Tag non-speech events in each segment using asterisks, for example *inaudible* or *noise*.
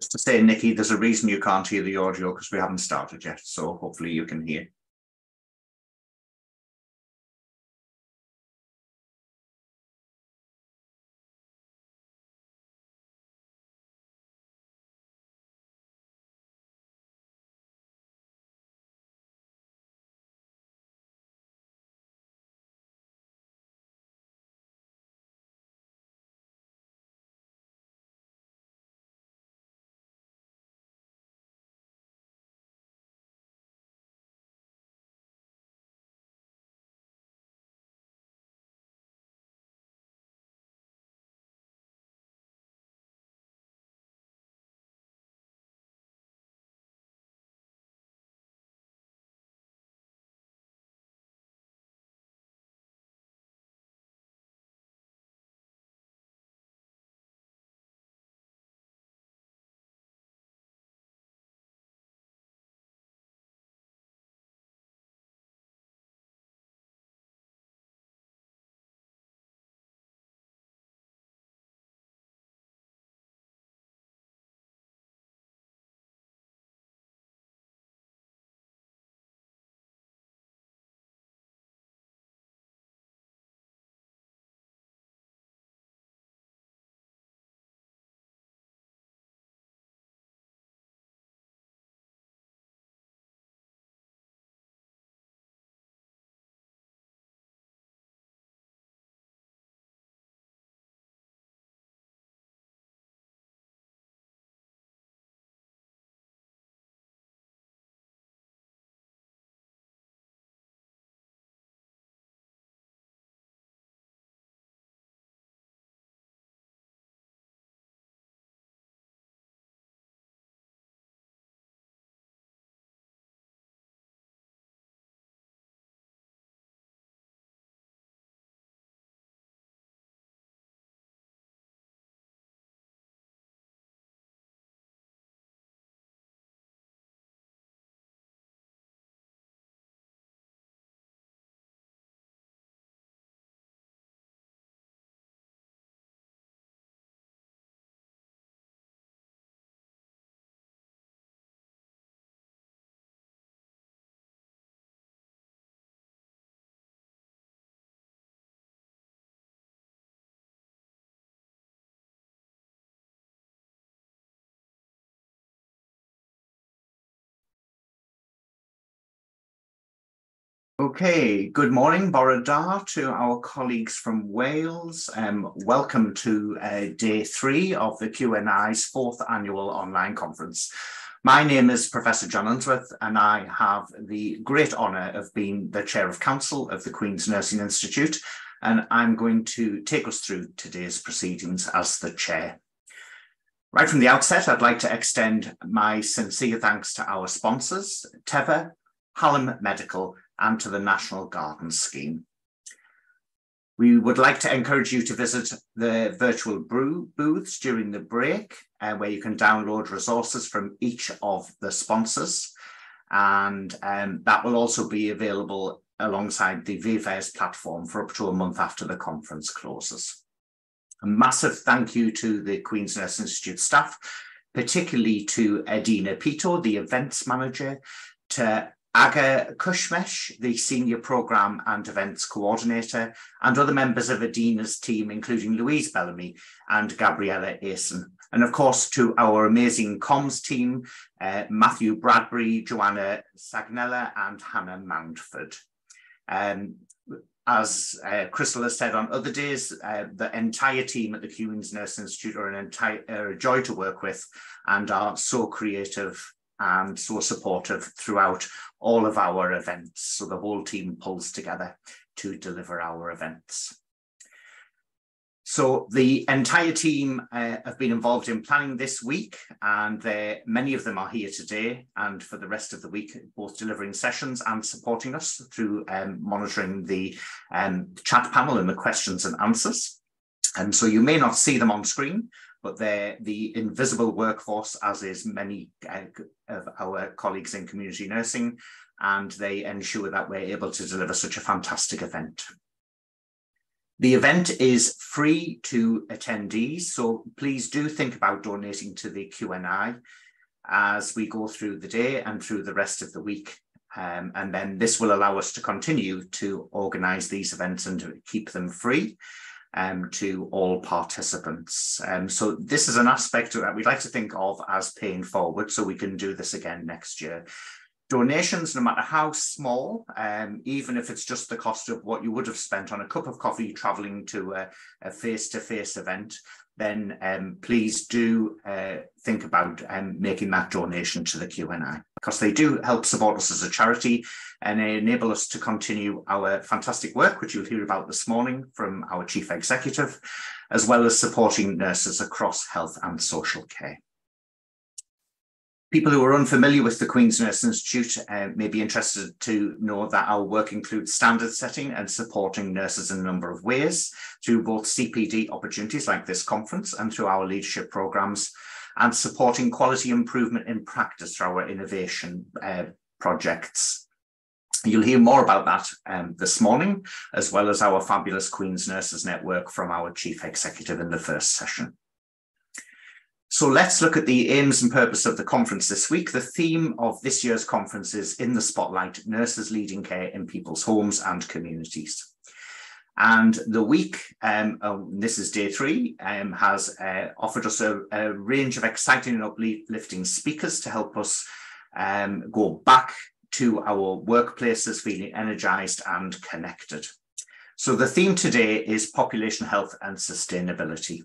Just to say, Nikki, there's a reason you can't hear the audio because we haven't started yet. So hopefully you can hear. Okay, good morning, bore da, to our colleagues from Wales. Um, welcome to uh, day three of the QNI's fourth annual online conference. My name is Professor John Unsworth, and I have the great honour of being the Chair of Council of the Queen's Nursing Institute, and I'm going to take us through today's proceedings as the Chair. Right from the outset, I'd like to extend my sincere thanks to our sponsors, Teva, Hallam Medical, and to the National Garden Scheme. We would like to encourage you to visit the virtual brew booths during the break, uh, where you can download resources from each of the sponsors. And um, that will also be available alongside the VFairs platform for up to a month after the conference closes. A massive thank you to the Queen's Nurse Institute staff, particularly to Edina Pito, the events manager, to Aga Kushmesh, the Senior Programme and Events Coordinator, and other members of Adina's team, including Louise Bellamy and Gabriella Asen. And of course, to our amazing comms team, uh, Matthew Bradbury, Joanna Sagnella, and Hannah Mountford. Um, as uh, Crystal has said on other days, uh, the entire team at the Queen's Nursing Institute are an entire are a joy to work with and are so creative and so supportive throughout all of our events. So the whole team pulls together to deliver our events. So the entire team uh, have been involved in planning this week and many of them are here today and for the rest of the week, both delivering sessions and supporting us through um, monitoring the um, chat panel and the questions and answers. And so you may not see them on screen, but they're the invisible workforce, as is many uh, of our colleagues in community nursing, and they ensure that we're able to deliver such a fantastic event. The event is free to attendees, so please do think about donating to the QNI as we go through the day and through the rest of the week. Um, and then this will allow us to continue to organise these events and to keep them free um, to all participants. Um, so this is an aspect that we'd like to think of as paying forward so we can do this again next year donations, no matter how small, um, even if it's just the cost of what you would have spent on a cup of coffee traveling to a face-to-face event, then um, please do uh, think about um, making that donation to the QNI because they do help support us as a charity and they enable us to continue our fantastic work, which you'll hear about this morning from our Chief Executive, as well as supporting nurses across health and social care. People who are unfamiliar with the Queen's Nurse Institute uh, may be interested to know that our work includes standard setting and supporting nurses in a number of ways through both CPD opportunities like this conference and through our leadership programs and supporting quality improvement in practice through our innovation uh, projects. You'll hear more about that um, this morning, as well as our fabulous Queen's Nurses Network from our Chief Executive in the first session. So let's look at the aims and purpose of the conference this week. The theme of this year's conference is In the Spotlight, Nurses Leading Care in People's Homes and Communities. And the week, um, oh, this is day three, um, has uh, offered us a, a, range of exciting and uplifting speakers to help us um, go back to our workplaces feeling energized and connected. So the theme today is population health and sustainability.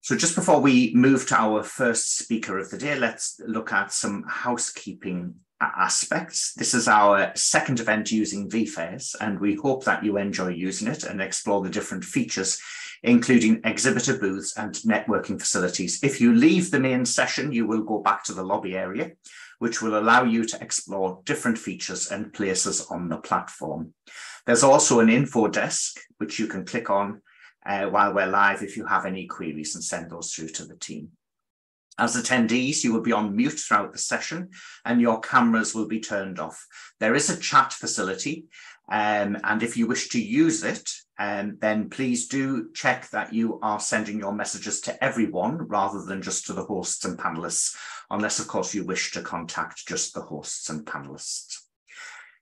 So just before we move to our first speaker of the day, let's look at some housekeeping aspects. This is our second event using vFairs, and we hope that you enjoy using it and explore the different features, including exhibitor booths and networking facilities. If you leave the main session, you will go back to the lobby area, which will allow you to explore different features and places on the platform. There's also an info desk, which you can click on uh, while we're live if you have any queries and send those through to the team. As attendees, you will be on mute throughout the session and your cameras will be turned off. There is a chat facility um, and if you wish to use it, um, then please do check that you are sending your messages to everyone rather than just to the hosts and panelists, unless of course you wish to contact just the hosts and panelists.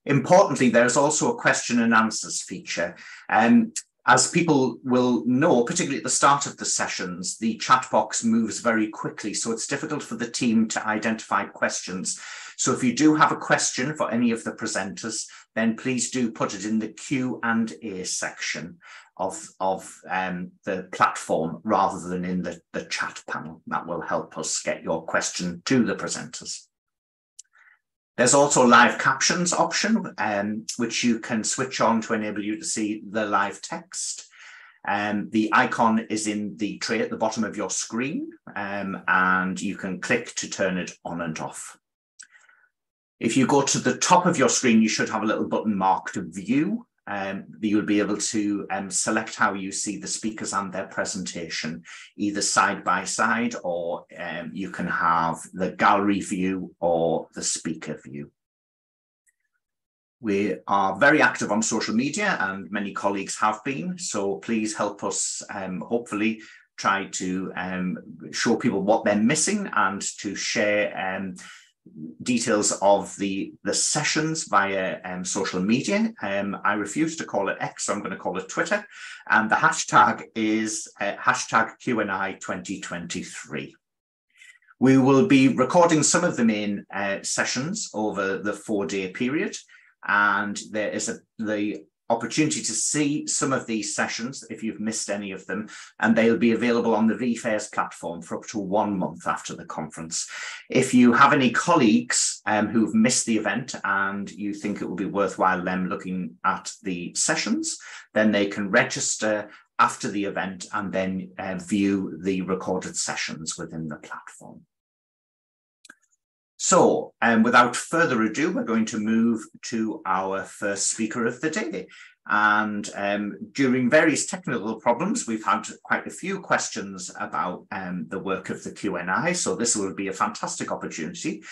Importantly, there's also a question and answers feature. Um, as people will know, particularly at the start of the sessions, the chat box moves very quickly, so it's difficult for the team to identify questions. So if you do have a question for any of the presenters, then please do put it in the Q and A section of, of um, the platform rather than in the, the chat panel. That will help us get your question to the presenters. There's also live captions option, um, which you can switch on to enable you to see the live text. Um, the icon is in the tray at the bottom of your screen, um, and you can click to turn it on and off. If you go to the top of your screen, you should have a little button marked View, um, you'll be able to um, select how you see the speakers and their presentation, either side by side, or um, you can have the gallery view or the speaker view. We are very active on social media and many colleagues have been, so please help us um, hopefully try to um, show people what they're missing and to share um, details of the, the sessions via um, social media. Um, I refuse to call it X, so I'm going to call it Twitter. And the hashtag is uh, hashtag QNI 2023. We will be recording some of the main uh, sessions over the four day period. And there is a, the opportunity to see some of these sessions if you've missed any of them, and they'll be available on the vFairs platform for up to one month after the conference. If you have any colleagues um, who've missed the event and you think it will be worthwhile them looking at the sessions, then they can register after the event and then uh, view the recorded sessions within the platform. So, um, without further ado, we're going to move to our first speaker of the day. And um, during various technical problems, we've had quite a few questions about um, the work of the QNI. So this will be a fantastic opportunity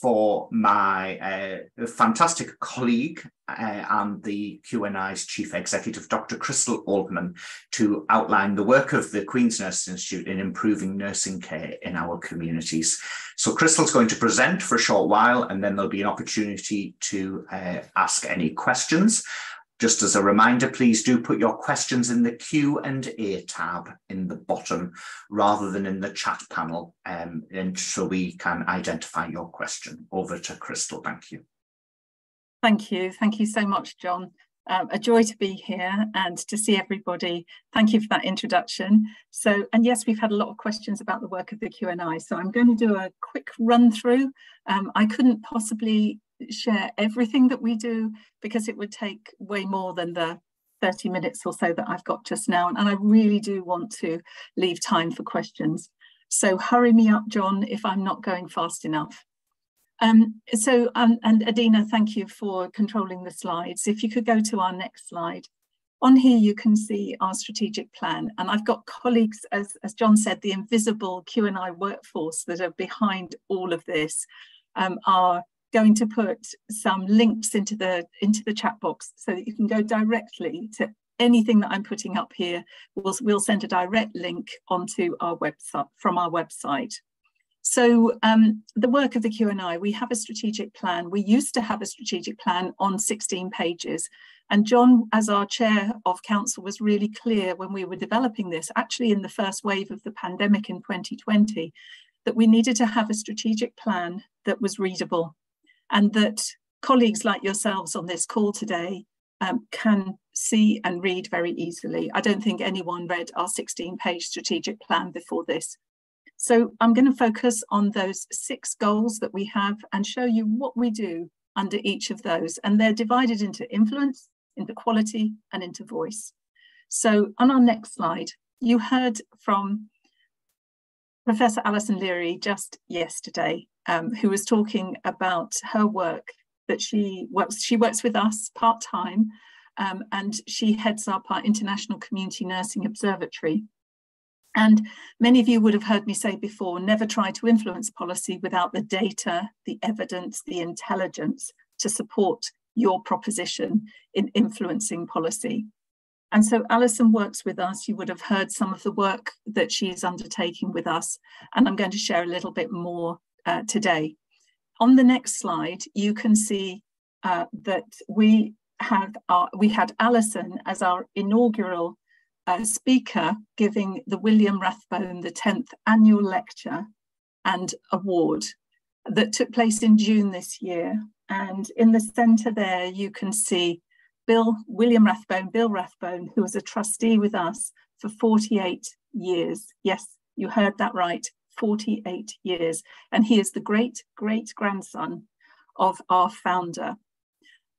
for my uh, fantastic colleague uh, and the QNI's chief executive, Dr. Crystal Oldman, to outline the work of the Queen's Nurses Institute in improving nursing care in our communities. So Crystal's going to present for a short while, and then there'll be an opportunity to uh, ask any questions. Just as a reminder, please do put your questions in the Q&A tab in the bottom rather than in the chat panel, um, and so we can identify your question. Over to Crystal, thank you. Thank you. Thank you so much, John. Um, a joy to be here and to see everybody. Thank you for that introduction. So, and yes, we've had a lot of questions about the work of the QNI. So I'm going to do a quick run through. Um, I couldn't possibly share everything that we do because it would take way more than the 30 minutes or so that I've got just now. And I really do want to leave time for questions. So hurry me up, John, if I'm not going fast enough. Um, so, um, and Adina, thank you for controlling the slides. If you could go to our next slide. On here, you can see our strategic plan. And I've got colleagues, as, as John said, the invisible QNI workforce that are behind all of this um, are going to put some links into the into the chat box so that you can go directly to anything that I'm putting up here. We'll, we'll send a direct link onto our website from our website. So um, the work of the QNI, we have a strategic plan. We used to have a strategic plan on 16 pages. And John, as our chair of council, was really clear when we were developing this, actually in the first wave of the pandemic in 2020, that we needed to have a strategic plan that was readable and that colleagues like yourselves on this call today um, can see and read very easily. I don't think anyone read our 16 page strategic plan before this. So I'm going to focus on those six goals that we have and show you what we do under each of those. And they're divided into influence, into quality, and into voice. So on our next slide, you heard from Professor Alison Leary just yesterday um, who was talking about her work that she works, she works with us part-time um, and she heads up our International Community Nursing Observatory. And many of you would have heard me say before, never try to influence policy without the data, the evidence, the intelligence to support your proposition in influencing policy. And so Alison works with us. You would have heard some of the work that she's undertaking with us. And I'm going to share a little bit more uh, today. On the next slide, you can see uh, that we have our, we had Alison as our inaugural uh, speaker giving the William Rathbone the 10th annual lecture and award that took place in June this year. And in the centre there, you can see Bill, William Rathbone, Bill Rathbone, who was a trustee with us for 48 years. Yes, you heard that right, 48 years. And he is the great great grandson of our founder.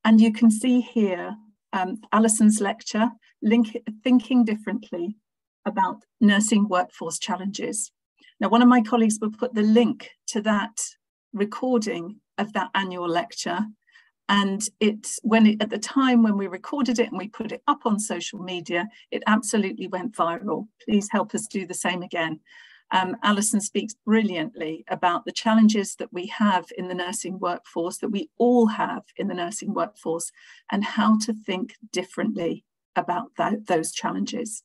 And you can see here um, Alison's lecture, link, Thinking Differently about nursing workforce challenges. Now, one of my colleagues will put the link to that recording of that annual lecture. And it's when it, at the time when we recorded it and we put it up on social media, it absolutely went viral. Please help us do the same again. Um, Alison speaks brilliantly about the challenges that we have in the nursing workforce, that we all have in the nursing workforce, and how to think differently about that, those challenges.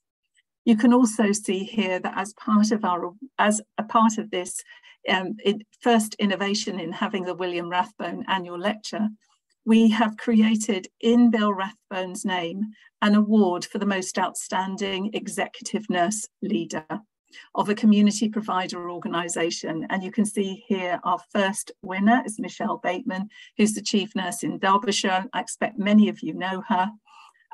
You can also see here that as part of our, as a part of this um, it, first innovation in having the William Rathbone annual lecture, we have created in Bill Rathbone's name an award for the most outstanding executive nurse leader of a community provider organisation. And you can see here our first winner is Michelle Bateman, who's the chief nurse in Derbyshire. I expect many of you know her.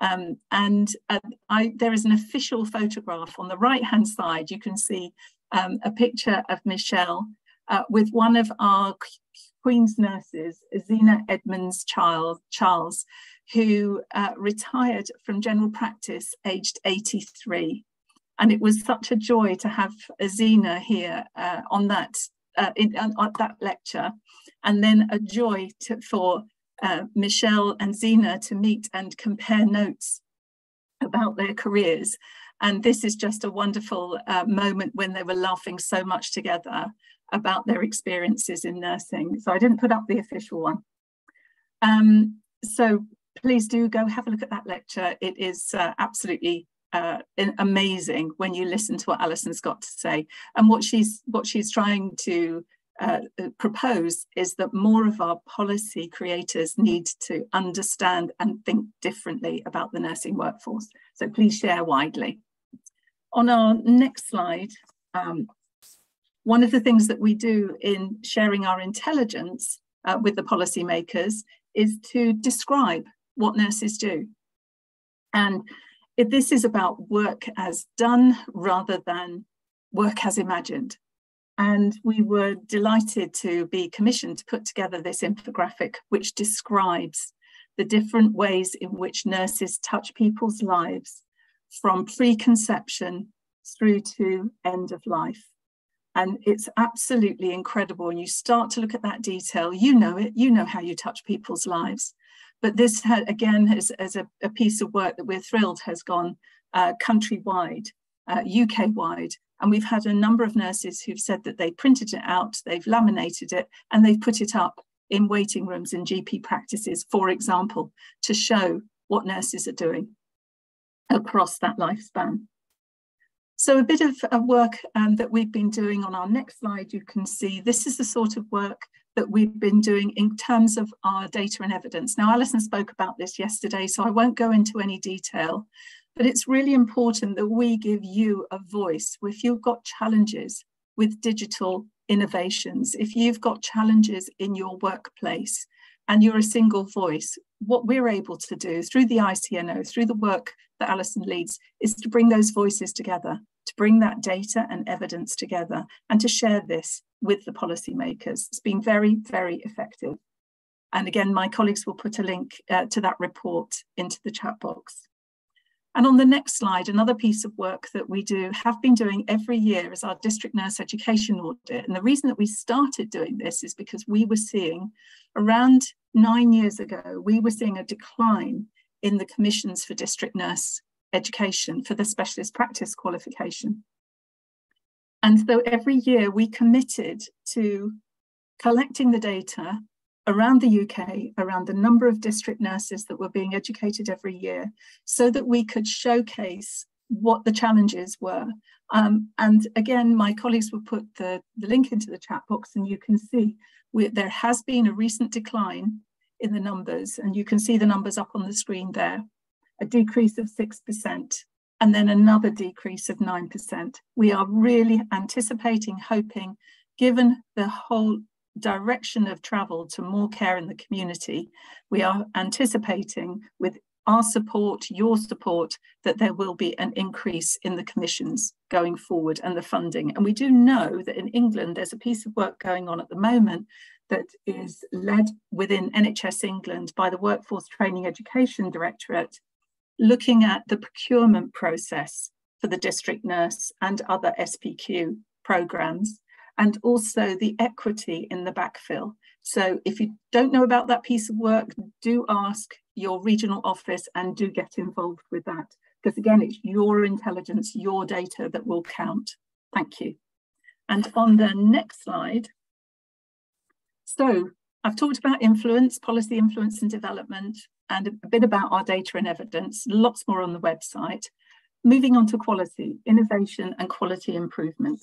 Um, and uh, I, there is an official photograph on the right hand side. You can see um, a picture of Michelle uh, with one of our Queen's nurses, Zena Edmonds Charles, who uh, retired from general practice aged 83. And it was such a joy to have Azina here uh, on that uh, in, on, on, that lecture, and then a joy to, for uh, Michelle and Zena to meet and compare notes about their careers. And this is just a wonderful uh, moment when they were laughing so much together about their experiences in nursing. So I didn't put up the official one. Um, so please do go have a look at that lecture. It is uh, absolutely uh, amazing when you listen to what Alison's got to say. And what she's what she's trying to uh, propose is that more of our policy creators need to understand and think differently about the nursing workforce. So please share widely. On our next slide, um, one of the things that we do in sharing our intelligence uh, with the policymakers is to describe what nurses do. And this is about work as done rather than work as imagined. And we were delighted to be commissioned to put together this infographic, which describes the different ways in which nurses touch people's lives from preconception through to end of life. And it's absolutely incredible. And you start to look at that detail, you know it, you know how you touch people's lives. But this, again, as a, a, piece of work that we're thrilled has gone uh, countrywide, uh, UK wide. And we've had a number of nurses who've said that they printed it out, they've laminated it, and they've put it up in waiting rooms in GP practices, for example, to show what nurses are doing across that lifespan. So a bit of work um, that we've been doing on our next slide, you can see this is the sort of work that we've been doing in terms of our data and evidence. Now, Alison spoke about this yesterday, so I won't go into any detail, but it's really important that we give you a voice. If you've got challenges with digital innovations, if you've got challenges in your workplace and you're a single voice, what we're able to do through the ICNO, through the work that Alison leads, is to bring those voices together, to bring that data and evidence together, and to share this with the policymakers. It's been very, very effective. And again, my colleagues will put a link uh, to that report into the chat box. And on the next slide, another piece of work that we do, have been doing every year is our district nurse education audit. And the reason that we started doing this is because we were seeing around nine years ago, we were seeing a decline in the commissions for district nurse education for the specialist practice qualification. And so every year we committed to collecting the data around the UK, around the number of district nurses that were being educated every year, so that we could showcase what the challenges were. Um, and again, my colleagues will put the, the link into the chat box and you can see we, there has been a recent decline in the numbers and you can see the numbers up on the screen there, a decrease of 6% and then another decrease of 9%. We are really anticipating, hoping, given the whole direction of travel to more care in the community, we are anticipating with our support, your support, that there will be an increase in the commissions going forward and the funding. And we do know that in England, there's a piece of work going on at the moment that is led within NHS England by the Workforce Training Education Directorate looking at the procurement process for the district nurse and other SPQ programs, and also the equity in the backfill. So if you don't know about that piece of work, do ask your regional office and do get involved with that. Because again, it's your intelligence, your data that will count. Thank you. And on the next slide, so I've talked about influence, policy influence and development and a bit about our data and evidence, lots more on the website. Moving on to quality, innovation and quality improvement.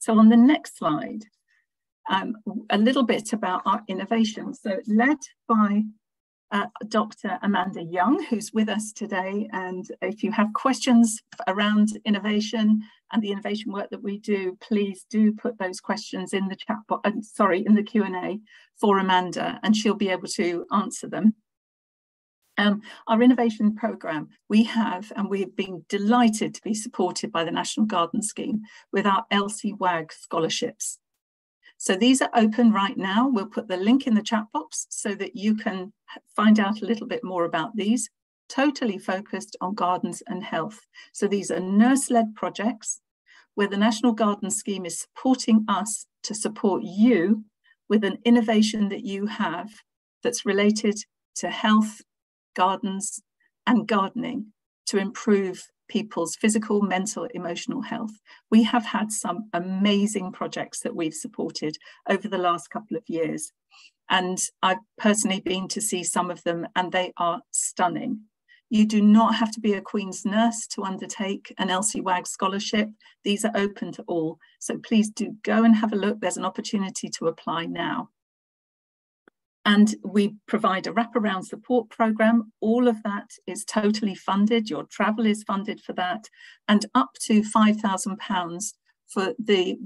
So on the next slide, um, a little bit about our innovation. So led by uh, Dr. Amanda Young, who's with us today. And if you have questions around innovation and the innovation work that we do, please do put those questions in the chat box, uh, sorry, in the Q&A for Amanda, and she'll be able to answer them. Um, our innovation programme, we have, and we've been delighted to be supported by the National Garden Scheme with our Elsie Wagg scholarships. So these are open right now. We'll put the link in the chat box so that you can find out a little bit more about these, totally focused on gardens and health. So these are nurse-led projects where the National Garden Scheme is supporting us to support you with an innovation that you have that's related to health, gardens, and gardening to improve people's physical, mental, emotional health. We have had some amazing projects that we've supported over the last couple of years. And I've personally been to see some of them, and they are stunning. You do not have to be a Queen's nurse to undertake an Elsie Wagg scholarship. These are open to all. So please do go and have a look. There's an opportunity to apply now. And we provide a wraparound support program. All of that is totally funded. Your travel is funded for that, and up to £5,000 for the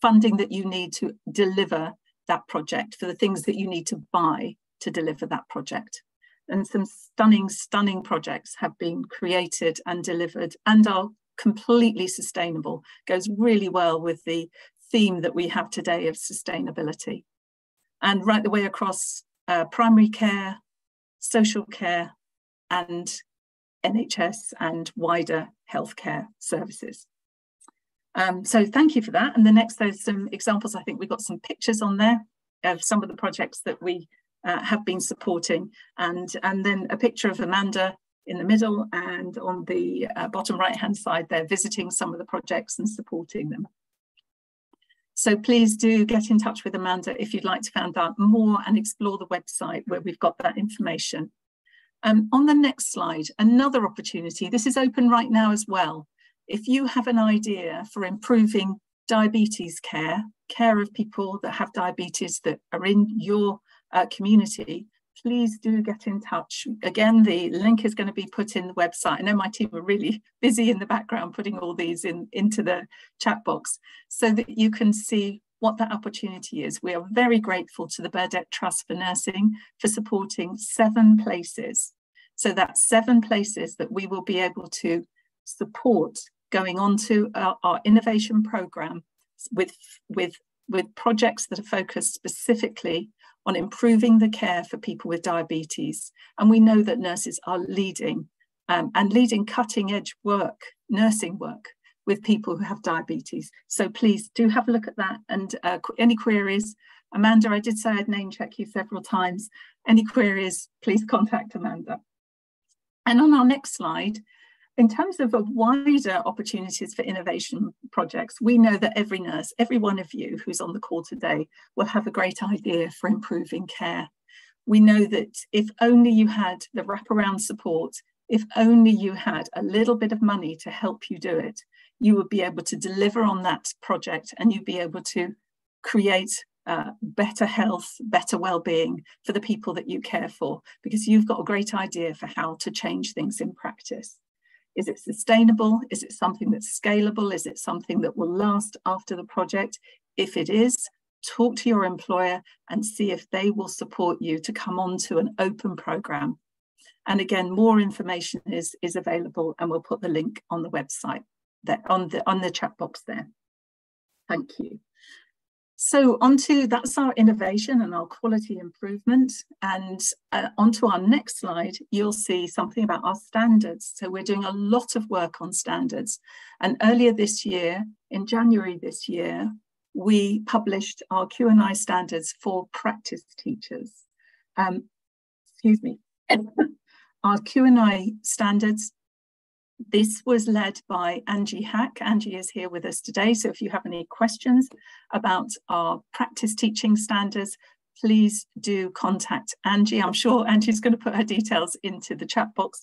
funding that you need to deliver that project, for the things that you need to buy to deliver that project. And some stunning, stunning projects have been created and delivered and are completely sustainable. Goes really well with the theme that we have today of sustainability and right the way across uh, primary care, social care, and NHS and wider healthcare services. Um, so thank you for that. And the next, there's some examples. I think we've got some pictures on there of some of the projects that we uh, have been supporting. And, and then a picture of Amanda in the middle and on the uh, bottom right hand side they're visiting some of the projects and supporting them. So please do get in touch with Amanda if you'd like to find out more and explore the website where we've got that information. Um, on the next slide, another opportunity. This is open right now as well. If you have an idea for improving diabetes care, care of people that have diabetes that are in your uh, community, please do get in touch. Again, the link is going to be put in the website. I know my team are really *laughs* busy in the background putting all these in into the chat box so that you can see what that opportunity is. We are very grateful to the Burdett Trust for Nursing for supporting seven places. So that's seven places that we will be able to support going on to our, our innovation program with, with, with projects that are focused specifically on improving the care for people with diabetes. And we know that nurses are leading um, and leading cutting edge work, nursing work with people who have diabetes. So please do have a look at that and uh, any queries. Amanda, I did say I'd name check you several times. Any queries, please contact Amanda. And on our next slide, in terms of wider opportunities for innovation projects, we know that every nurse, every one of you who's on the call today will have a great idea for improving care. We know that if only you had the wraparound support, if only you had a little bit of money to help you do it, you would be able to deliver on that project and you'd be able to create uh, better health, better well-being for the people that you care for, because you've got a great idea for how to change things in practice. Is it sustainable? Is it something that's scalable? Is it something that will last after the project? If it is, talk to your employer and see if they will support you to come on to an open program. And again, more information is, is available and we'll put the link on the website, there, on, the, on the chat box there. Thank you. So onto that's our innovation and our quality improvement. And uh, onto our next slide, you'll see something about our standards. So we're doing a lot of work on standards. And earlier this year, in January this year, we published our QNI standards for practice teachers. Um, excuse me. *laughs* our QNI standards this was led by Angie Hack. Angie is here with us today. So if you have any questions about our practice teaching standards, please do contact Angie. I'm sure Angie's going to put her details into the chat box.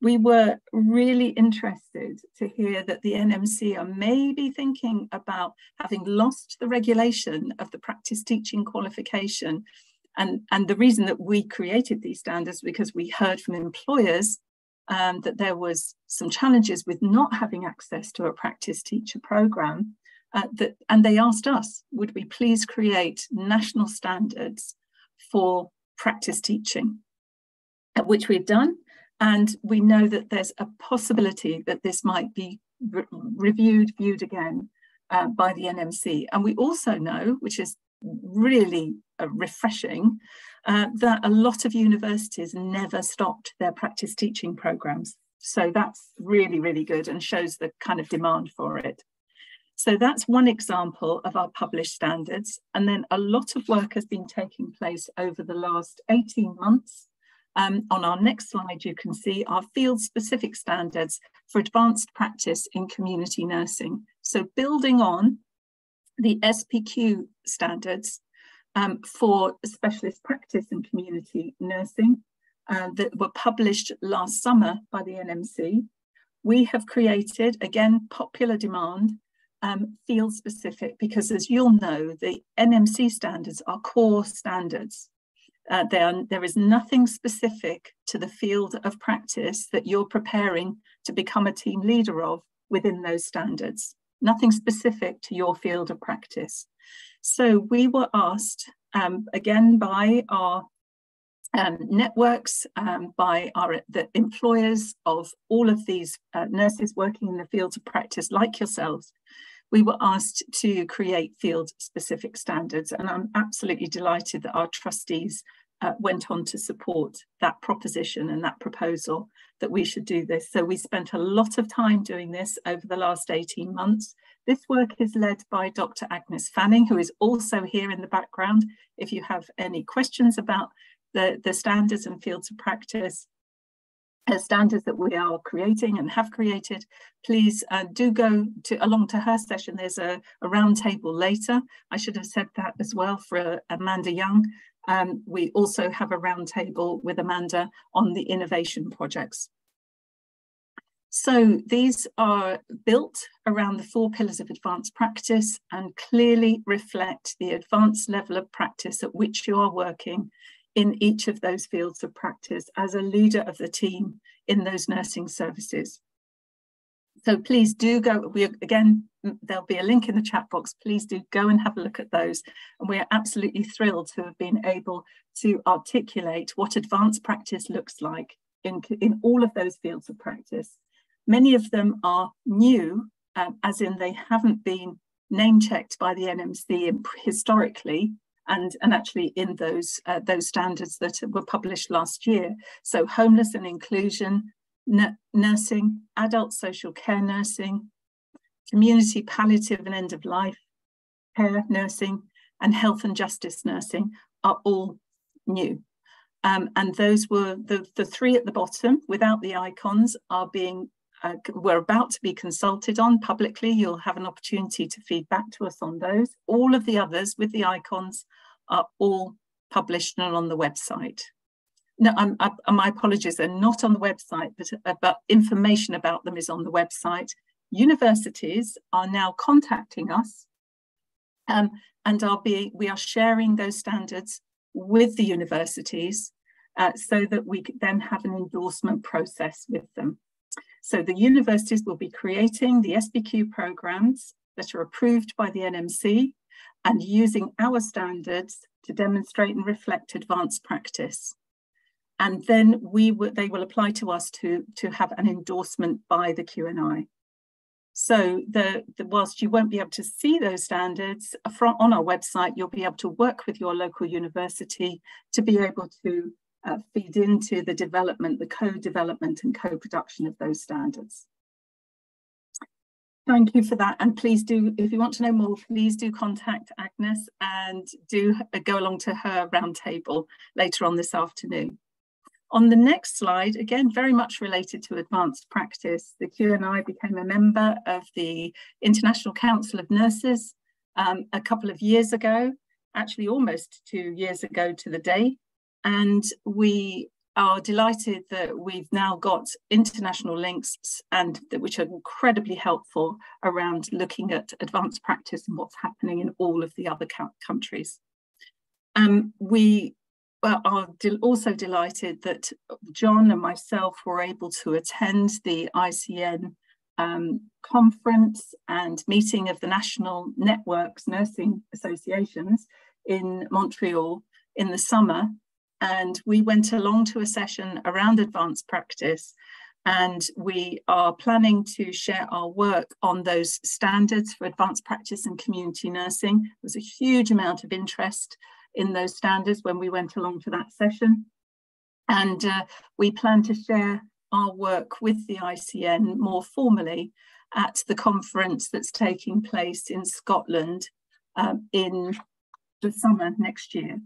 We were really interested to hear that the NMC are maybe thinking about having lost the regulation of the practice teaching qualification. And, and the reason that we created these standards because we heard from employers um, that there was some challenges with not having access to a practice teacher program. Uh, that, and they asked us, would we please create national standards for practice teaching, which we've done. And we know that there's a possibility that this might be re reviewed, viewed again uh, by the NMC. And we also know, which is really uh, refreshing, uh, that a lot of universities never stopped their practice teaching programs. So that's really, really good and shows the kind of demand for it. So that's one example of our published standards. And then a lot of work has been taking place over the last 18 months. Um, on our next slide, you can see our field specific standards for advanced practice in community nursing. So building on the SPQ standards um, for specialist practice and community nursing uh, that were published last summer by the NMC, we have created, again, popular demand, um, field specific, because as you'll know, the NMC standards are core standards. Uh, are, there is nothing specific to the field of practice that you're preparing to become a team leader of within those standards, nothing specific to your field of practice. So we were asked um, again by our um, networks, um, by our the employers of all of these uh, nurses working in the fields of practice like yourselves, we were asked to create field specific standards and I'm absolutely delighted that our trustees uh, went on to support that proposition and that proposal that we should do this. So we spent a lot of time doing this over the last 18 months. This work is led by Dr. Agnes Fanning, who is also here in the background. If you have any questions about the, the standards and fields of practice, standards that we are creating and have created, please uh, do go to along to her session. There's a, a roundtable later. I should have said that as well for uh, Amanda Young. Um, we also have a roundtable with Amanda on the innovation projects. So these are built around the four pillars of advanced practice and clearly reflect the advanced level of practice at which you are working in each of those fields of practice as a leader of the team in those nursing services. So please do go, we again, there'll be a link in the chat box. Please do go and have a look at those. And we're absolutely thrilled to have been able to articulate what advanced practice looks like in, in all of those fields of practice. Many of them are new, um, as in they haven't been name checked by the NMC historically, and, and actually in those, uh, those standards that were published last year. So homeless and inclusion, nursing, adult social care nursing, community palliative and end of life care nursing, and health and justice nursing are all new. Um, and those were the, the three at the bottom without the icons are being uh, we're about to be consulted on publicly. You'll have an opportunity to feed back to us on those. All of the others with the icons are all published and on the website. No, I'm, I, my apologies, they're not on the website, but, uh, but information about them is on the website. Universities are now contacting us um, and are be, we are sharing those standards with the universities uh, so that we then have an endorsement process with them. So the universities will be creating the SPQ programs that are approved by the NMC and using our standards to demonstrate and reflect advanced practice. And then we they will apply to us to, to have an endorsement by the QNI. So the, the, whilst you won't be able to see those standards uh, from, on our website, you'll be able to work with your local university to be able to uh, feed into the development, the co-development and co-production of those standards. Thank you for that. And please do, if you want to know more, please do contact Agnes and do go along to her roundtable later on this afternoon. On the next slide, again, very much related to advanced practice, the QNI became a member of the International Council of Nurses um, a couple of years ago, actually almost two years ago to the day. And we are delighted that we've now got international links and that, which are incredibly helpful around looking at advanced practice and what's happening in all of the other countries. Um, we are also delighted that John and myself were able to attend the ICN um, conference and meeting of the national networks nursing associations in Montreal in the summer and we went along to a session around advanced practice and we are planning to share our work on those standards for advanced practice and community nursing. There was a huge amount of interest in those standards when we went along to that session. And uh, we plan to share our work with the ICN more formally at the conference that's taking place in Scotland um, in the summer next year.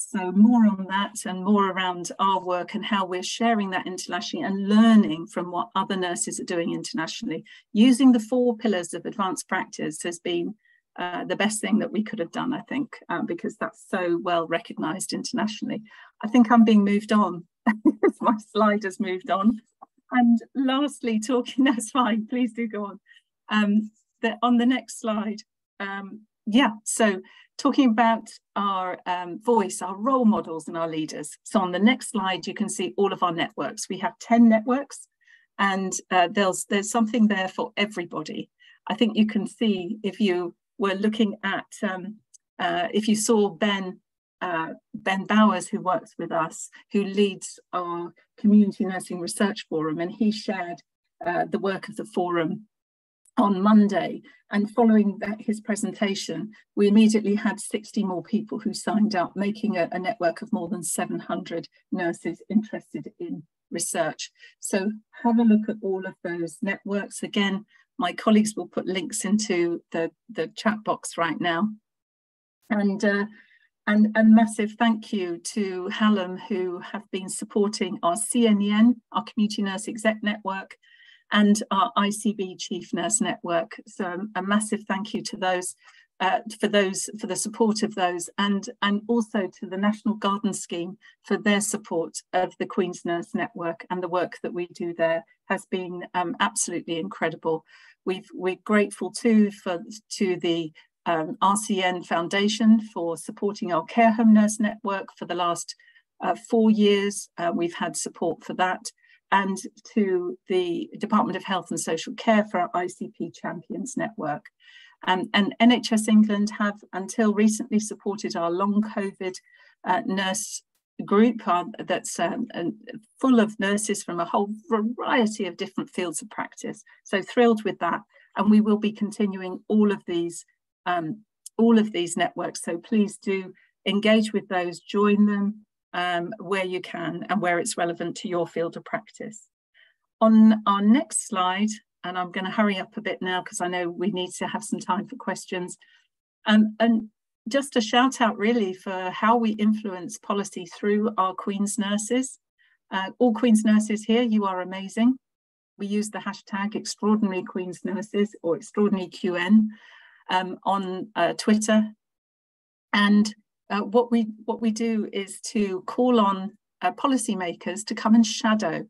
So more on that and more around our work and how we're sharing that internationally and learning from what other nurses are doing internationally. Using the four pillars of advanced practice has been uh, the best thing that we could have done, I think, um, because that's so well recognised internationally. I think I'm being moved on. *laughs* My slide has moved on. And lastly, talking, *laughs* that's fine, please do go on. Um, the, on the next slide, um, yeah, so talking about our um, voice, our role models and our leaders. So on the next slide, you can see all of our networks. We have 10 networks and uh, there's, there's something there for everybody. I think you can see if you were looking at, um, uh, if you saw Ben uh, Ben Bowers, who works with us, who leads our Community Nursing Research Forum, and he shared uh, the work of the forum on Monday. And following that, his presentation, we immediately had 60 more people who signed up, making a, a network of more than 700 nurses interested in research. So have a look at all of those networks. Again, my colleagues will put links into the, the chat box right now. And uh, and a massive thank you to Hallam, who have been supporting our CNEN, our Community Nurse Exec Network, and our ICB Chief Nurse Network. So a massive thank you to those uh, for those for the support of those and and also to the National Garden Scheme for their support of the Queen's Nurse Network and the work that we do there has been um, absolutely incredible. We've, we're grateful too for to the um, RCN Foundation for supporting our care home nurse network for the last uh, four years. Uh, we've had support for that and to the Department of Health and Social Care for our ICP Champions Network. Um, and NHS England have until recently supported our long COVID uh, nurse group uh, that's um, full of nurses from a whole variety of different fields of practice. So thrilled with that. And we will be continuing all of these um, all of these networks. So please do engage with those, join them um, where you can and where it's relevant to your field of practice. On our next slide, and I'm going to hurry up a bit now because I know we need to have some time for questions. Um, and just a shout out really for how we influence policy through our Queen's nurses. Uh, all Queen's nurses here, you are amazing. We use the hashtag extraordinary Queen's nurses or extraordinary QN um, on uh, Twitter. And uh, what we what we do is to call on uh, policymakers to come and shadow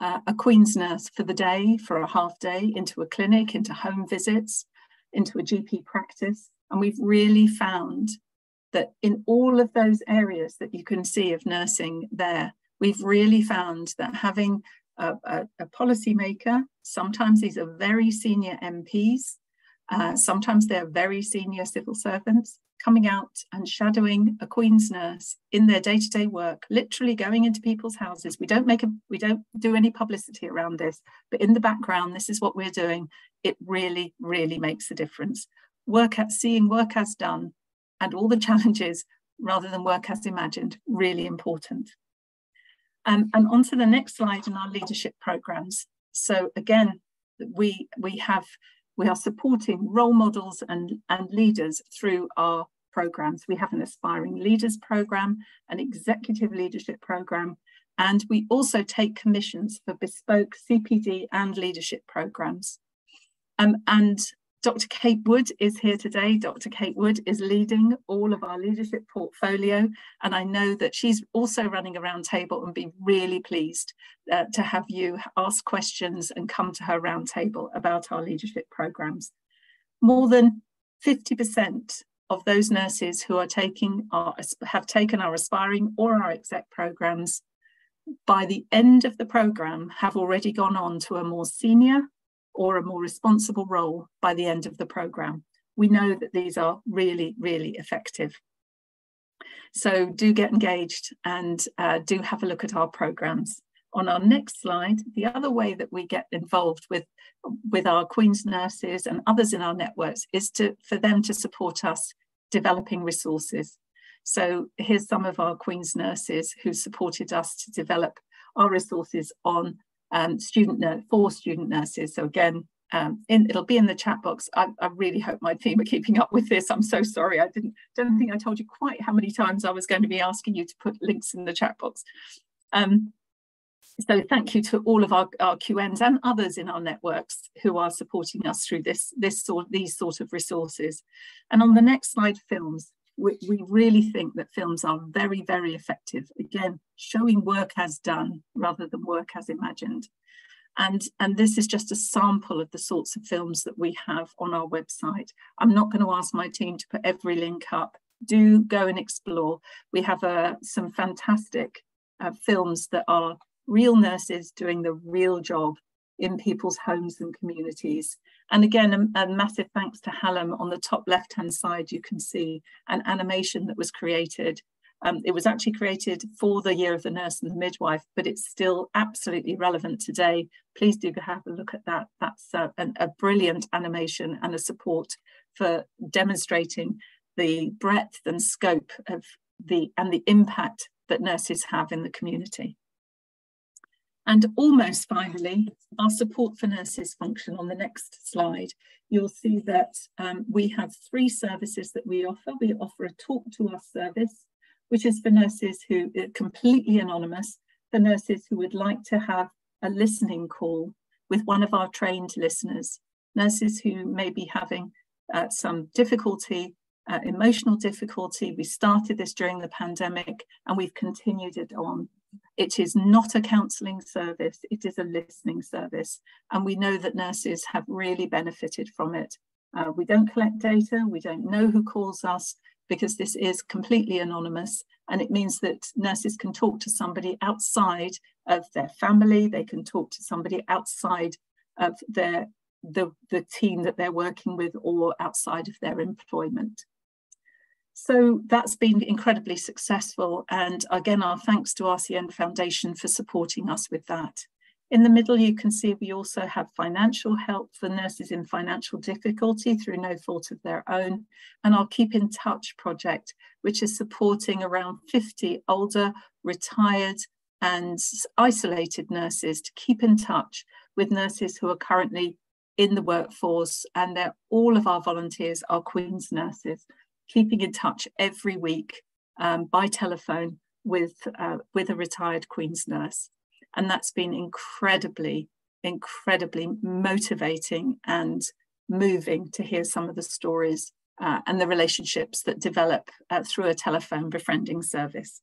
uh, a Queen's nurse for the day, for a half day, into a clinic, into home visits, into a GP practice. And we've really found that in all of those areas that you can see of nursing there, we've really found that having a, a, a policymaker, sometimes these are very senior MPs, uh, sometimes they're very senior civil servants coming out and shadowing a Queen's nurse in their day-to-day work, literally going into people's houses. We don't make a, we don't do any publicity around this, but in the background, this is what we're doing. It really, really makes a difference. Work at seeing work as done and all the challenges rather than work as imagined, really important. Um, and on to the next slide in our leadership programs. So again, we, we have we are supporting role models and, and leaders through our programs. We have an Aspiring Leaders program, an Executive Leadership program, and we also take commissions for bespoke CPD and leadership programs. Um, and Dr. Kate Wood is here today. Dr. Kate Wood is leading all of our leadership portfolio, and I know that she's also running a roundtable and be really pleased uh, to have you ask questions and come to her roundtable about our leadership programs. More than 50% of those nurses who are taking our, have taken our aspiring or our exec programs by the end of the program have already gone on to a more senior or a more responsible role by the end of the programme. We know that these are really, really effective. So do get engaged and uh, do have a look at our programmes. On our next slide, the other way that we get involved with, with our Queen's nurses and others in our networks is to, for them to support us developing resources. So here's some of our Queen's nurses who supported us to develop our resources on um, student for student nurses. So again, um, in, it'll be in the chat box. I, I, really hope my team are keeping up with this. I'm so sorry. I didn't don't think I told you quite how many times I was going to be asking you to put links in the chat box. Um, so thank you to all of our, our QNs and others in our networks who are supporting us through this, this sort, these sort of resources. And on the next slide, films. We, we really think that films are very, very effective. Again, showing work as done rather than work as imagined. And, and this is just a sample of the sorts of films that we have on our website. I'm not going to ask my team to put every link up. Do go and explore. We have uh, some fantastic uh, films that are real nurses doing the real job in people's homes and communities. And again, a, a massive thanks to Hallam. On the top left-hand side, you can see an animation that was created. Um, it was actually created for the Year of the Nurse and the Midwife, but it's still absolutely relevant today. Please do have a look at that. That's a, a brilliant animation and a support for demonstrating the breadth and scope of the and the impact that nurses have in the community. And almost finally, our support for nurses function on the next slide. You'll see that um, we have three services that we offer. We offer a talk to us service, which is for nurses who are completely anonymous, for nurses who would like to have a listening call with one of our trained listeners, nurses who may be having uh, some difficulty, uh, emotional difficulty. We started this during the pandemic and we've continued it on it is not a counselling service, it is a listening service. And we know that nurses have really benefited from it. Uh, we don't collect data, we don't know who calls us because this is completely anonymous. And it means that nurses can talk to somebody outside of their family, they can talk to somebody outside of their the, the team that they're working with or outside of their employment. So that's been incredibly successful. And again, our thanks to RCN Foundation for supporting us with that. In the middle, you can see we also have financial help for nurses in financial difficulty through no fault of their own, and our Keep in Touch project, which is supporting around 50 older, retired, and isolated nurses to keep in touch with nurses who are currently in the workforce. And all of our volunteers are Queen's nurses keeping in touch every week um, by telephone with, uh, with a retired Queen's nurse. And that's been incredibly, incredibly motivating and moving to hear some of the stories uh, and the relationships that develop uh, through a telephone befriending service.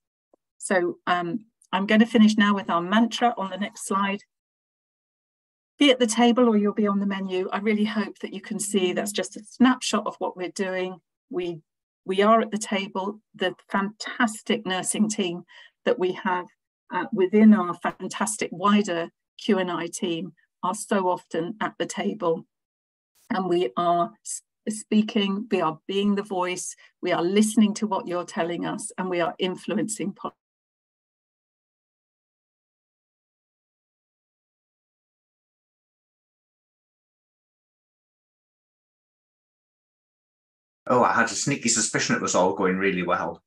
So um, I'm going to finish now with our mantra on the next slide. Be at the table or you'll be on the menu. I really hope that you can see that's just a snapshot of what we're doing. We we are at the table, the fantastic nursing team that we have uh, within our fantastic wider QNI team are so often at the table. And we are speaking, we are being the voice, we are listening to what you're telling us, and we are influencing Oh, I had a sneaky suspicion it was all going really well.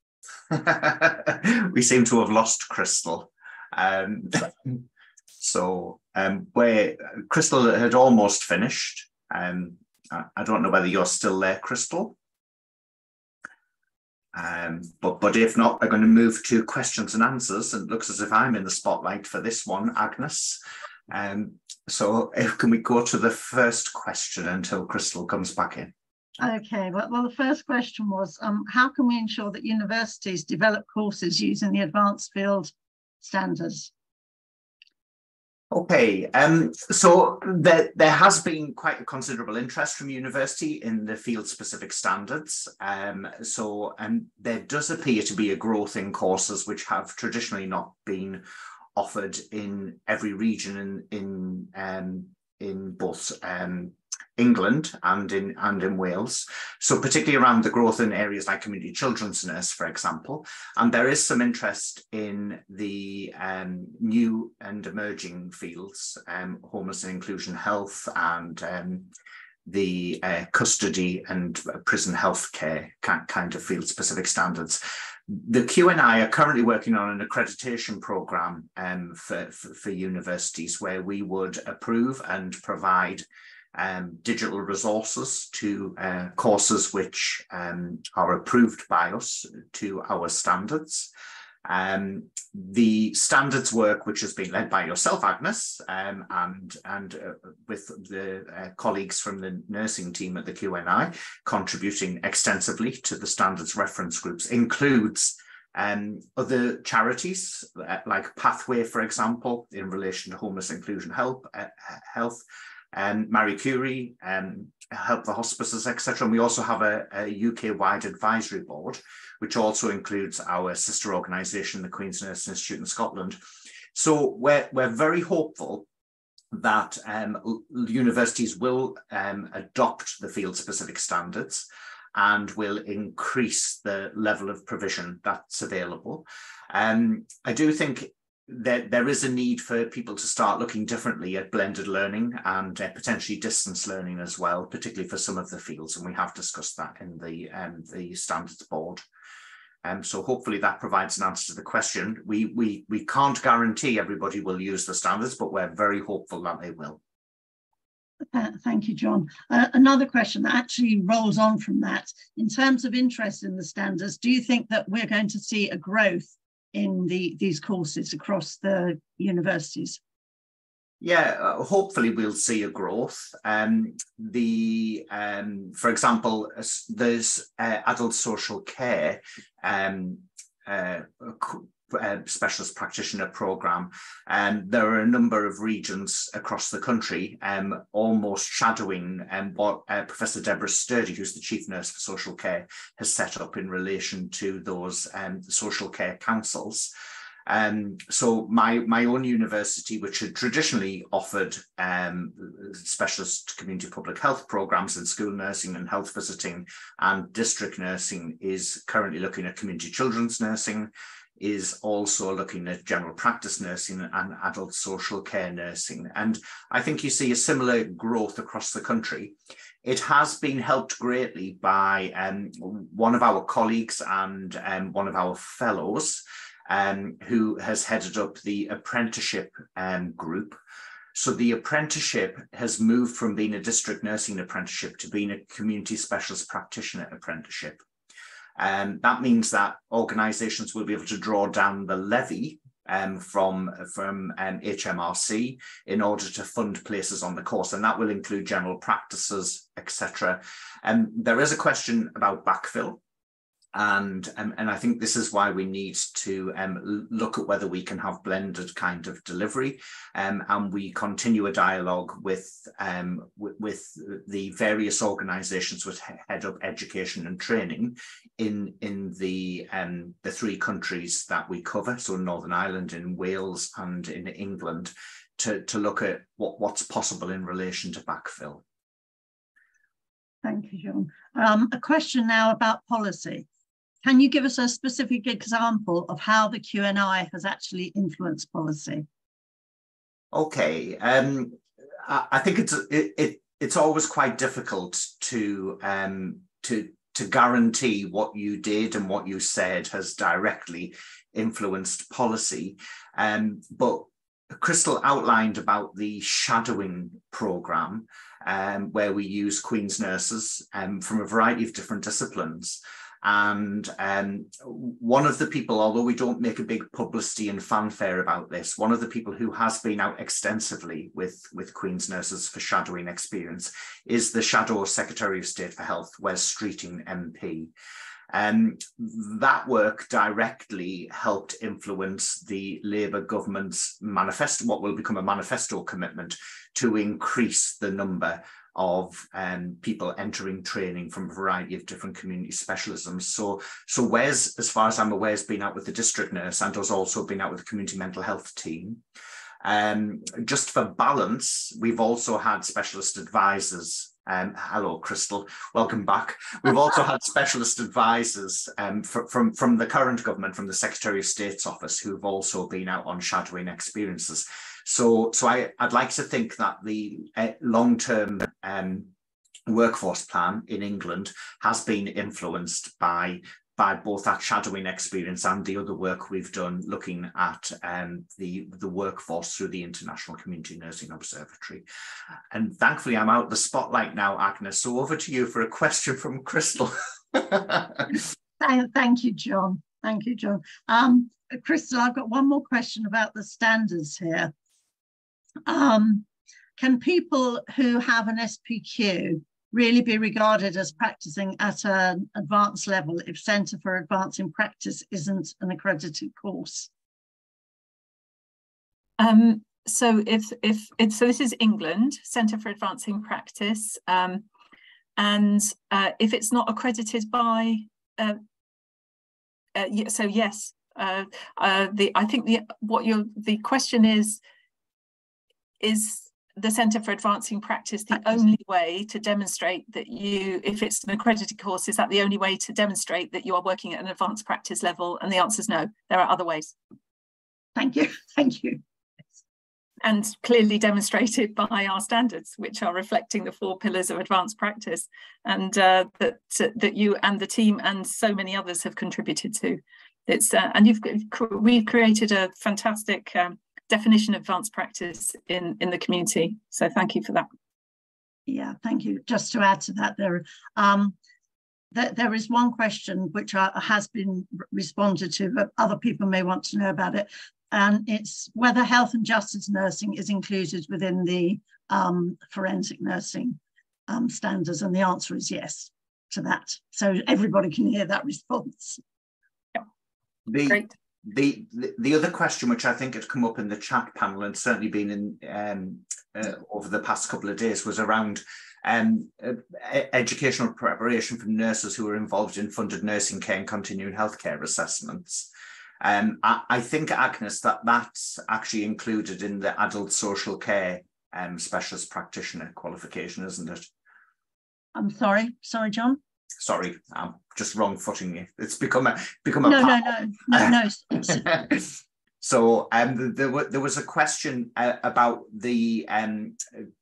*laughs* we seem to have lost Crystal. Um, *laughs* so um, where Crystal had almost finished. Um, I, don't know whether you're still there, Crystal. Um, but but if not, we're going to move to questions and answers. And it looks as if I'm in the spotlight for this one, Agnes. Um, so if, can we go to the first question until Crystal comes back in? Okay, well, well, the first question was, um, how can we ensure that universities develop courses using the advanced field standards? Okay, um, so there, there has been quite a considerable interest from university in the field-specific standards. Um, so, and there does appear to be a growth in courses which have traditionally not been offered in every region in in um, in both um, England and in and in Wales. So particularly around the growth in areas like community children's nurse, for example. And there is some interest in the um, new and emerging fields, um, homeless and inclusion health and um, the uh, custody and prison healthcare kind of field specific standards. The QNI are currently working on an accreditation program um, for, for, for, universities where we would approve and provide um, digital resources to uh, courses which um, are approved by us to our standards. Um, the standards work, which has been led by yourself, Agnes, um, and and uh, with the uh, colleagues from the nursing team at the QNI, contributing extensively to the standards reference groups, includes um, other charities uh, like Pathway, for example, in relation to homeless inclusion help, uh, health, and um, Marie Curie, um, Help the Hospices, etc. And we also have a, a UK-wide advisory board, which also includes our sister organisation, the Queen's Nursing Institute in Scotland. So we're, we're very hopeful that um, universities will um, adopt the field-specific standards and will increase the level of provision that's available. Um, I do think that there is a need for people to start looking differently at blended learning and uh, potentially distance learning as well, particularly for some of the fields, and we have discussed that in the um, the standards board. Um, so hopefully that provides an answer to the question. We we we can't guarantee everybody will use the standards, but we're very hopeful that they will. Uh, thank you, John. Uh, another question that actually rolls on from that. In terms of interest in the standards, do you think that we're going to see a growth in the these courses across the universities? Yeah, uh, hopefully we'll see a growth. Um, the, um, for example, there's uh, adult social care um, uh, uh, specialist practitioner program. And um, there are a number of regions across the country um, almost shadowing um, what uh, Professor Deborah Sturdy, who's the Chief Nurse for Social Care, has set up in relation to those um, social care councils. Um, so my my own university, which had traditionally offered um, specialist community public health programs in school nursing and health visiting and district nursing, is currently looking at community children's nursing, is also looking at general practice nursing and adult social care nursing. And I think you see a similar growth across the country. It has been helped greatly by um, one of our colleagues and um, one of our fellows um, who has headed up the apprenticeship um, group. So the apprenticeship has moved from being a district nursing apprenticeship to being a community specialist practitioner apprenticeship. Um, that means that organisations will be able to draw down the levy um, from, from um, HMRC in order to fund places on the course, and that will include general practices, etc. And um, there is a question about backfill. And, um, and I think this is why we need to um, look at whether we can have blended kind of delivery. Um, and we continue a dialogue with, um, with the various organisations which head up education and training in, in the, um, the three countries that we cover, so Northern Ireland, in Wales and in England, to, to look at what, what's possible in relation to backfill. Thank you, John. Um, a question now about policy. Can you give us a specific example of how the QNI has actually influenced policy? Okay, um, I, I, think it's it, it, it's always quite difficult to um, to to guarantee what you did and what you said has directly influenced policy. Um, but Crystal outlined about the shadowing program, um, where we use Queen's nurses um, from a variety of different disciplines. And um, one of the people, although we don't make a big publicity and fanfare about this, one of the people who has been out extensively with, with Queen's Nurses for shadowing experience is the Shadow Secretary of State for Health, Wes Streeting MP. Um, that work directly helped influence the Labour government's manifesto, what will become a manifesto commitment to increase the number of um, people entering training from a variety of different community specialisms. So, so Wes, as far as I'm aware, has been out with the district nurse and has also been out with the community mental health team. Um, just for balance, we've also had specialist advisors um, hello, Crystal. Welcome back. We've also *laughs* had specialist advisors um, for, from, from the current government, from the Secretary of State's office, who've also been out on shadowing experiences. So, so I, I'd like to think that the uh, long-term um, workforce plan in England has been influenced by by both that shadowing experience and the other work we've done looking at um, the, the workforce through the International Community Nursing Observatory. And thankfully, I'm out the spotlight now, Agnes. So over to you for a question from Crystal. *laughs* Thank you, John. Thank you, John. Um, Crystal, I've got one more question about the standards here. Um, can people who have an SPQ really be regarded as practicing at an advanced level if Centre for Advancing Practice isn't an accredited course? Um, so if if it's so this is England Centre for Advancing Practice, um, and uh, if it's not accredited by, uh, uh, so yes, uh, uh, the I think the what your the question is is the Centre for Advancing Practice the only way to demonstrate that you, if it's an accredited course, is that the only way to demonstrate that you are working at an advanced practice level? And the answer is no, there are other ways. Thank you, *laughs* thank you. And clearly demonstrated by our standards, which are reflecting the four pillars of advanced practice, and uh, that that you and the team and so many others have contributed to. It's uh, and you've we've created a fantastic um, definition of advanced practice in, in the community. So thank you for that. Yeah, thank you. Just to add to that, there, um, th there is one question which uh, has been responded to, but other people may want to know about it. And it's whether health and justice nursing is included within the um, forensic nursing um, standards. And the answer is yes to that. So everybody can hear that response. Yeah. The, Great the, the, other question, which I think had come up in the chat panel and certainly been in um, uh, over the past couple of days, was around um, uh, educational preparation for nurses who are involved in funded nursing care and continuing healthcare assessments. Um, I, I, think, Agnes, that that's actually included in the adult social care um, specialist practitioner qualification, isn't it? I'm sorry, sorry, John sorry, I'm just wrong footing you. It's become a become a no, no, no, no, no. *laughs* so um, there, there was a question uh, about the um,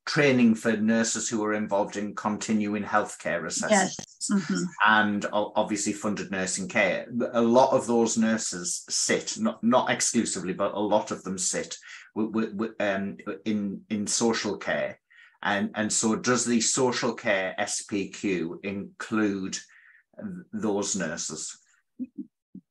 training for nurses who are involved in continuing healthcare assessments yes. mm-hmm. and obviously funded nursing care. A lot of those nurses sit, not not exclusively, but a lot of them sit with, with, um, in in social care and, and so does the social care SPQ include those nurses?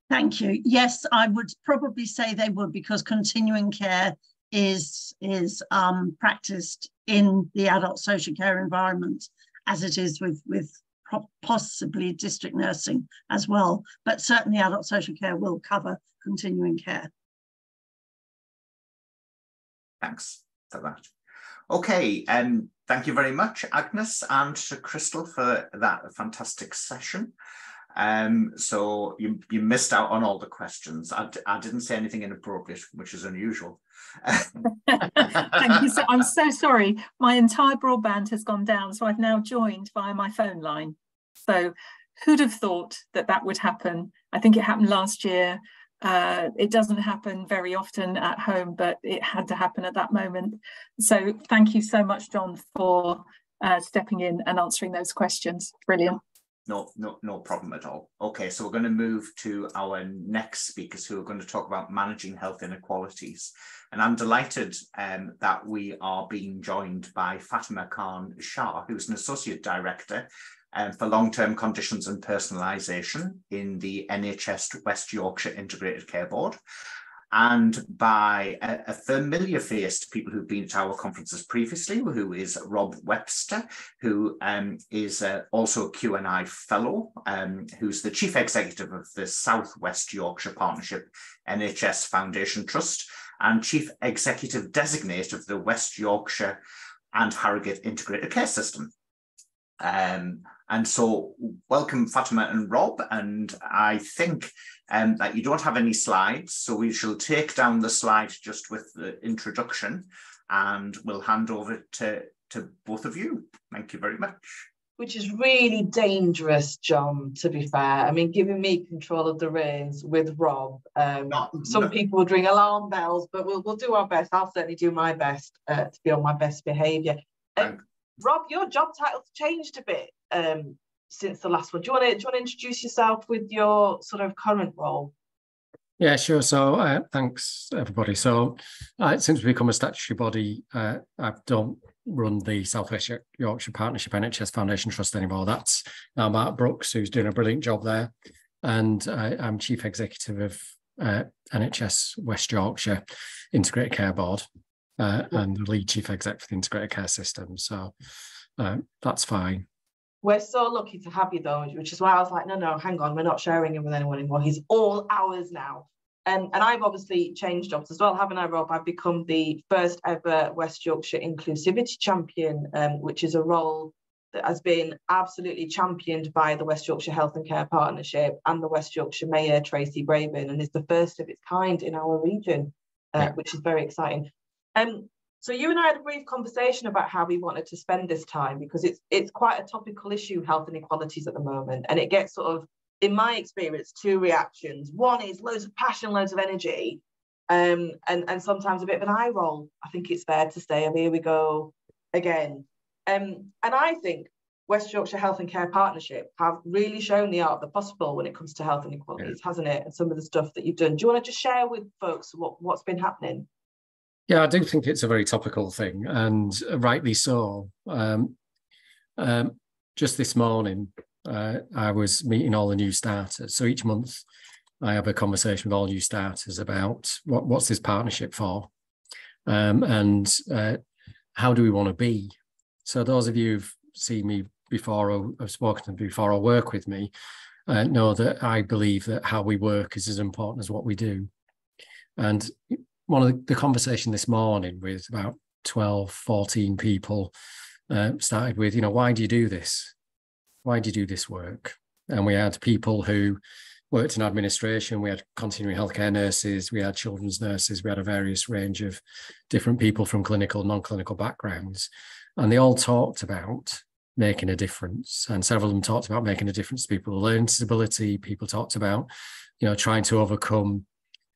Thank you. Yes, I would probably say they would because continuing care is is um, practiced in the adult social care environment as it is with with possibly district nursing as well. But certainly adult social care will cover continuing care. Thanks for that. Okay, um, thank you very much, Agnes and to Crystal for that fantastic session. Um, so you, you missed out on all the questions. I, I didn't say anything inappropriate, which is unusual. Thank you. So, I'm so *laughs* sorry. My entire broadband has gone down, so I've now joined via my phone line. So who'd have thought that that would happen? I think it happened last year. Uh, it doesn't happen very often at home, but it had to happen at that moment. So thank you so much, John, for uh, stepping in and answering those questions. Brilliant. No, no, no problem at all. Okay, so we're going to move to our next speakers who are going to talk about managing health inequalities. And I'm delighted um, that we are being joined by Fatima Khan Shah, who's an associate director um, for long-term conditions and personalisation in the NHS West Yorkshire Integrated Care Board and by a, a, familiar face to people who've been at our conferences previously, who is Rob Webster, who um, is uh, also a QNI Fellow, um, who's the Chief Executive of the South West Yorkshire Partnership NHS Foundation Trust and Chief Executive Designate of the West Yorkshire and Harrogate Integrated Care System. Um, and so welcome Fatima and Rob. And I think um, that you don't have any slides. So we shall take down the slide just with the introduction and we'll hand over to, to both of you. Thank you very much. Which is really dangerous, John, to be fair. I mean, giving me control of the reins with Rob. Um, Not, some no. people would ring alarm bells, but we'll, we'll do our best. I'll certainly do my best uh, to be on my best behaviour. Um, Rob, your job title's changed a bit um, since the last one. Do you want to do you want to introduce yourself with your sort of current role? Yeah, sure. So uh, thanks, everybody. So uh, since we've become a statutory body, uh, I don't run the South West Yorkshire Partnership NHS Foundation Trust anymore. That's now Mark Brooks, who's doing a brilliant job there. And I'm Chief Executive of uh, NHS West Yorkshire Integrated Care Board uh, and the lead Chief Exec for the Integrated Care System. So uh, that's fine. We're so lucky to have you though, which is why I was like, no, no, hang on, we're not sharing him with anyone anymore. He's all ours now. Um, and I've obviously changed jobs as well, haven't I, Rob? I've become the first ever West Yorkshire Inclusivity Champion, um, which is a role that has been absolutely championed by the West Yorkshire Health and Care Partnership and the West Yorkshire Mayor, Tracy Brabin, and is the first of its kind in our region, uh, yeah. which is very exciting. Um, so you and I had a brief conversation about how we wanted to spend this time because it's it's quite a topical issue, health inequalities at the moment, and it gets sort of, in my experience, two reactions. One is loads of passion, loads of energy, um, and and sometimes a bit of an eye roll. I think it's fair to say, and here we go again. Um, and I think West Yorkshire Health and Care Partnership have really shown the art of the possible when it comes to health inequalities, yeah. hasn't it? And some of the stuff that you've done. Do you want to just share with folks what, what's been happening? Yeah, I do think it's a very topical thing, and rightly so. Um, um, just this morning, uh, I was meeting all the new starters. So each month, I have a conversation with all new starters about what, what's this partnership for, um, and uh, how do we want to be. So those of you who've seen me before or have spoken to me before or work with me uh, know that I believe that how we work is as important as what we do. And one of the, the conversation this morning with about 12, 14 people uh, started with, you know, why do you do this? Why do you do this work? And we had people who worked in administration, we had continuing healthcare nurses, we had children's nurses, we had a various range of different people from clinical, non-clinical backgrounds. And they all talked about making a difference. And several of them talked about making a difference to people with learning disability. People talked about, you know, trying to overcome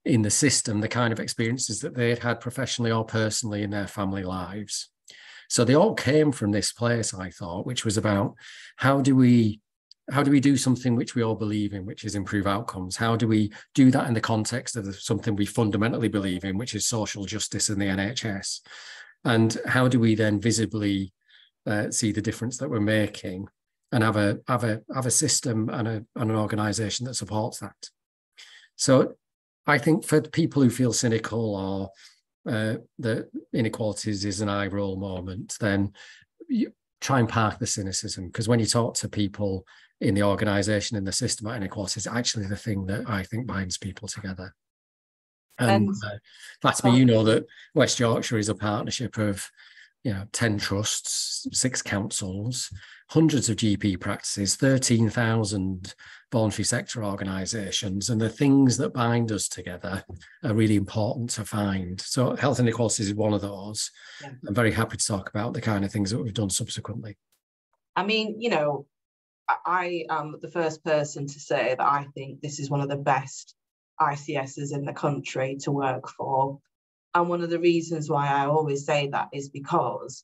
in the system the kind of experiences that they had had professionally or personally in their family lives. So they all came from this place, I thought, which was about how do we how do we do something which we all believe in, which is improve outcomes? How do we do that in the context of something we fundamentally believe in, which is social justice in the NHS? And how do we then visibly uh, see the difference that we're making and have a have a have a system and a and an organization that supports that? So I think for people who feel cynical or uh, that inequalities is an eye roll moment, then you try and park the cynicism because when you talk to people in the organization in the system about inequalities, it's actually the thing that I think binds people together. And, and uh, that's me, you know that West Yorkshire is a partnership of you know 10 trusts, six councils, hundreds of GP practices, 13,000 voluntary sector organisations, and the things that bind us together are really important to find. So, health inequalities is one of those. Yeah. I'm very happy to talk about the kind of things that we've done subsequently. I mean, you know, I am the first person to say that I think this is one of the best ICSs in the country to work for. And one of the reasons why I always say that is because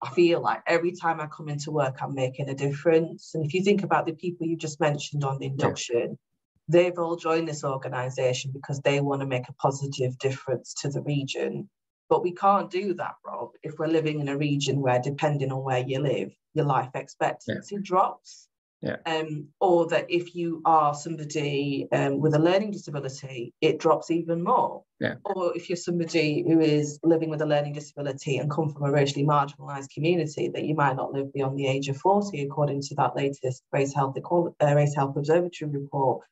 I feel like every time I come into work, I'm making a difference. And if you think about the people you just mentioned on the induction, yeah. they've all joined this organization because they want to make a positive difference to the region. But we can't do that, Rob, if we're living in a region where, depending on where you live, your life expectancy yeah. drops. Yeah. Um, or that if you are somebody um, with a learning disability, it drops even more. Yeah. Or if you're somebody who is living with a learning disability and come from a racially marginalised community, that you might not live beyond the age of 40, according to that latest Race Health, uh, Race Health Observatory report.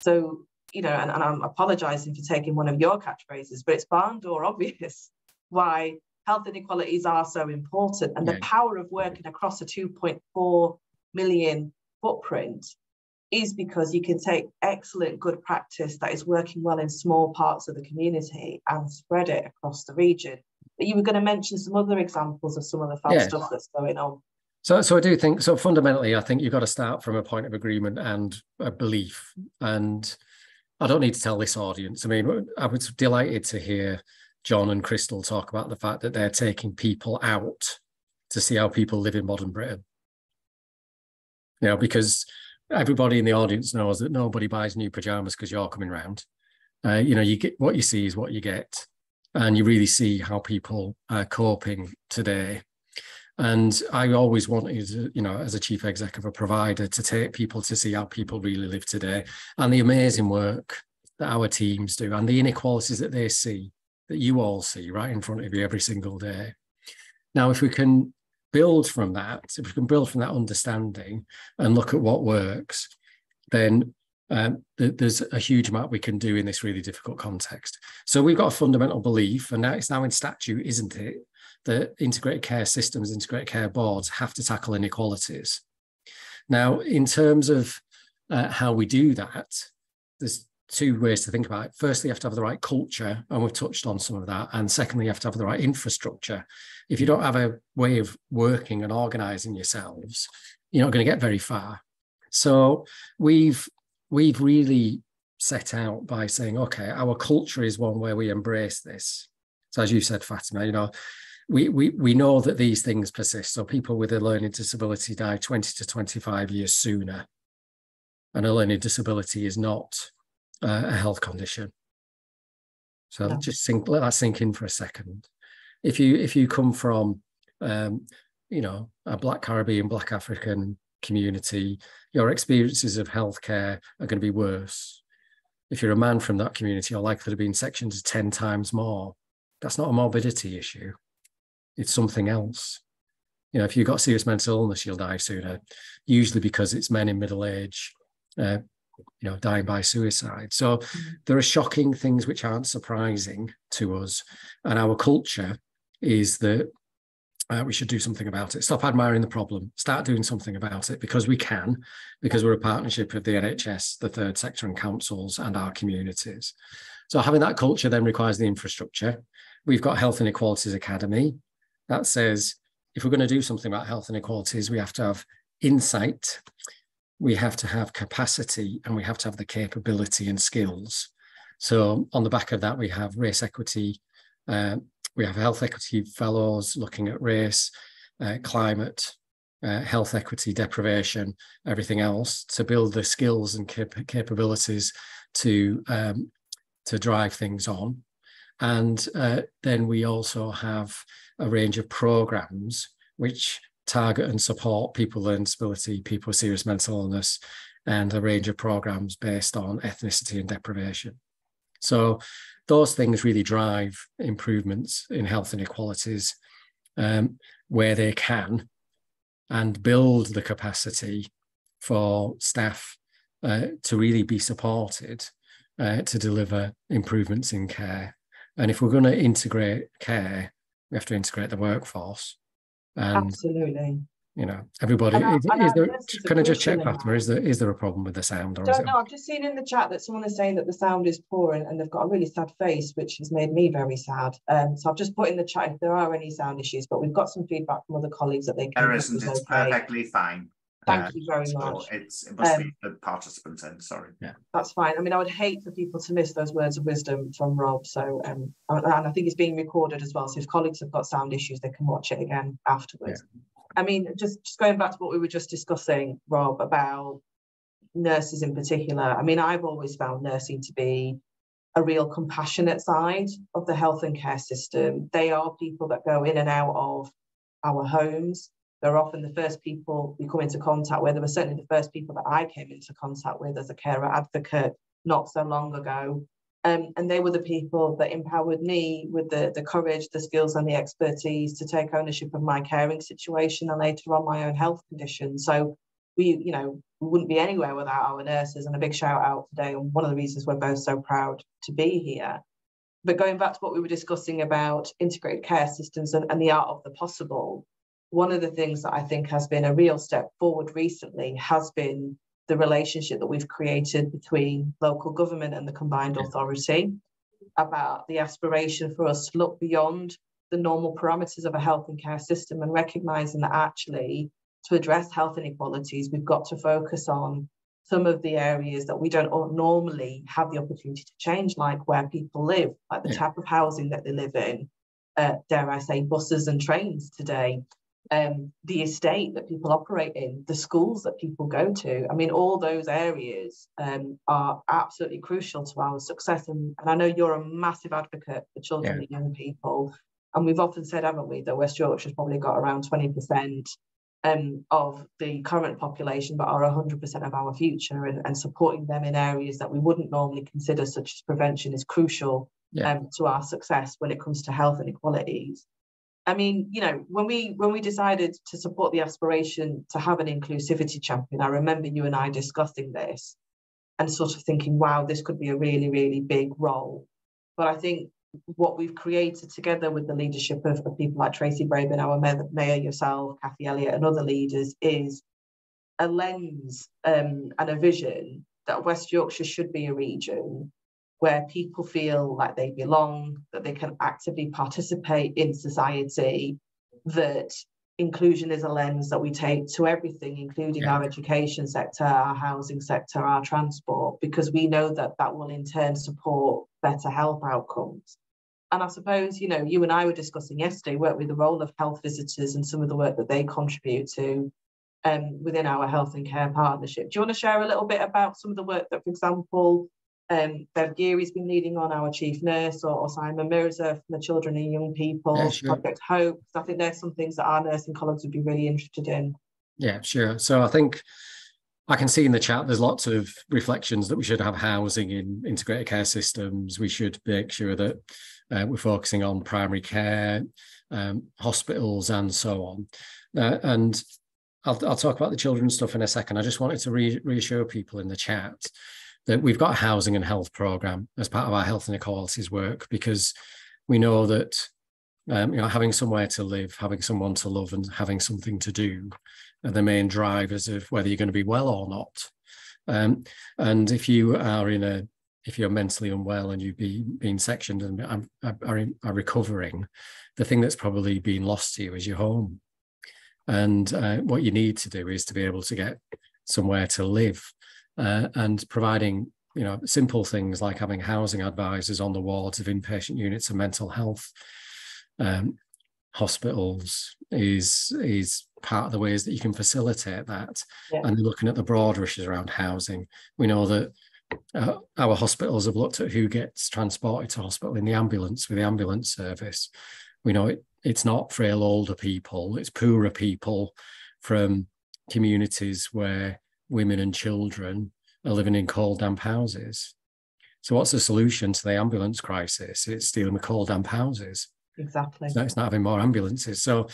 So, you know, and, and I'm apologising for taking one of your catchphrases, but it's barn door obvious *laughs* why health inequalities are so important and yeah. the power of working across a 2.4 million footprint is because you can take excellent good practice that is working well in small parts of the community and spread it across the region. But you were going to mention some other examples of some of the fun yeah. stuff that's going on. So, so I do think so. Fundamentally, I think you've got to start from a point of agreement and a belief. And I don't need to tell this audience. I mean, I was delighted to hear John and Crystal talk about the fact that they're taking people out to see how people live in modern Britain You know, because everybody in the audience knows that nobody buys new pajamas because you're coming round. Uh, you know, you get what you see is what you get, and you really see how people are coping today. And I always wanted, you know, as a chief executive, a provider, to take people to see how people really live today, and the amazing work that our teams do, and the inequalities that they see, that you all see right in front of you every single day. Now, if we can build from that, if we can build from that understanding and look at what works, then um, th- there's a huge amount we can do in this really difficult context. So we've got a fundamental belief, and now it's now in statute, isn't it, that integrated care systems, integrated care boards have to tackle inequalities. Now, in terms of uh, how we do that, there's two ways to think about it. Firstly, you have to have the right culture, and we've touched on some of that. And secondly, you have to have the right infrastructure. If you don't have a way of working and organizing yourselves, you're not going to get very far. So we've we've really set out by saying, okay, our culture is one where we embrace this. So as you said, Fatima, you know, we we we know that these things persist. So people with a learning disability die 20 to 25 years sooner. And a learning disability is not uh, a health condition. So no. just think, let that sink in for a second. If you if you come from, um, you know, a Black Caribbean, Black African community, your experiences of healthcare are going to be worse. If you're a man from that community, you're likely to be in sections 10 times more. That's not a morbidity issue. It's something else. You know, if you've got serious mental illness, you'll die sooner, usually because it's men in middle age, uh, you know, dying by suicide. So mm-hmm. there are shocking things which aren't surprising to us. And our culture is that uh, we should do something about it. Stop admiring the problem, start doing something about it because we can, because we're a partnership of the NHS, the third sector, and councils and our communities. So having that culture then requires the infrastructure. We've got Health Inequalities Academy that says if we're going to do something about health inequalities, we have to have insight we have to have capacity and we have to have the capability and skills. So on the back of that, we have race equity, uh, we have health equity fellows looking at race, uh, climate, uh, health equity, deprivation, everything else to build the skills and cap- capabilities to um, to drive things on. And uh, then we also have a range of programs which target and support people with disability, people with serious mental illness, and a range of programs based on ethnicity and deprivation. So those things really drive improvements in health inequalities um, where they can and build the capacity for staff uh, to really be supported uh, to deliver improvements in care. And if we're going to integrate care, we have to integrate the workforce. And, Absolutely. You know, everybody. I, is, is there, can I just check, Fatima? Is there is there a problem with the sound? Or don't know. I've just seen in the chat that someone is saying that the sound is poor and, and they've got a really sad face, which has made me very sad. Um, so I've just put in the chat if there are any sound issues, but we've got some feedback from other colleagues that they can. There isn't. It's okay. perfectly fine. Thank uh, you very so much. It's it must um, be the participants end. Sorry. Yeah, that's fine. I mean, I would hate for people to miss those words of wisdom from Rob. So, um, and I think it's being recorded as well. So if colleagues have got sound issues, they can watch it again afterwards. Yeah. I mean, just just going back to what we were just discussing, Rob, about nurses in particular. I mean, I've always found nursing to be a real compassionate side of the health and care system. They are people that go in and out of our homes they're often the first people we come into contact with. They were certainly the first people that I came into contact with as a carer advocate not so long ago. Um, and they were the people that empowered me with the, the courage, the skills, and the expertise to take ownership of my caring situation and later on my own health condition. So we, you know, we wouldn't be anywhere without our nurses. And a big shout out today. And one of the reasons we're both so proud to be here. But going back to what we were discussing about integrated care systems and, and the art of the possible, one of the things that I think has been a real step forward recently has been the relationship that we've created between local government and the combined authority about the aspiration for us to look beyond the normal parameters of a health and care system and recognizing that actually to address health inequalities we've got to focus on some of the areas that we don't normally have the opportunity to change like where people live like the type of housing that they live in. Uh, dare i say buses and trains today um, the estate that people operate in, the schools that people go to. I mean, all those areas um, are absolutely crucial to our success. And, and I know you're a massive advocate for children yeah. and young people. And we've often said, haven't we, that West Yorkshire's probably got around 20% um, of the current population, but are 100% of our future. And, and supporting them in areas that we wouldn't normally consider, such as prevention, is crucial yeah. um, to our success when it comes to health inequalities. I mean, you know, when we when we decided to support the aspiration to have an inclusivity champion, I remember you and I discussing this and sort of thinking, wow, this could be a really, really big role. But I think what we've created together with the leadership of, of people like Tracy Brabin, our mayor, yourself, Cathy Elliott, and other leaders is a lens um, and a vision that West Yorkshire should be a region where people feel like they belong, that they can actively participate in society, that inclusion is a lens that we take to everything, including yeah. our education sector, our housing sector, our transport, because we know that that will in turn support better health outcomes. And I suppose, you know, you and I were discussing yesterday, work with the role of health visitors and some of the work that they contribute to um, within our health and care partnership. Do you want to share a little bit about some of the work that, for example, um, Bev Geary's been leading on our chief nurse or, or Simon Mirza from the Children and Young People yeah, sure. Project Hope. So I think there's some things that our nursing colleagues would be really interested in. Yeah, sure. So I think I can see in the chat there's lots of reflections that we should have housing in integrated care systems. We should make sure that uh, we're focusing on primary care, um, hospitals, and so on. Uh, and I'll, I'll, talk about the children's stuff in a second. I just wanted to re- reassure people in the chat that we've got a housing and health program as part of our health inequalities work because we know that um, you know having somewhere to live, having someone to love, and having something to do are the main drivers of whether you're going to be well or not. Um, and if you are in a if you're mentally unwell and you've been, been sectioned and are, are, recovering, the thing that's probably been lost to you is your home. And uh, what you need to do is to be able to get somewhere to live uh, and providing you know simple things like having housing advisors on the wards of inpatient units of mental health um, hospitals is is part of the ways that you can facilitate that. Yeah. and looking at the broader issues around housing. We know that uh, our hospitals have looked at who gets transported to hospital in the ambulance with the ambulance service. We know it, it's not frail older people it's poorer people from communities where women and children are living in cold, damp houses. So, what's the solution to the ambulance crisis? It's dealing with cold, damp houses. Exactly. So it's not having more ambulances. So,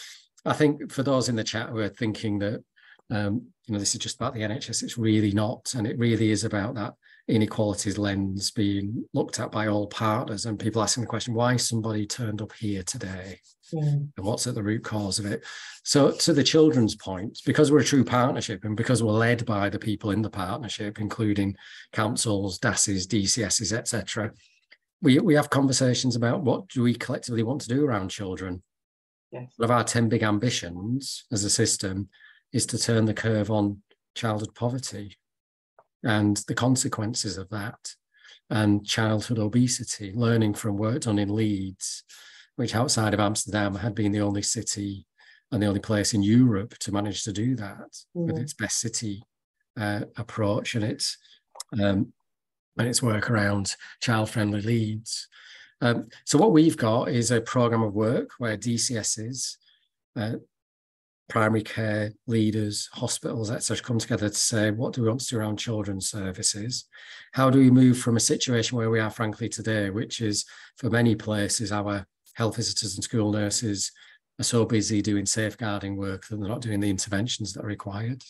I think for those in the chat who are thinking that um, you know this is just about the NHS, it's really not, and it really is about that inequalities lens being looked at by all partners and people asking the question why somebody turned up here today mm. and what's at the root cause of it so to the children's point because we're a true partnership and because we're led by the people in the partnership including councils dases dcss etc we, we have conversations about what do we collectively want to do around children yes. one of our 10 big ambitions as a system is to turn the curve on childhood poverty and the consequences of that and childhood obesity, learning from work done in Leeds, which outside of Amsterdam had been the only city and the only place in Europe to manage to do that mm. with its best city uh, approach and its um, and its work around child-friendly Leeds. Um, so what we've got is a program of work where DCSs, uh, primary care leaders, hospitals, etc., come together to say, what do we want to do around children's services? How do we move from a situation where we are, frankly, today, which is for many places, our health visitors and school nurses are so busy doing safeguarding work that they're not doing the interventions that are required.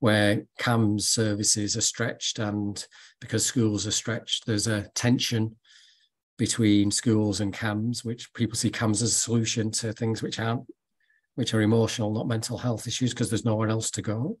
Where CAMHS services are stretched, and because schools are stretched, there's a tension between schools and CAMHS, which people see CAMHS as a solution to things which aren't which are emotional, not mental health issues, because there's nowhere else to go.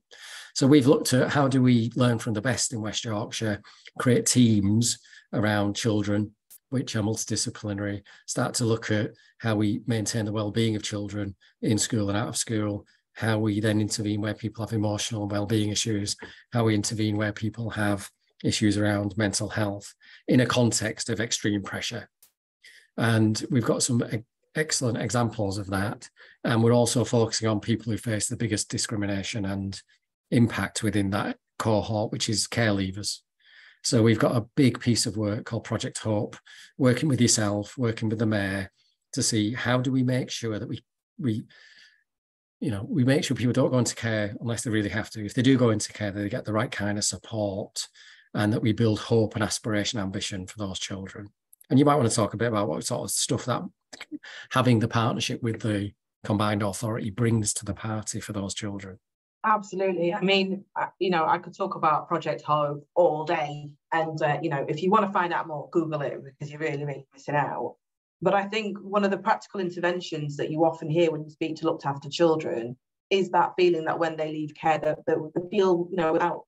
So we've looked at how do we learn from the best in West Yorkshire, create teams around children which are multidisciplinary, start to look at how we maintain the well-being of children in school and out of school, how we then intervene where people have emotional well-being issues, how we intervene where people have issues around mental health in a context of extreme pressure. And we've got some excellent examples of that. And we're also focusing on people who face the biggest discrimination and impact within that cohort, which is care leavers. So we've got a big piece of work called Project Hope, working with yourself, working with the mayor to see how do we make sure that we we you know we make sure people don't go into care unless they really have to. If they do go into care, they get the right kind of support, and that we build hope and aspiration, ambition for those children. And you might want to talk a bit about what sort of stuff that having the partnership with the combined authority brings to the party for those children. Absolutely. I mean, you know, I could talk about Project Hope all day. And, uh, you know, if you want to find out more, Google it because you're really, really missing out. But I think one of the practical interventions that you often hear when you speak to looked after children is that feeling that when they leave care, that they, they feel, you know, without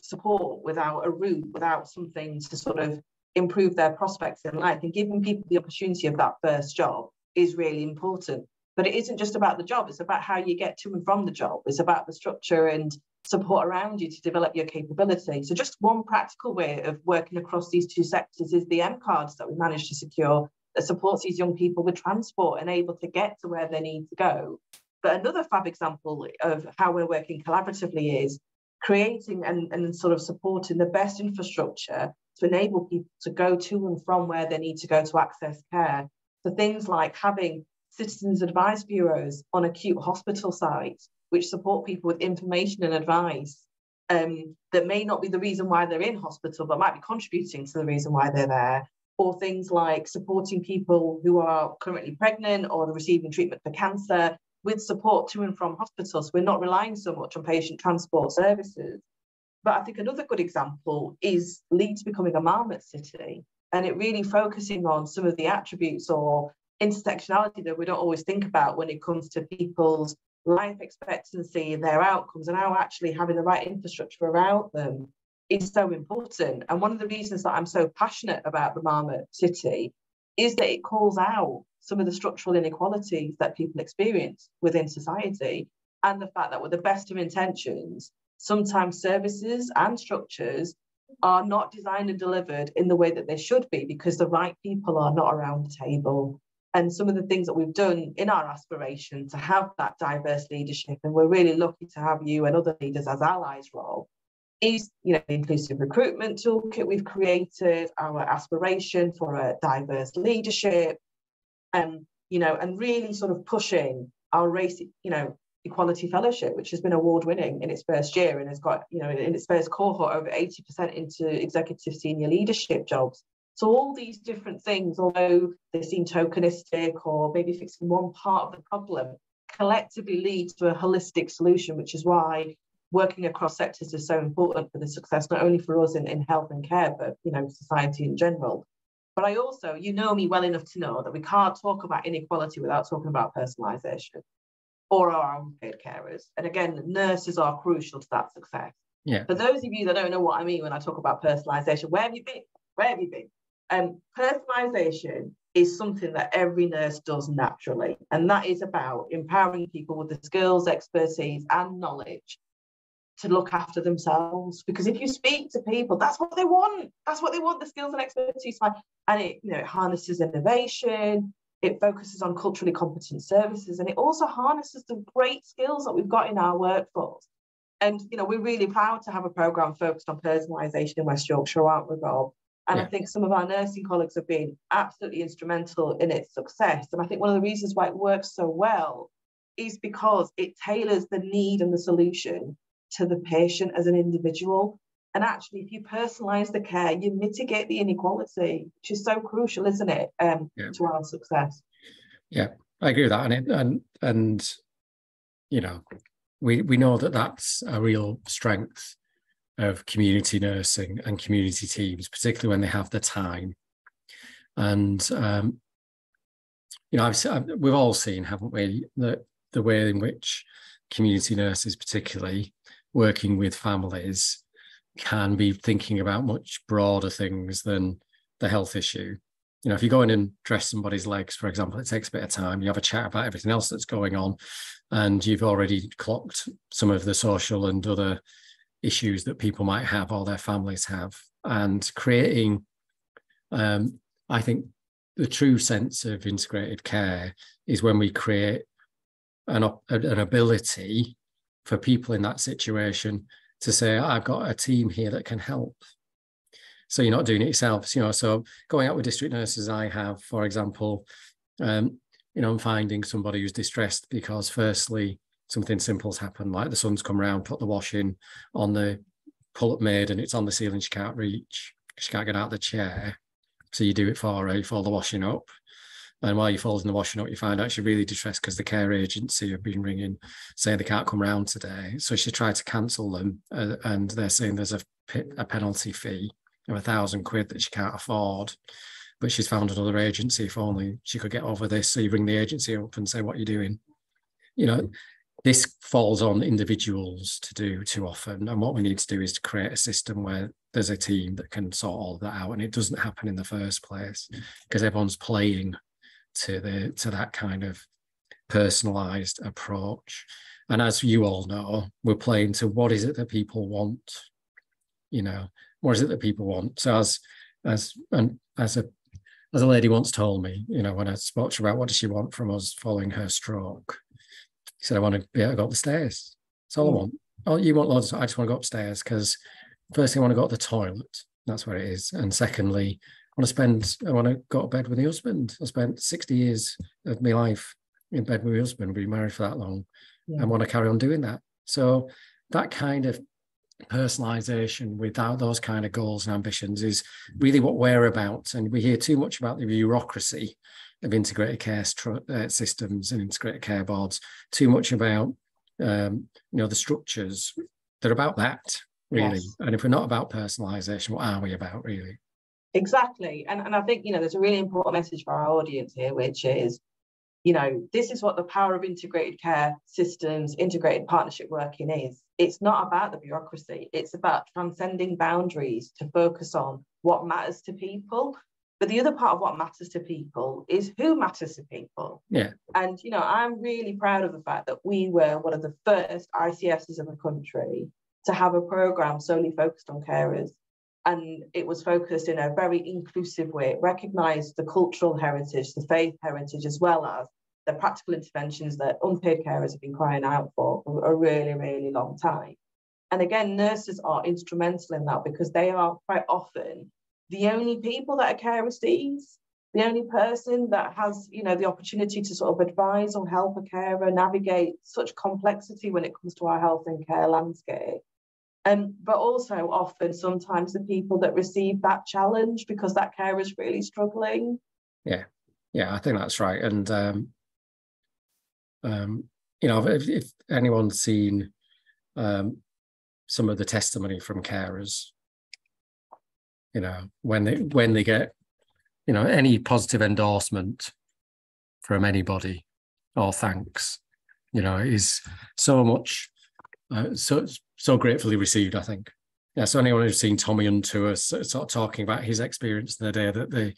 support, without a route, without something to sort of improve their prospects in life and giving people the opportunity of that first job is really important. But it isn't just about the job, it's about how you get to and from the job. It's about the structure and support around you to develop your capability. So, just one practical way of working across these two sectors is the MCards that we managed to secure that supports these young people with transport and able to get to where they need to go. But another fab example of how we're working collaboratively is creating and, and sort of supporting the best infrastructure to enable people to go to and from where they need to go to access care. So things like having citizens advice bureaus on acute hospital sites, which support people with information and advice um, that may not be the reason why they're in hospital, but might be contributing to the reason why they're there. Or things like supporting people who are currently pregnant or receiving treatment for cancer with support to and from hospitals. We're not relying so much on patient transport services. But I think another good example is Leeds becoming a Marmot city and it really focusing on some of the attributes or intersectionality that we don't always think about when it comes to people's life expectancy their outcomes and how actually having the right infrastructure around them is so important. And one of the reasons that I'm so passionate about the Marmot City is that it calls out some of the structural inequalities that people experience within society and the fact that with the best of intentions, sometimes services and structures are not designed and delivered in the way that they should be because the right people are not around the table and some of the things that we've done in our aspiration to have that diverse leadership, and we're really lucky to have you and other leaders as allies role, is you know inclusive recruitment toolkit we've created, our aspiration for a diverse leadership, and um, you know, and really sort of pushing our race, you know, equality fellowship, which has been award winning in its first year and has got, you know, in its first cohort over 80% into executive senior leadership jobs. So all these different things, although they seem tokenistic or maybe fixing one part of the problem, collectively lead to a holistic solution, which is why working across sectors is so important for the success, not only for us in, in health and care, but you know, society in general. But I also, you know me well enough to know that we can't talk about inequality without talking about personalisation or our unpaid carers. And again, nurses are crucial to that success. Yeah. For those of you that don't know what I mean when I talk about personalisation, where have you been? Where have you been? Um, personalization is something that every nurse does naturally, and that is about empowering people with the skills, expertise, and knowledge to look after themselves. Because if you speak to people, that's what they want. That's what they want: the skills and expertise. And it, you know, it harnesses innovation. It focuses on culturally competent services, and it also harnesses the great skills that we've got in our workforce. And you know, we're really proud to have a program focused on personalisation in West Yorkshire, aren't we, Rob? And yeah. I think some of our nursing colleagues have been absolutely instrumental in its success. And I think one of the reasons why it works so well is because it tailors the need and the solution to the patient as an individual. And actually, if you personalize the care, you mitigate the inequality, which is so crucial, isn't it, um, yeah. to our success? Yeah, I agree with that. And it, and and you know, we we know that that's a real strength of community nursing and community teams, particularly when they have the time. And um, you know, I've, we've all seen, haven't we, the the way in which community nurses, particularly working with families, can be thinking about much broader things than the health issue. You know, if you go in and dress somebody's legs, for example, it takes a bit of time. You have a chat about everything else that's going on, and you've already clocked some of the social and other issues that people might have or their families have and creating um, i think the true sense of integrated care is when we create an, an ability for people in that situation to say, I've got a team here that can help. So you're not doing it yourself, you know. So going out with district nurses, I have, for example, um, you know, I'm finding somebody who's distressed because firstly, something simple's happened, like the son's come around, put the washing on the pull-up maid and it's on the ceiling she can't reach. She can't get out of the chair. So you do it for her, you fold the washing up. And while you're folding the washing up, you find out she's really distressed because the care agency have been ringing saying they can't come round today. So she tried to cancel them uh, and they're saying there's a, a penalty fee of a thousand quid that she can't afford. But she's found another agency if only she could get over this. So you ring the agency up and say, what are you doing? You know, this falls on individuals to do too often. And what we need to do is to create a system where there's a team that can sort all that out. And it doesn't happen in the first place mm. because everyone's playing to the to that kind of personalized approach. And as you all know, we're playing to what is it that people want? You know, what is it that people want? So as as and as a as a lady once told me, you know, when I spoke to her about what does she want from us following her stroke, he said, I want to be able to go up the stairs. That's all I hmm. want. Oh, you want loads. I just want to go upstairs because first thing I want to go to the toilet. That's where it is. And secondly, I want to spend, I want to go to bed with my husband. I spent 60 years of my life in bed with my husband, we been married for that long. Yeah. I want to carry on doing that. So that kind of personalization without those kind of goals and ambitions is really what we're about. And we hear too much about the bureaucracy of integrated care uh, systems and integrated care boards, too much about um, you know the structures. They're about that really. Yes. And if we're not about personalization, what are we about really? Exactly. And, and I think, you know, there's a really important message for our audience here, which is, you know, this is what the power of integrated care systems, integrated partnership working is. It's not about the bureaucracy, it's about transcending boundaries to focus on what matters to people but the other part of what matters to people is who matters to people. Yeah. And, you know, I'm really proud of the fact that we were one of the first ICSs in the country to have a program solely focused on carers. And it was focused in a very inclusive way. It recognized the cultural heritage, the faith heritage, as well as the practical interventions that unpaid carers have been crying out for for a really, really long time. And again, nurses are instrumental in that because they are quite often the only people that a carer sees, the only person that has, you know, the opportunity to sort of advise or help a carer navigate such complexity when it comes to our health and care landscape. Um, but also often sometimes the people that receive that challenge because that carer is really struggling. Yeah, yeah, I think that's right. And um, um, you know, if, if anyone's seen um, some of the testimony from carers you know when they when they get you know any positive endorsement from anybody or thanks you know is so much uh, so so gratefully received i think. Yeah so anyone who's seen Tommy on Tour's sort of talking about his experience the day that they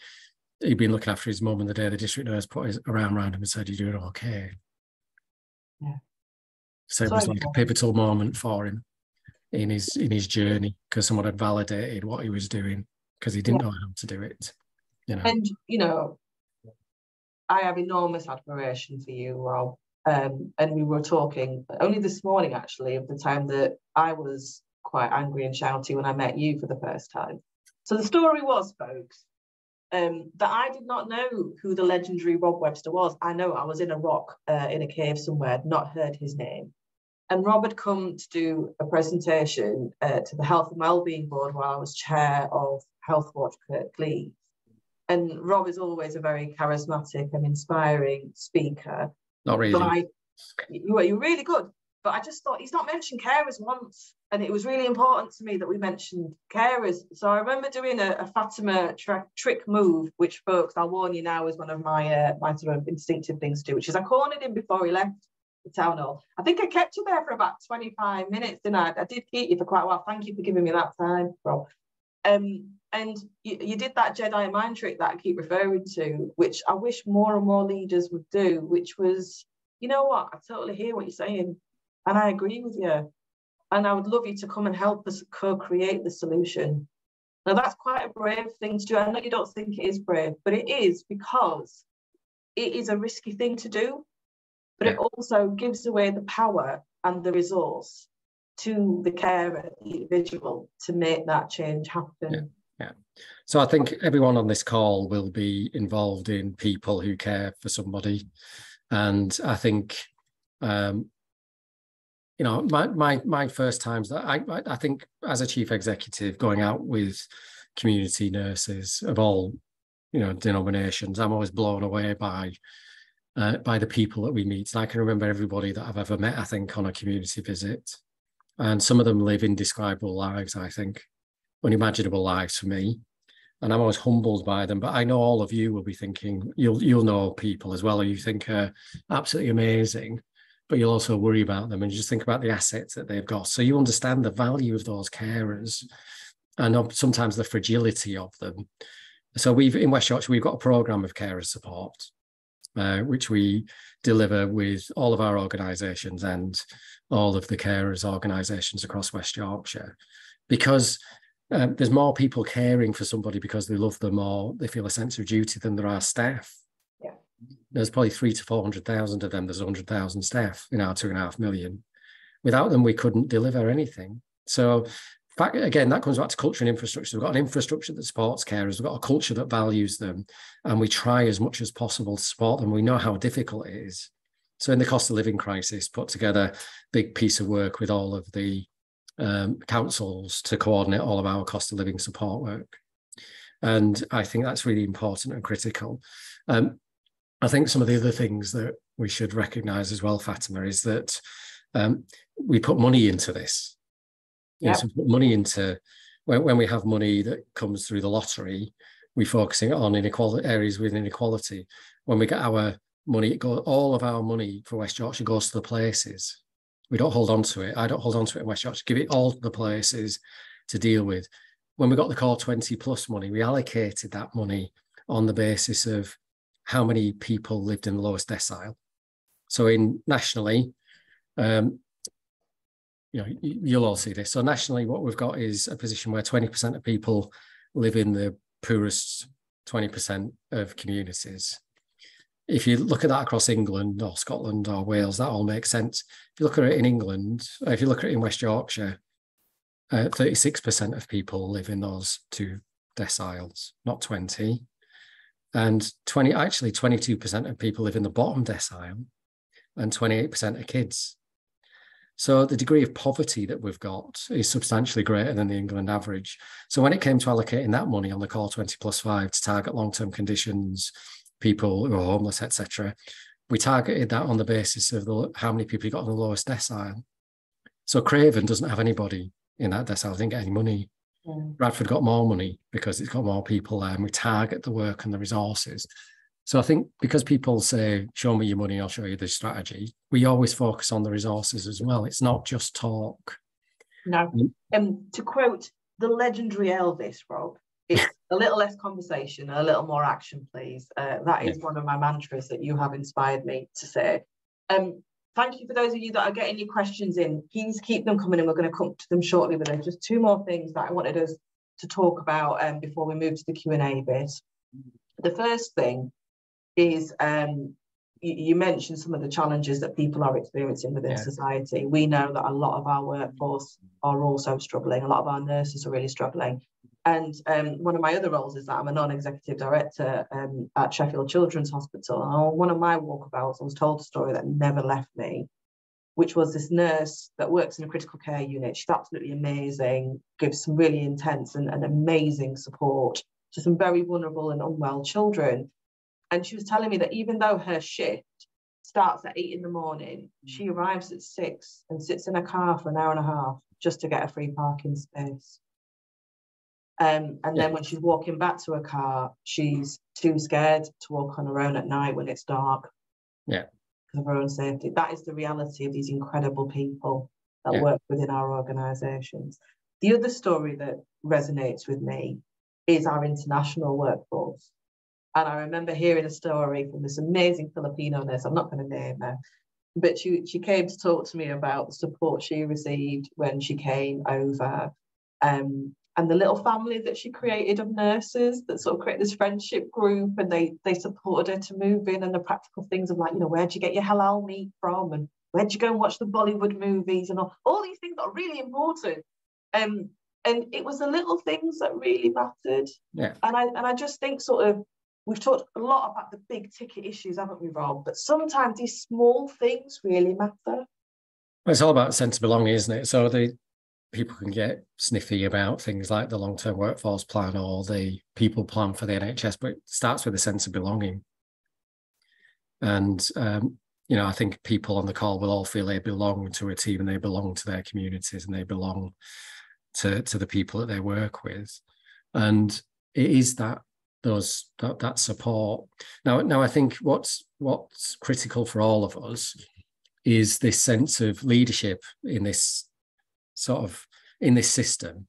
he'd been looking after his mum and the day the district nurse put his arm around him and said you're doing okay. Yeah. So it was like a pivotal moment for him in his in his journey because someone had validated what he was doing because he didn't yeah. know how to do it. You know, and you know, I have enormous admiration for you, Rob. Um, and we were talking only this morning, actually, of the time that I was quite angry and shouty when I met you for the first time. So the story was, folks, um, that I did not know who the legendary Rob Webster was. I know I was in a rock uh, in a cave somewhere, not heard his name. And Rob had come to do a presentation uh, to the Health and Wellbeing Board while I was chair of Healthwatch Kirklees. And Rob is always a very charismatic and inspiring speaker. Not really. But I, you you're really good. But I just thought he's not mentioned carers once. And it was really important to me that we mentioned carers. So I remember doing a, a Fatima tra- trick move, which folks, I'll warn you now, is one of my uh, my sort of instinctive things to do, which is I cornered him before he left the town hall. I think I kept you there for about 25 minutes, didn't I? I did keep you for quite a while. Thank you for giving me that time, Rob. Um, and you, you did that Jedi mind trick that I keep referring to, which I wish more and more leaders would do, which was, you know what, I totally hear what you're saying. And I agree with you. And I would love you to come and help us co-create the solution. Now, that's quite a brave thing to do. I know you don't think it is brave, but it is because it is a risky thing to do, but yeah. it also gives away the power and the resource to the carer, the individual, to make that change happen. Yeah. yeah. So I think everyone on this call will be involved in people who care for somebody. And I think um, you know, my my my first times that I I think as a chief executive going out with community nurses of all you know denominations, I'm always blown away by uh, by the people that we meet. And I can remember everybody that I've ever met. I think on a community visit, and some of them live indescribable lives. I think unimaginable lives for me. And I'm always humbled by them. But I know all of you will be thinking you'll you'll know people as well, who you think are absolutely amazing but you'll also worry about them and just think about the assets that they've got. So you understand the value of those carers and sometimes the fragility of them. So we've in West Yorkshire, we've got a program of carer support, uh, which we deliver with all of our organisations and all of the carers organisations across West Yorkshire, because um, there's more people caring for somebody because they love them or they feel a sense of duty than there are staff Yeah. there's probably three to 400,000 of them. There's 100,000 staff in our two and a half million. Without them, we couldn't deliver anything. So, fact, again, that comes back to culture and infrastructure. We've got an infrastructure that supports carers. We've got a culture that values them, and we try as much as possible to support them. We know how difficult it is. So, in the cost of living crisis, put together a big piece of work with all of the um, councils to coordinate all of our cost of living support work. And I think that's really important and critical. Um, I think some of the other things that we should recognise as well, Fatima, is that um, we put money into this. Yep. You know, put money into when, when we have money that comes through the lottery, we're focusing on inequality areas with inequality. When we get our money, it go, all of our money for West Yorkshire goes to the places. We don't hold on to it. I don't hold on to it in West Yorkshire. Give it all to the places to deal with. When we got the core 20 plus money, we allocated that money on the basis of how many people lived in the lowest decile. So in nationally, um, you know, you'll all see this. So nationally, what we've got is a position where 20% of people live in the poorest 20% of communities. If you look at that across England or Scotland or Wales, that all makes sense. If you look at it in England, if you look at it in West Yorkshire, uh, 36% of people live in those two deciles, not 20 and 20 actually 22% of people live in the bottom decile and 28% are kids so the degree of poverty that we've got is substantially greater than the england average so when it came to allocating that money on the core 20 plus 5 to target long-term conditions people who are homeless etc we targeted that on the basis of the, how many people you got on the lowest decile so Craven doesn't have anybody in that decile didn't get any money Mm. Bradford got more money because it's got more people there and we target the work and the resources. So I think because people say, show me your money, I'll show you the strategy, we always focus on the resources as well. It's not just talk. No. And mm. um, to quote the legendary Elvis, Rob, it's a little less conversation, a little more action, please. Uh, that is yeah. one of my mantras that you have inspired me to say. Um, thank you for those of you that are getting your questions in. Please keep them coming and we're going to come to them shortly, but there's just two more things that I wanted us to talk about um, before we move to the Q&A bit. The first thing is um, you, you, mentioned some of the challenges that people are experiencing within yeah. society. We know that a lot of our workforce are also struggling. A lot of our nurses are really struggling. And um, one of my other roles is that I'm a non-executive director um, at Sheffield Children's Hospital. And on one of my walkabouts, I was told a story that never left me, which was this nurse that works in a critical care unit. She's absolutely amazing, gives some really intense and, and amazing support to some very vulnerable and unwell children. And she was telling me that even though her shift starts at eight in the morning, she arrives at six and sits in a car for an hour and a half just to get a free parking space. Um, and yeah. then when she's walking back to her car, she's too scared to walk on her own at night when it's dark. Yeah. Because of her own safety. That is the reality of these incredible people that yeah. work within our organisations. The other story that resonates with me is our international workforce. And I remember hearing a story from this amazing Filipino nurse, I'm not going to name her, but she, she came to talk to me about the support she received when she came over. Um, and the little family that she created of nurses that sort of created this friendship group and they they supported her to move in and the practical things of like, you know, where'd you get your halal meat from and where'd you go and watch the Bollywood movies and all, all these things that are really important. Um, and it was the little things that really mattered. Yeah. And I and I just think sort of we've talked a lot about the big ticket issues, haven't we, Rob? But sometimes these small things really matter. It's all about sense of belonging, isn't it? So the people can get sniffy about things like the long-term workforce plan or the people plan for the NHS, but it starts with a sense of belonging. And um, you know, I think people on the call will all feel they belong to a team and they belong to their communities and they belong to to the people that they work with. And it is that those that, that support. Now, now I think what's what's critical for all of us is this sense of leadership in this sort of in this system,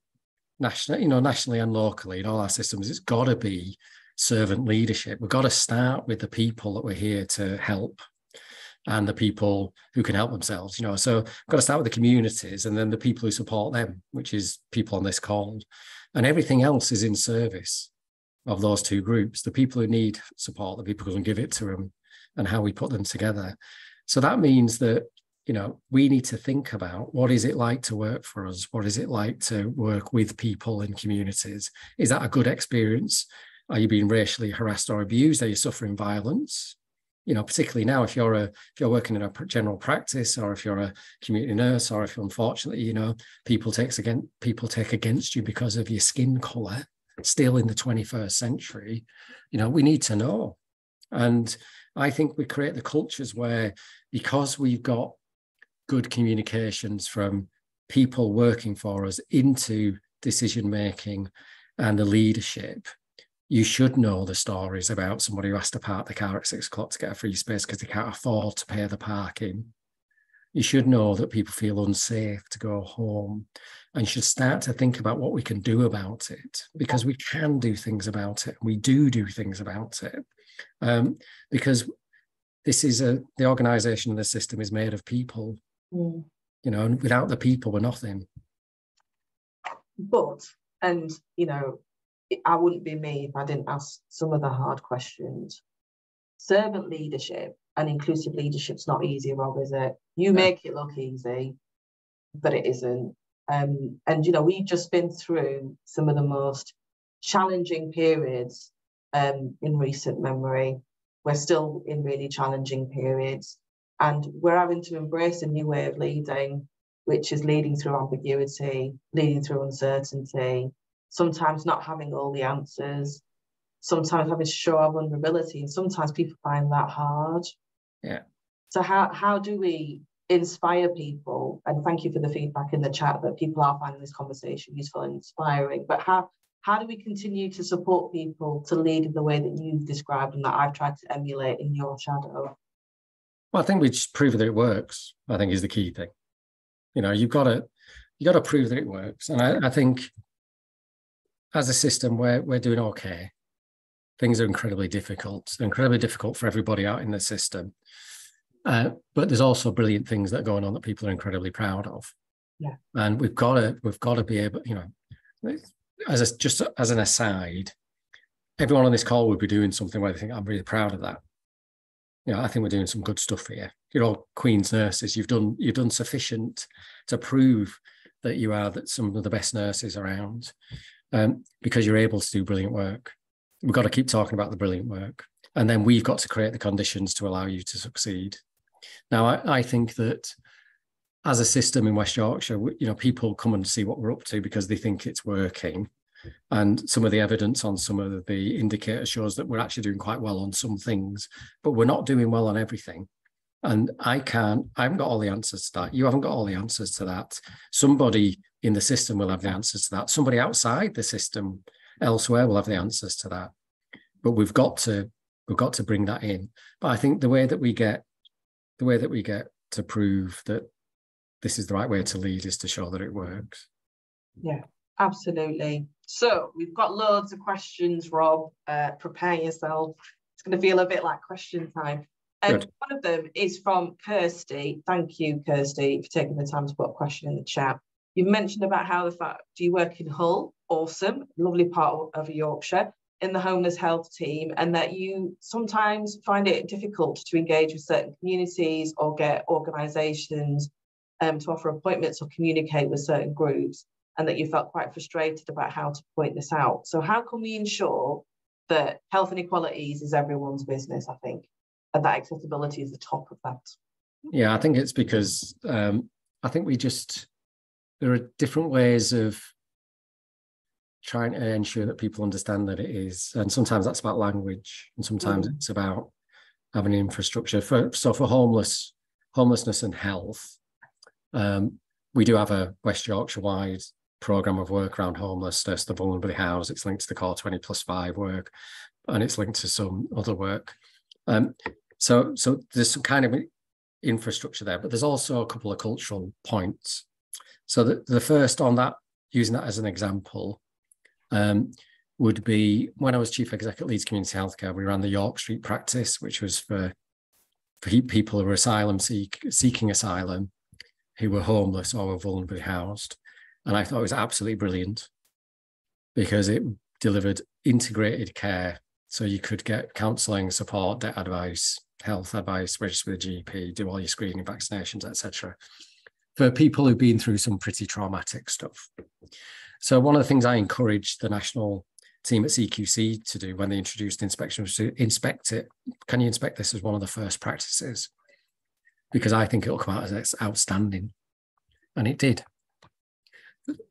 national, you know, nationally and locally in all our systems. It's got to be servant leadership. We've got to start with the people that we're here to help and the people who can help themselves you know so got to start with the communities and then the people who support them which is people on this call and everything else is in service of those two groups the people who need support the people who can give it to them and how we put them together. So that means that you know we need to think about what is it like to work for us? What is it like to work with people in communities? Is that a good experience? Are you being racially harassed or abused? Are you suffering violence? You know particularly now if you're a if you're working in a general practice or if you're a community nurse or if unfortunately you know people takes again people take against you because of your skin color still in the 21st century, you know, we need to know. And I think we create the cultures where, because we've got good communications from people working for us into decision making and the leadership, you should know the stories about somebody who has to park the car at six o'clock to get a free space because they can't afford to pay the parking. You should know that people feel unsafe to go home and should start to think about what we can do about it because we can do things about it. We do do things about it um, because this is a the organization and the system is made of people. Mm. You know, and without the people, we're nothing. But and you know, I wouldn't be me if I didn't ask some of the hard questions. Servant leadership and inclusive leadership's not easy, Rob, is it? You make it look easy, but it isn't. Um, and, you know, we've just been through some of the most challenging periods um, in recent memory. We're still in really challenging periods. And we're having to embrace a new way of leading, which is leading through ambiguity, leading through uncertainty, sometimes not having all the answers, sometimes having to show our vulnerability. And sometimes people find that hard. Yeah. So how how do we inspire people and thank you for the feedback in the chat that people are finding this conversation useful and inspiring but how how do we continue to support people to lead in the way that you've described and that I've tried to emulate in your shadow? Well, I think we just prove that it works. I think is the key thing. You know, you've got to you got to prove that it works, and I, I think as a system, we're we're doing okay. Things are incredibly difficult. Incredibly difficult for everybody out in the system. Uh, but there's also brilliant things that are going on that people are incredibly proud of. Yeah. And we've got to we've got to be able, you know, as a, just as an aside, everyone on this call would be doing something where they think I'm really proud of that. You know, I think we're doing some good stuff here. You're all Queen's nurses. You've done you've done sufficient to prove that you are that some of the best nurses around, um, because you're able to do brilliant work. We've got to keep talking about the brilliant work, and then we've got to create the conditions to allow you to succeed. Now, I, I think that as a system in West Yorkshire, you know, people come and see what we're up to because they think it's working. And some of the evidence on some of the indicators shows that we're actually doing quite well on some things, but we're not doing well on everything. And I can't, I haven't got all the answers to that. You haven't got all the answers to that. Somebody in the system will have the answers to that. Somebody outside the system elsewhere we'll have the answers to that. But we've got to, we've got to bring that in. But I think the way that we get the way that we get to prove that this is the right way to lead is to show that it works. Yeah, absolutely. So we've got loads of questions, Rob. Uh, prepare yourself. It's going to feel a bit like question time. And um, one of them is from Kirsty. Thank you, Kirsty, for taking the time to put a question in the chat. You've mentioned about how the fact you work in Hull, awesome, lovely part of Yorkshire, in the homeless health team, and that you sometimes find it difficult to engage with certain communities or get organisations um, to offer appointments or communicate with certain groups, and that you felt quite frustrated about how to point this out. So, how can we ensure that health inequalities is everyone's business? I think, and that accessibility is the top of that. Yeah, I think it's because um, I think we just there are different ways of trying to ensure that people understand that it is, and sometimes that's about language, and sometimes mm. it's about having infrastructure. For so for homeless homelessness and health, um, we do have a West Yorkshire wide program of work around homelessness, the vulnerability house. It's linked to the core 20 plus five work, and it's linked to some other work. Um, so, so there's some kind of infrastructure there, but there's also a couple of cultural points. So the, the first on that, using that as an example, um, would be when I was chief executive at Leeds Community Healthcare, we ran the York Street practice, which was for, for people who were asylum seek, seeking asylum, who were homeless or were vulnerably housed. And I thought it was absolutely brilliant because it delivered integrated care. So you could get counselling, support, debt advice, health advice, register with a GP, do all your screening, vaccinations, etc. For people who've been through some pretty traumatic stuff. So one of the things I encouraged the national team at CQC to do when they introduced inspection was to inspect it. Can you inspect this as one of the first practices? Because I think it'll come out as outstanding. And it did.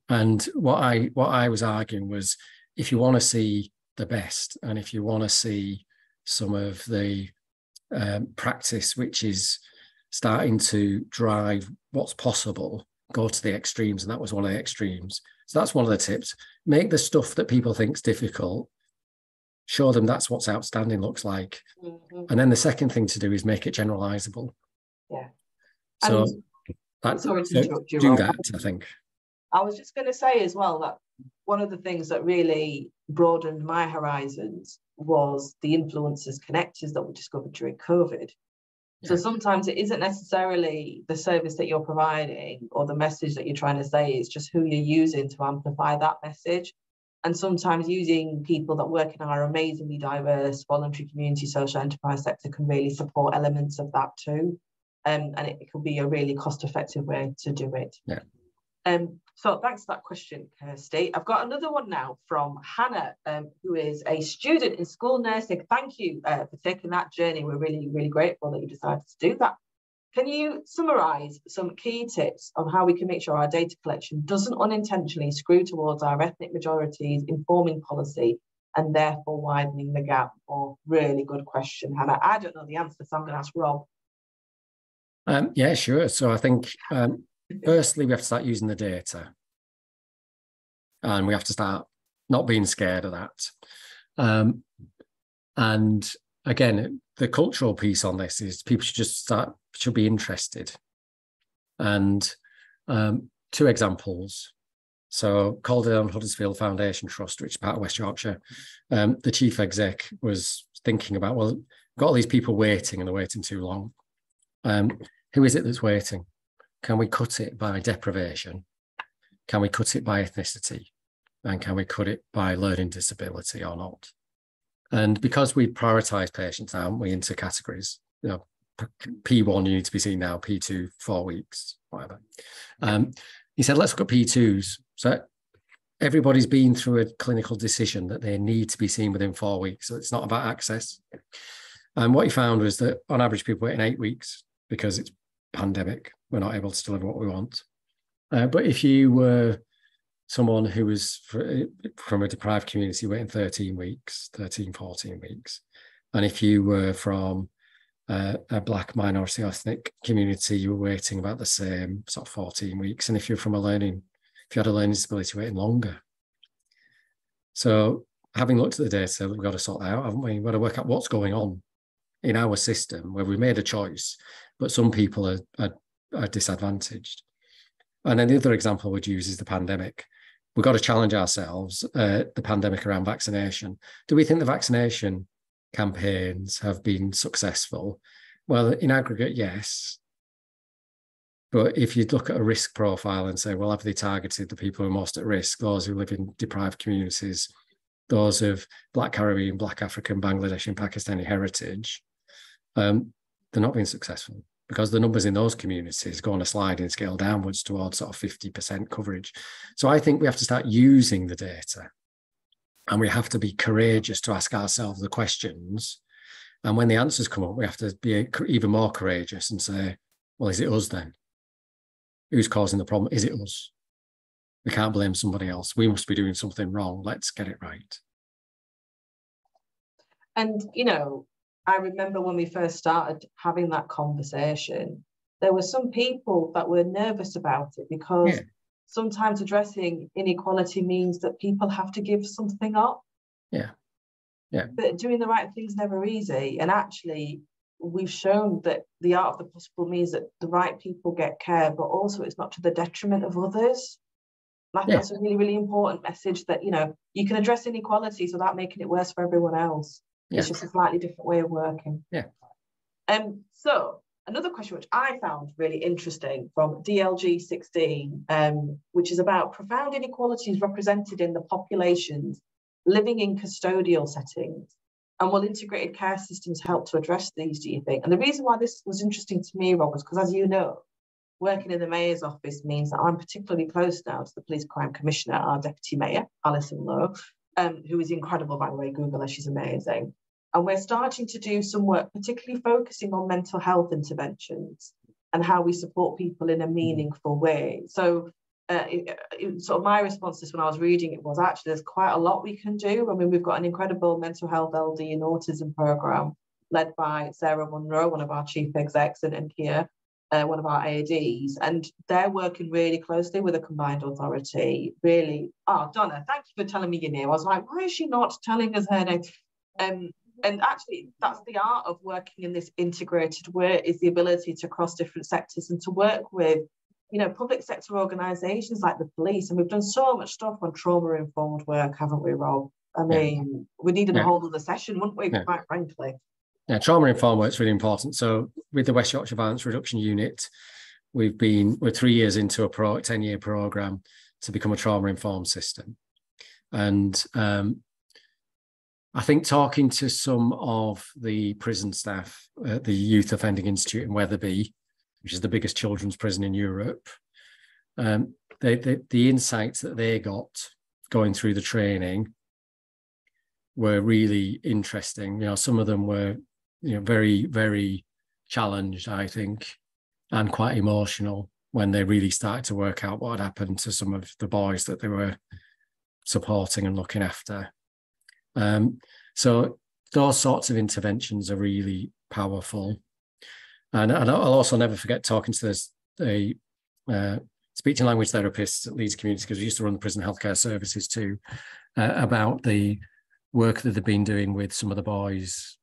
And what I what I was arguing was if you want to see the best and if you want to see some of the um, practice which is starting to drive what's possible, go to the extremes. And that was one of the extremes. So that's one of the tips. Make the stuff that people think is difficult, show them that's what's outstanding looks like. Mm-hmm. And then the second thing to do is make it generalizable. Yeah. So that, sorry to interrupt you. Do that, I think. I was just going to say as well that one of the things that really broadened my horizons was the influencers connectors that we discovered during COVID. So sometimes it isn't necessarily the service that you're providing or the message that you're trying to say, it's just who you're using to amplify that message. And sometimes using people that work in our amazingly diverse voluntary community social enterprise sector can really support elements of that too. Um, and it, it could be a really cost effective way to do it. Yeah. Um, so thanks for that question, Kirsty. I've got another one now from Hannah, um, who is a student in school nursing. Thank you uh, for taking that journey. We're really, really grateful that you decided to do that. Can you summarise some key tips on how we can make sure our data collection doesn't unintentionally screw towards our ethnic majorities, informing policy and therefore widening the gap? Or really good question, Hannah. I don't know the answer, so I'm going to ask Rob. Um, yeah, sure. So I think um, firstly, we have to start using the data. And we have to start not being scared of that. Um, and again, the cultural piece on this is people should just start, should be interested. And um, two examples. So Calder and Huddersfield Foundation Trust, which is part of West Yorkshire, um, the chief exec was thinking about, well, got all these people waiting and they're waiting too long. Um, who is it that's waiting? Can we cut it by deprivation? Can we cut it by ethnicity? And can we cut it by learning disability or not? And because we prioritize patients, aren't we, into categories? You know, P1, you need to be seen now, P2, four weeks, whatever. Um, he said, let's look at P2s. So everybody's been through a clinical decision that they need to be seen within four weeks. So it's not about access. And what he found was that on average, people wait in eight weeks because it's pandemic we're not able to deliver what we want. Uh, but if you were someone who was from a deprived community waiting 13 weeks, 13, 14 weeks, and if you were from uh, a black minority ethnic community, you were waiting about the same sort of 14 weeks. And if you're from a learning, if you had a learning disability, waiting longer. So having looked at the data, we've got to sort out, haven't we? We've got to work out what's going on in our system where we made a choice, but some people are, are are disadvantaged. And then the other example we'd use is the pandemic. We've got to challenge ourselves, uh, the pandemic around vaccination. Do we think the vaccination campaigns have been successful? Well, in aggregate, yes. But if you look at a risk profile and say, well, have they targeted the people who are most at risk, those who live in deprived communities, those of Black Caribbean, Black African, Bangladeshi, and Pakistani heritage, um, they're not being successful because the numbers in those communities go on a sliding scale downwards towards sort of 50% coverage. So I think we have to start using the data and we have to be courageous to ask ourselves the questions. And when the answers come up, we have to be even more courageous and say, well, is it us then? Who's causing the problem? Is it us? We can't blame somebody else. We must be doing something wrong. Let's get it right. And, you know, I remember when we first started having that conversation, there were some people that were nervous about it because yeah. sometimes addressing inequality means that people have to give something up. Yeah. Yeah. But doing the right thing is never easy. And actually, we've shown that the art of the possible means that the right people get care, but also it's not to the detriment of others. I think yeah. that's a really, really important message that, you know, you can address inequalities without making it worse for everyone else. Yeah. It's just a slightly different way of working. Yeah. Um, so another question which I found really interesting from DLG 16, um, which is about profound inequalities represented in the populations living in custodial settings. And will integrated care systems help to address these, do you think? And the reason why this was interesting to me, Rob, was because as you know, working in the mayor's office means that I'm particularly close now to the police crime commissioner, our deputy mayor, Alison Lowe, um, who is incredible, by the way, Google her, she's amazing. And we're starting to do some work, particularly focusing on mental health interventions and how we support people in a meaningful way. So, uh, it, it, sort of my response to this when I was reading it was actually there's quite a lot we can do. I mean, we've got an incredible mental health LD and autism program led by Sarah Munro, one of our chief execs, and, and Kia, uh, one of our AADs, and they're working really closely with a combined authority. Really, oh, Donna, thank you for telling me your name. I was like, why is she not telling us her name? Um, and actually that's the art of working in this integrated way is the ability to cross different sectors and to work with you know public sector organizations like the police and we've done so much stuff on trauma informed work haven't we rob i mean yeah. we needed yeah. a whole other session wouldn't we yeah. quite frankly yeah trauma informed work is really important so with the west yorkshire violence reduction unit we've been we're three years into a pro 10 year program to become a trauma informed system and um, I think talking to some of the prison staff at the Youth Offending Institute in Wetherby, which is the biggest children's prison in Europe, um, they, they, the insights that they got going through the training were really interesting. You know, some of them were, you know, very, very challenged, I think, and quite emotional when they really started to work out what had happened to some of the boys that they were supporting and looking after. Um, so those sorts of interventions are really powerful. And, and I'll also never forget talking to this a uh, speech and language therapist at Leeds Community because we used to run the prison healthcare services too, uh, about the work that they've been doing with some of the boys,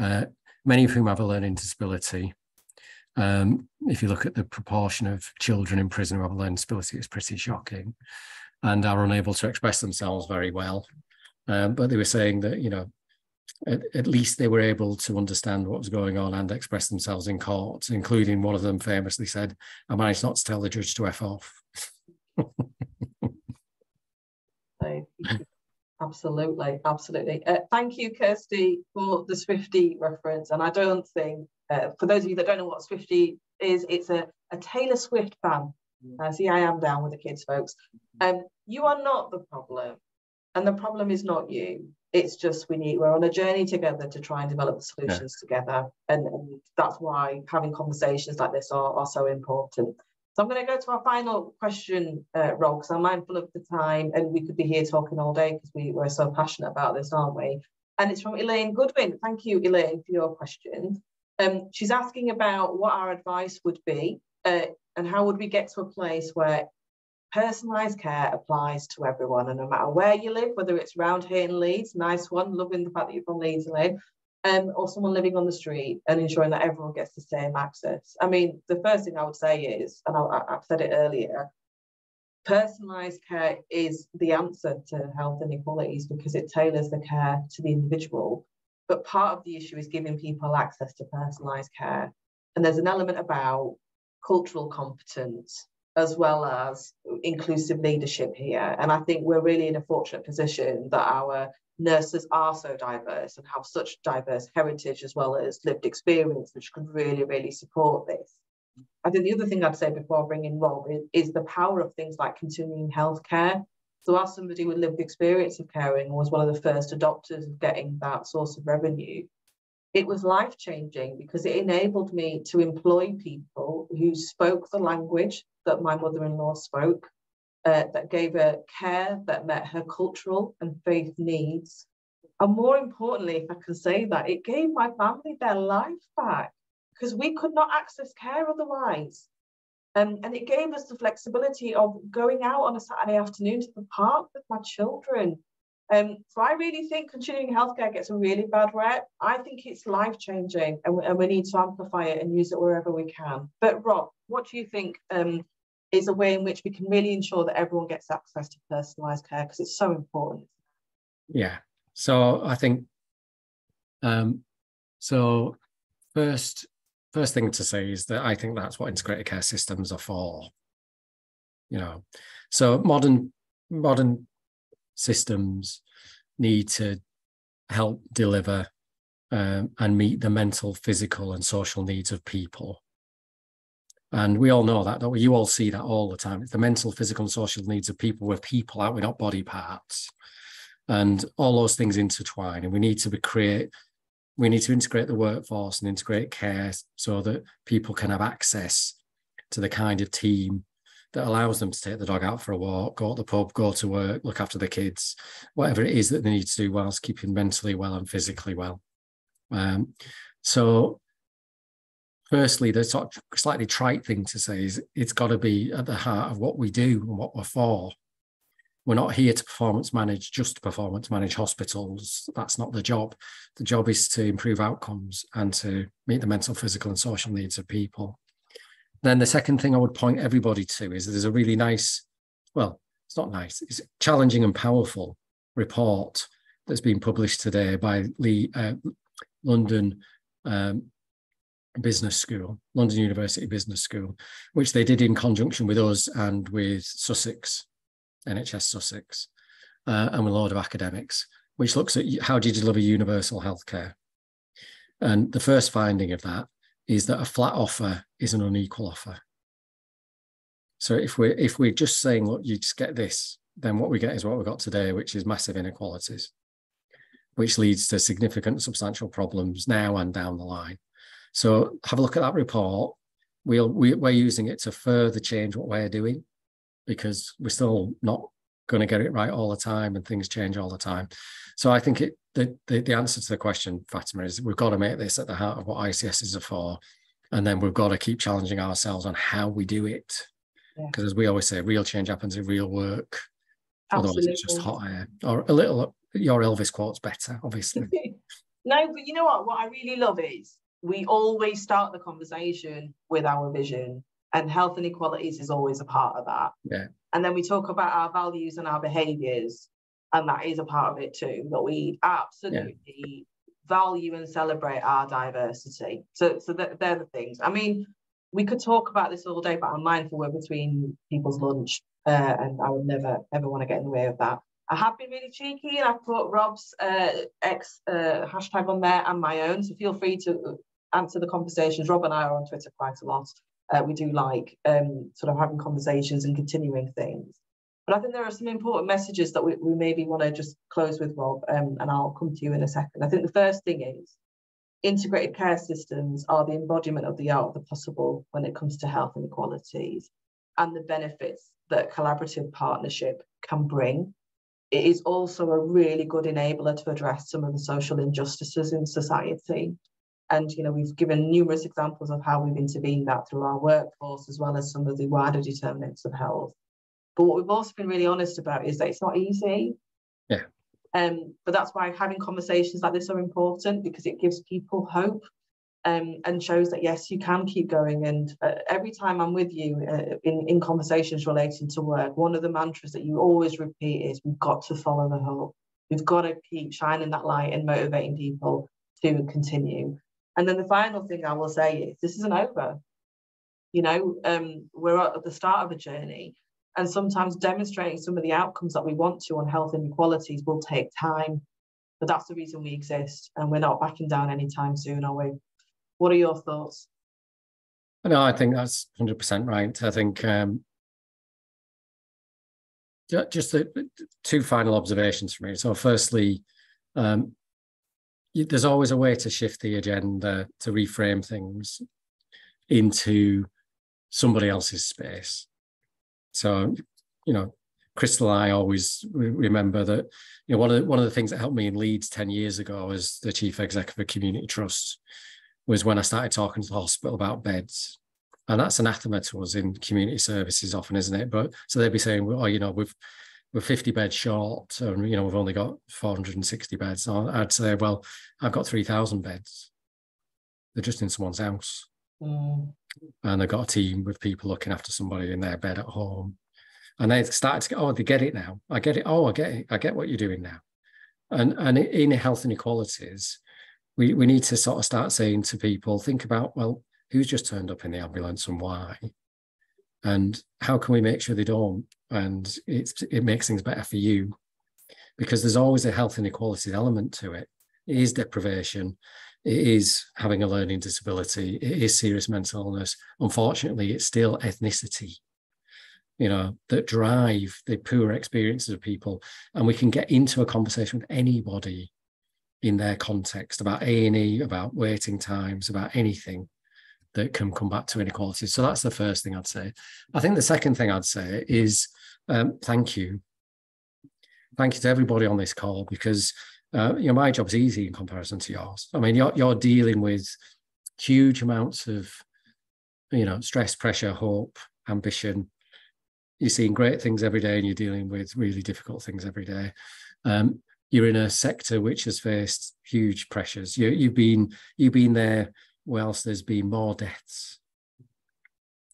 uh, many of whom have a learning disability. Um, if you look at the proportion of children in prison who have a learning disability, it's pretty shocking and are unable to express themselves very well. Um, but they were saying that, you know, at, at, least they were able to understand what was going on and express themselves in court, including one of them famously said, I managed not to tell the judge to F off. absolutely, absolutely. Uh, thank you, Kirsty, for the Swifty reference. And I don't think, uh, for those of you that don't know what Swifty is, it's a, a Taylor Swift fan. Uh, see, I am down with the kids, folks. Um, you are not the problem. And the problem is not you. It's just we need, we're on a journey together to try and develop the solutions yeah. together. And, and, that's why having conversations like this are, are so important. So I'm going to go to our final question, uh, Rob, because I'm mindful of the time and we could be here talking all day because we, we're so passionate about this, aren't we? And it's from Elaine Goodwin. Thank you, Elaine, for your question. Um, she's asking about what our advice would be uh, and how would we get to a place where personalised care applies to everyone, and no matter where you live, whether it's around here in Leeds, nice one, loving the fact that you're from Leeds, Elaine, um, or someone living on the street, and ensuring that everyone gets the same access. I mean, the first thing I would say is, and I, I've said it earlier, personalised care is the answer to health inequalities because it tailors the care to the individual. But part of the issue is giving people access to personalised care. And there's an element about cultural competence, as well as inclusive leadership here. And I think we're really in a fortunate position that our nurses are so diverse and have such diverse heritage as well as lived experience, which could really, really support this. I think the other thing I'd say before I bring in Rob is, is the power of things like continuing healthcare. So as somebody with lived experience of caring was one of the first adopters of getting that source of revenue, it was life changing because it enabled me to employ people who spoke the language that my mother in law spoke, uh, that gave her care that met her cultural and faith needs. And more importantly, if I can say that, it gave my family their life back because we could not access care otherwise. Um, and it gave us the flexibility of going out on a Saturday afternoon to the park with my children. Um, so I really think continuing healthcare gets a really bad rep. I think it's life changing and, and, we need to amplify it and use it wherever we can. But Rob, what do you think um, is a way in which we can really ensure that everyone gets access to personalised care because it's so important? Yeah. So I think, um, so first, first thing to say is that I think that's what integrated care systems are for. You know, so modern modern systems need to help deliver um, and meet the mental, physical, and social needs of people. And we all know that, don't we? You all see that all the time. It's the mental, physical, and social needs of people. We're people, aren't we? Not body parts. And all those things intertwine. And we need to be create we need to integrate the workforce and integrate care so that people can have access to the kind of team that allows them to take the dog out for a walk, go to the pub, go to work, look after the kids, whatever it is that they need to do whilst keeping mentally well and physically well. Um, so, firstly, the sort of slightly trite thing to say is it's got to be at the heart of what we do and what we're for. We're not here to performance manage, just performance manage hospitals. That's not the job. The job is to improve outcomes and to meet the mental, physical, and social needs of people. Then the second thing I would point everybody to is there's a really nice, well, it's not nice, it's challenging and powerful report that's been published today by Lee, uh, London um, Business School, London University Business School, which they did in conjunction with us and with Sussex NHS Sussex, uh, and with a load of academics, which looks at how do you deliver universal healthcare. And the first finding of that is that a flat offer is an unequal offer. So if we're if we're just saying, look, you just get this, then what we get is what we've got today, which is massive inequalities, which leads to significant substantial problems now and down the line. So have a look at that report. We'll, we, we're using it to further change what we're doing because we're still not going to get it right all the time and things change all the time. So I think it the, the, the answer to the question, Fatima, is we've got to make this at the heart of what ICSs are for. And then we've got to keep challenging ourselves on how we do it. Because yeah. as we always say, real change happens in real work. Absolutely. Otherwise, it's just hot air. Or a little, your Elvis quote's better, obviously. *laughs* no, but you know what? What I really love is we always start the conversation with our vision and health inequalities is always a part of that. Yeah. And then we talk about our values and our behaviors, and that is a part of it too. But we absolutely yeah. value and celebrate our diversity. So, so they're the things. I mean, we could talk about this all day, but I'm mindful we're between people's lunch, uh, and I would never ever want to get in the way of that. I have been really cheeky and I've put Rob's uh, X uh, hashtag on there and my own. So feel free to answer the conversations. Rob and I are on Twitter quite a lot uh, we do like um, sort of having conversations and continuing things. But I think there are some important messages that we, we maybe want to just close with, Rob, um, and I'll come to you in a second. I think the first thing is integrated care systems are the embodiment of the art of the possible when it comes to health inequalities and the benefits that collaborative partnership can bring. It is also a really good enabler to address some of the social injustices in society. And you know, we've given numerous examples of how we've intervened that through our workforce, as well as some of the wider determinants of health. But what we've also been really honest about is that it's not easy. Yeah. Um, but that's why having conversations like this are important because it gives people hope um, and shows that yes, you can keep going. And uh, every time I'm with you uh, in, in conversations relating to work, one of the mantras that you always repeat is we've got to follow the hope. We've got to keep shining that light and motivating people to continue. And then the final thing I will say is this isn't over. You know, um, we're at the start of a journey, and sometimes demonstrating some of the outcomes that we want to on health inequalities will take time. But that's the reason we exist, and we're not backing down anytime soon, are we? What are your thoughts? No, I think that's 100% right. I think um, just the two final observations for me. So, firstly, um, there's always a way to shift the agenda to reframe things into somebody else's space. So, you know, Crystal and I always remember that, you know, one of the, one of the things that helped me in Leeds 10 years ago as the chief executive of Community Trust was when I started talking to the hospital about beds. And that's anathema to us in community services often, isn't it? But so they'd be saying, oh, you know, we've we're 50 beds short and you know we've only got 460 beds so i'd say well i've got 3000 beds they're just in someone's house mm. And they've got a team with people looking after somebody in their bed at home. And they started to go oh they get it now. I get it. Oh i get it. I get what you're doing now. And and in health inequalities we, we need to sort of start saying to people think about well who's just turned up in the ambulance and why? And how can we make sure they don't? And it's it makes things better for you. Because there's always a health inequality element to it. It is deprivation it is having a learning disability it is serious mental illness unfortunately it's still ethnicity you know that drive the poor experiences of people and we can get into a conversation with anybody in their context about a&e about waiting times about anything that can come back to inequality. So that's the first thing I'd say. I think the second thing I'd say is um, thank you. Thank you to everybody on this call because uh, you know my job's easy in comparison to yours. I mean, you're you're dealing with huge amounts of you know stress, pressure, hope, ambition. You're seeing great things every day, and you're dealing with really difficult things every day. Um, you're in a sector which has faced huge pressures. You, you've been you've been there whilst there's been more deaths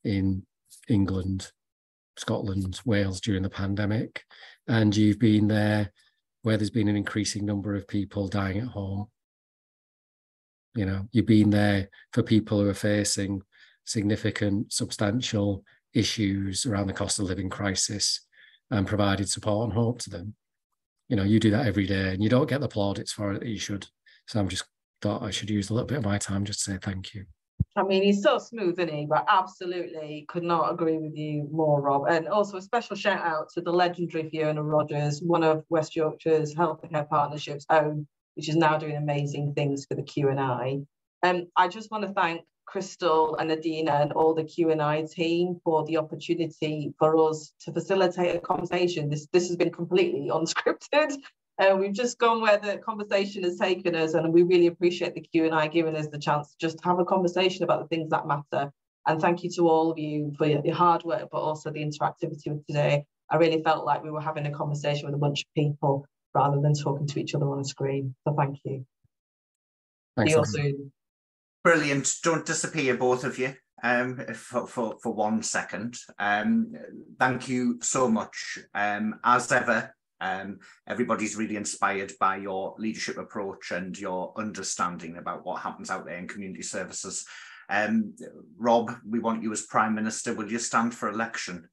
in England, Scotland, Wales during the pandemic, and you've been there where there's been an increasing number of people dying at home. You know, you've been there for people who are facing significant, substantial issues around the cost of living crisis and provided support and hope to them. You know, you do that every day and you don't get the plaudits for it that you should. So I'm just thought I should use a little bit of my time just to say thank you. I mean, he's so smooth, isn't he? But absolutely could not agree with you more, Rob. And also a special shout out to the legendary Fiona Rogers, one of West Yorkshire's Healthcare Partnerships own, which is now doing amazing things for the QNI. Um, I just want to thank Crystal and Adina and all the QNI team for the opportunity for us to facilitate a conversation. This, this has been completely unscripted uh, we've just gone where the conversation has taken us, and we really appreciate the QNI giving us the chance to just have a conversation about the things that matter. And thank you to all of you for your, your hard work, but also the interactivity of today. I really felt like we were having a conversation with a bunch of people rather than talking to each other on a screen. So thank you. Thanks. See you soon. Brilliant. Don't disappear, both of you um, for, for, for one second. Um, thank you so much. Um, as ever, um, everybody's really inspired by your leadership approach and your understanding about what happens out there in community services. Um, Rob, we want you as Prime Minister. Will you stand for election?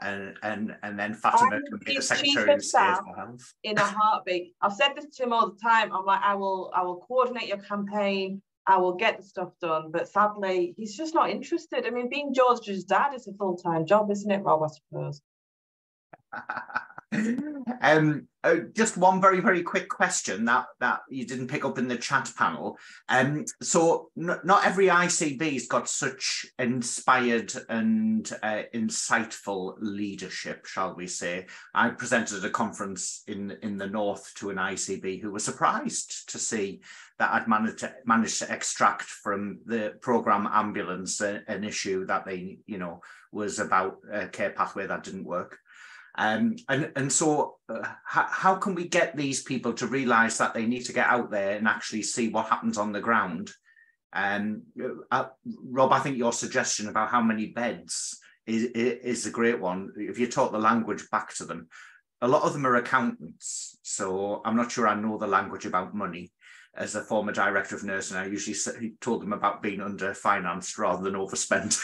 And and and then Fatima can be the Secretary of State for Health. In a heartbeat. I've said this to him all the time. I'm like, I will I will coordinate your campaign. I will get the stuff done. But sadly, he's just not interested. I mean, being George's dad is a full-time job, isn't it, Rob? I suppose. *laughs* um, uh, just one very, very quick question that, that you didn't pick up in the chat panel. Um, so not every ICB's got such inspired and uh, insightful leadership, shall we say. I presented at a conference in, in the North to an ICB who was surprised to see that I'd managed to, managed to extract from the program ambulance uh, an issue that they, you know, was about a care pathway that didn't work. Um, and, and so uh, how, how can we get these people to realize that they need to get out there and actually see what happens on the ground? Um, uh, Rob, I think your suggestion about how many beds is, is a great one. If you taught the language back to them, a lot of them are accountants. So I'm not sure I know the language about money. As a former director of nursing, I usually told them about being under financed rather than overspent.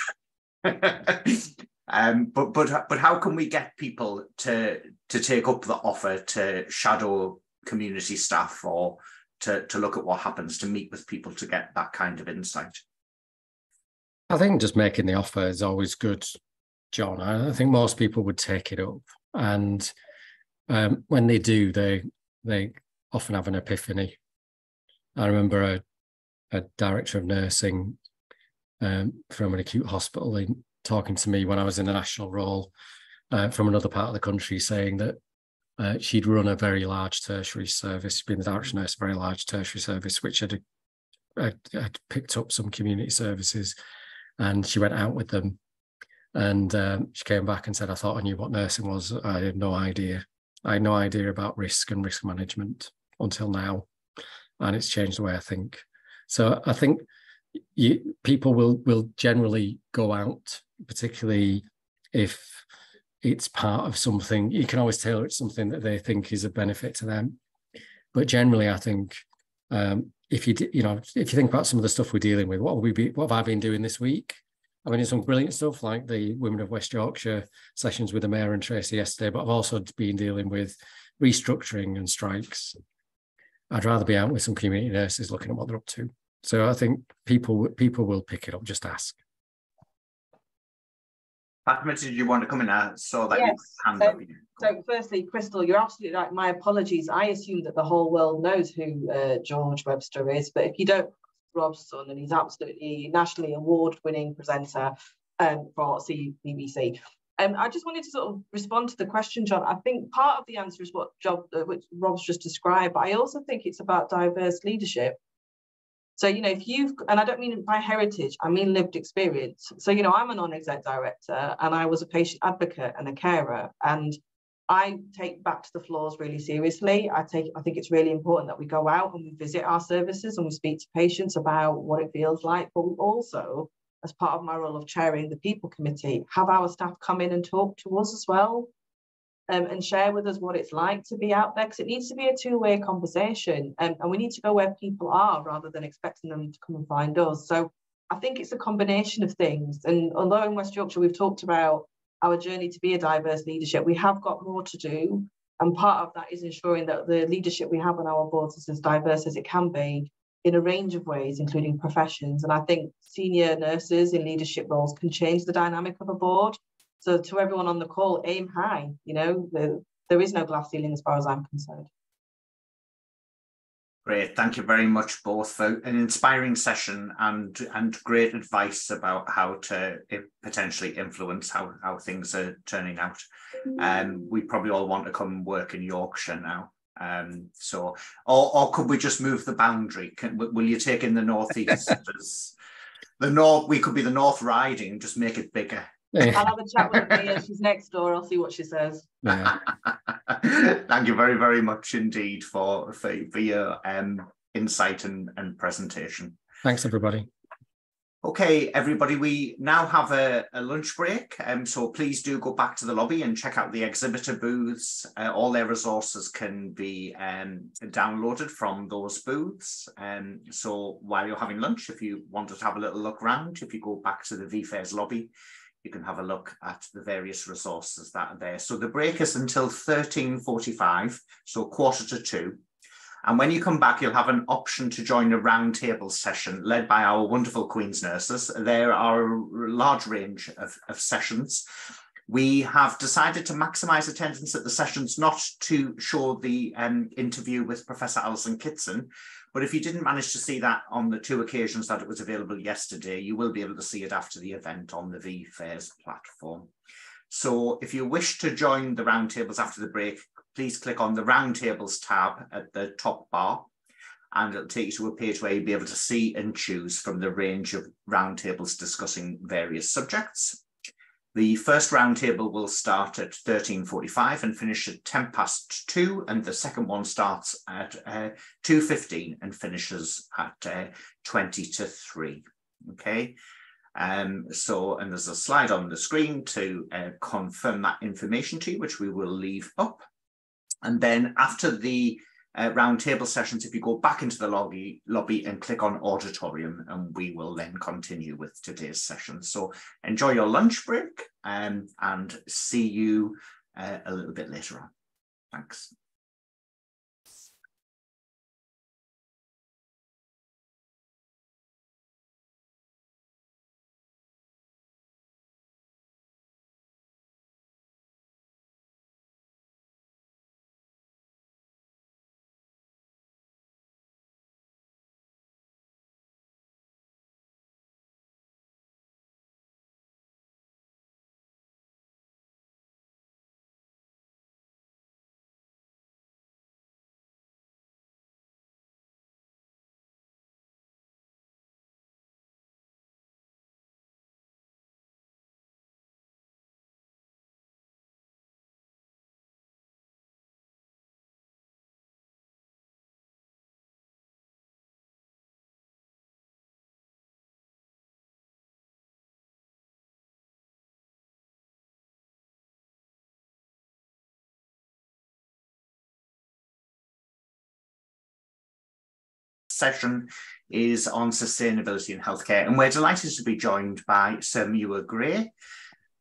*laughs* um, but but but how can we get people to to take up the offer to shadow community staff or to to look at what happens to meet with people to get that kind of insight? I think just making the offer is always good, John. I think most people would take it up, and um, when they do, they they often have an epiphany. I remember a, a director of nursing um, from an acute hospital in, talking to me when I was in a national role uh, from another part of the country, saying that uh, she'd run a very large tertiary service, been the director nurse, a very large tertiary service, which had, had, had picked up some community services, and she went out with them. And um, she came back and said, "I thought I knew what nursing was. I had no idea. I had no idea about risk and risk management until now, and it's changed the way I think." So I think you, people will will generally go out, particularly if it's part of something. You can always tailor it to something that they think is a benefit to them. But generally, I think um, if you you know if you think about some of the stuff we're dealing with, what we be what have I been doing this week? I mean, some brilliant stuff like the Women of West Yorkshire sessions with the mayor and Tracy yesterday, but I've also been dealing with restructuring and strikes. I'd rather be out with some community nurses looking at what they're up to. So I think people people will pick it up. Just ask. Fatima, did you want to come in? I saw that yes. hand so, up. So, firstly, Crystal, you're absolutely right. My apologies. I assume that the whole world knows who uh, George Webster is, but if you don't, Rob's son, and he's absolutely nationally award-winning presenter um, for CBBC. Um, I just wanted to sort of respond to the question, John. I think part of the answer is what Job, uh, which Rob's just described, but I also think it's about diverse leadership. So, you know, if you've, and I don't mean by heritage, I mean lived experience. So, you know, I'm a non exec director and I was a patient advocate and a carer. And I take back to the floors really seriously. I take, I think it's really important that we go out and we visit our services and we speak to patients about what it feels like. But we also, as part of my role of chairing the people committee, have our staff come in and talk to us as well um, and share with us what it's like to be out there because it needs to be a two-way conversation um, and we need to go where people are rather than expecting them to come and find us. So i think it's a combination of things and although in west yorkshire we've talked about our journey to be a diverse leadership we have got more to do and part of that is ensuring that the leadership we have on our boards is as diverse as it can be in a range of ways including professions. And i think senior nurses in leadership roles can change the dynamic of a board so to everyone on the call, aim high. You know, the, there is no glass ceiling as far as I'm concerned. Great, thank you very much both for an inspiring session and and great advice about how to potentially influence how, how things are turning out. Um, we probably all want to come work in Yorkshire now. Um, so, or, or could we just move the boundary? Can, will you take in the northeast *laughs* as the north? We could be the North Riding and just make it bigger. I'll have a *laughs* chat with Mia. She's next door. I'll see what she says. Yeah. *laughs* Thank you very, very much indeed for for, for your um, insight and, and presentation. Thanks, everybody. Okay, everybody, we now have a, a lunch break, um, so please do go back to the lobby and check out the exhibitor booths. Uh, all their resources can be um, downloaded from those booths. Um, so while you're having lunch, if you wanted to have a little look around, if you go back to the VFairs lobby, you can have a look at the various resources that are there. So the break is until 13.45, so quarter to two. And when you come back, you'll have an option to join a roundtable session led by our wonderful Queen's nurses. There are a large range of, of sessions. We have decided to maximise attendance at the sessions, not to show the um, interview with Professor Alison Kitson, but if you didn't manage to see that on the two occasions that it was available yesterday, you will be able to see it after the event on the VFairs platform. So if you wish to join the roundtables after the break, please click on the roundtables tab at the top bar and it'll take you to a page where you'll be able to see and choose from the range of roundtables discussing various subjects. The first roundtable will start at 13.45 and finish at 10 past 2, and the second one starts at uh, 2.15 and finishes at uh, 20 to 3. Okay, um, so, and there's a slide on the screen to uh, confirm that information to you, which we will leave up. And then after the uh, roundtable sessions if you go back into the lobby, lobby and click on auditorium and we will then continue with today's session. So enjoy your lunch break um, and see you uh, a little bit later on. Thanks. Session is on sustainability in healthcare, and we're delighted to be joined by Sir Muir Gray.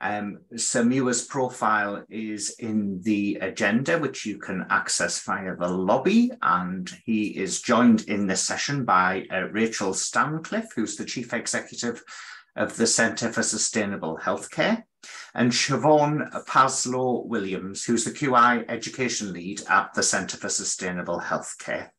Um, Sir Muir's profile is in the agenda, which you can access via the lobby, and he is joined in this session by uh, Rachel Stancliffe, who's the Chief Executive of the Centre for Sustainable Healthcare, and Siobhan Paslow Williams, who's the QI Education Lead at the Centre for Sustainable Healthcare.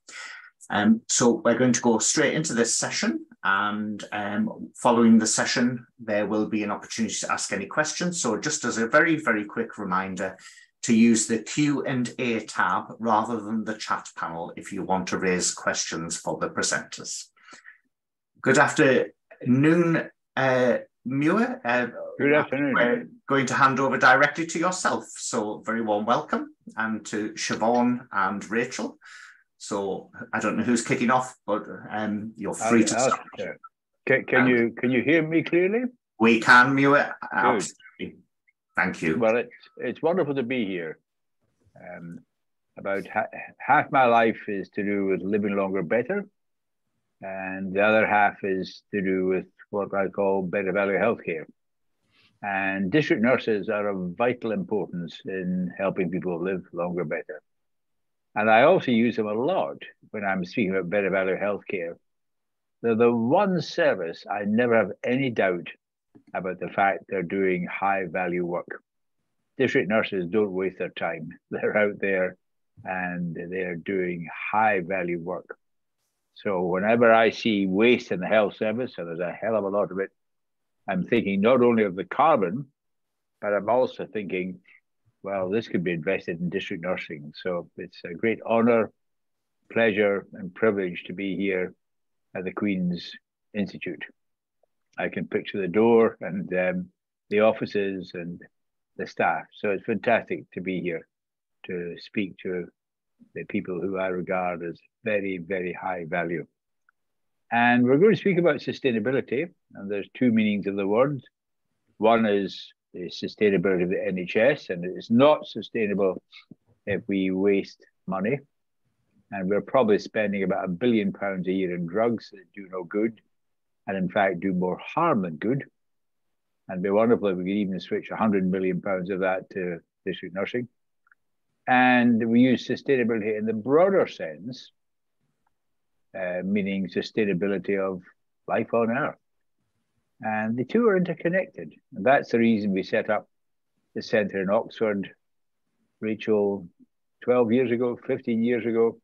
Um, so we're going to go straight into this session and um, following the session, there will be an opportunity to ask any questions. So just as a very, very quick reminder to use the Q&A tab rather than the chat panel if you want to raise questions for the presenters. Good afternoon, uh, Muir. Uh, Good afternoon. We're going to hand over directly to yourself. So very warm welcome and to Siobhan and Rachel. So I don't know who's kicking off, but um, you're free I'll, to start. Can, can you can you hear me clearly? We can, Muir. Absolutely. Thank you. Well, it's it's wonderful to be here. Um, about ha half my life is to do with living longer better, and the other half is to do with what I call better value healthcare. And district nurses are of vital importance in helping people live longer better. And I also use them a lot when I'm speaking about better value healthcare. They're the one service I never have any doubt about the fact they're doing high value work. District nurses don't waste their time. *laughs* They're out there and they're doing high value work. So whenever I see waste in the health service, and there's a hell of a lot of it, I'm thinking not only of the carbon, but I'm also thinking well, this could be invested in district nursing. So it's a great honor, pleasure, and privilege to be here at the Queen's Institute. I can picture the door and um, the offices and the staff. So it's fantastic to be here to speak to the people who I regard as very, very high value. And we're going to speak about sustainability, and there's two meanings of the word. One is the sustainability of the NHS, and it's not sustainable if we waste money. And we're probably spending about a billion pounds a year in drugs that do no good, and in fact do more harm than good. And it'd be wonderful if we could even switch 100 million pounds of that to district nursing. And we use sustainability in the broader sense, uh, meaning sustainability of life on Earth. And the two are interconnected. And that's the reason we set up the centre in Oxford, Rachel, 12 years ago, 15 years ago,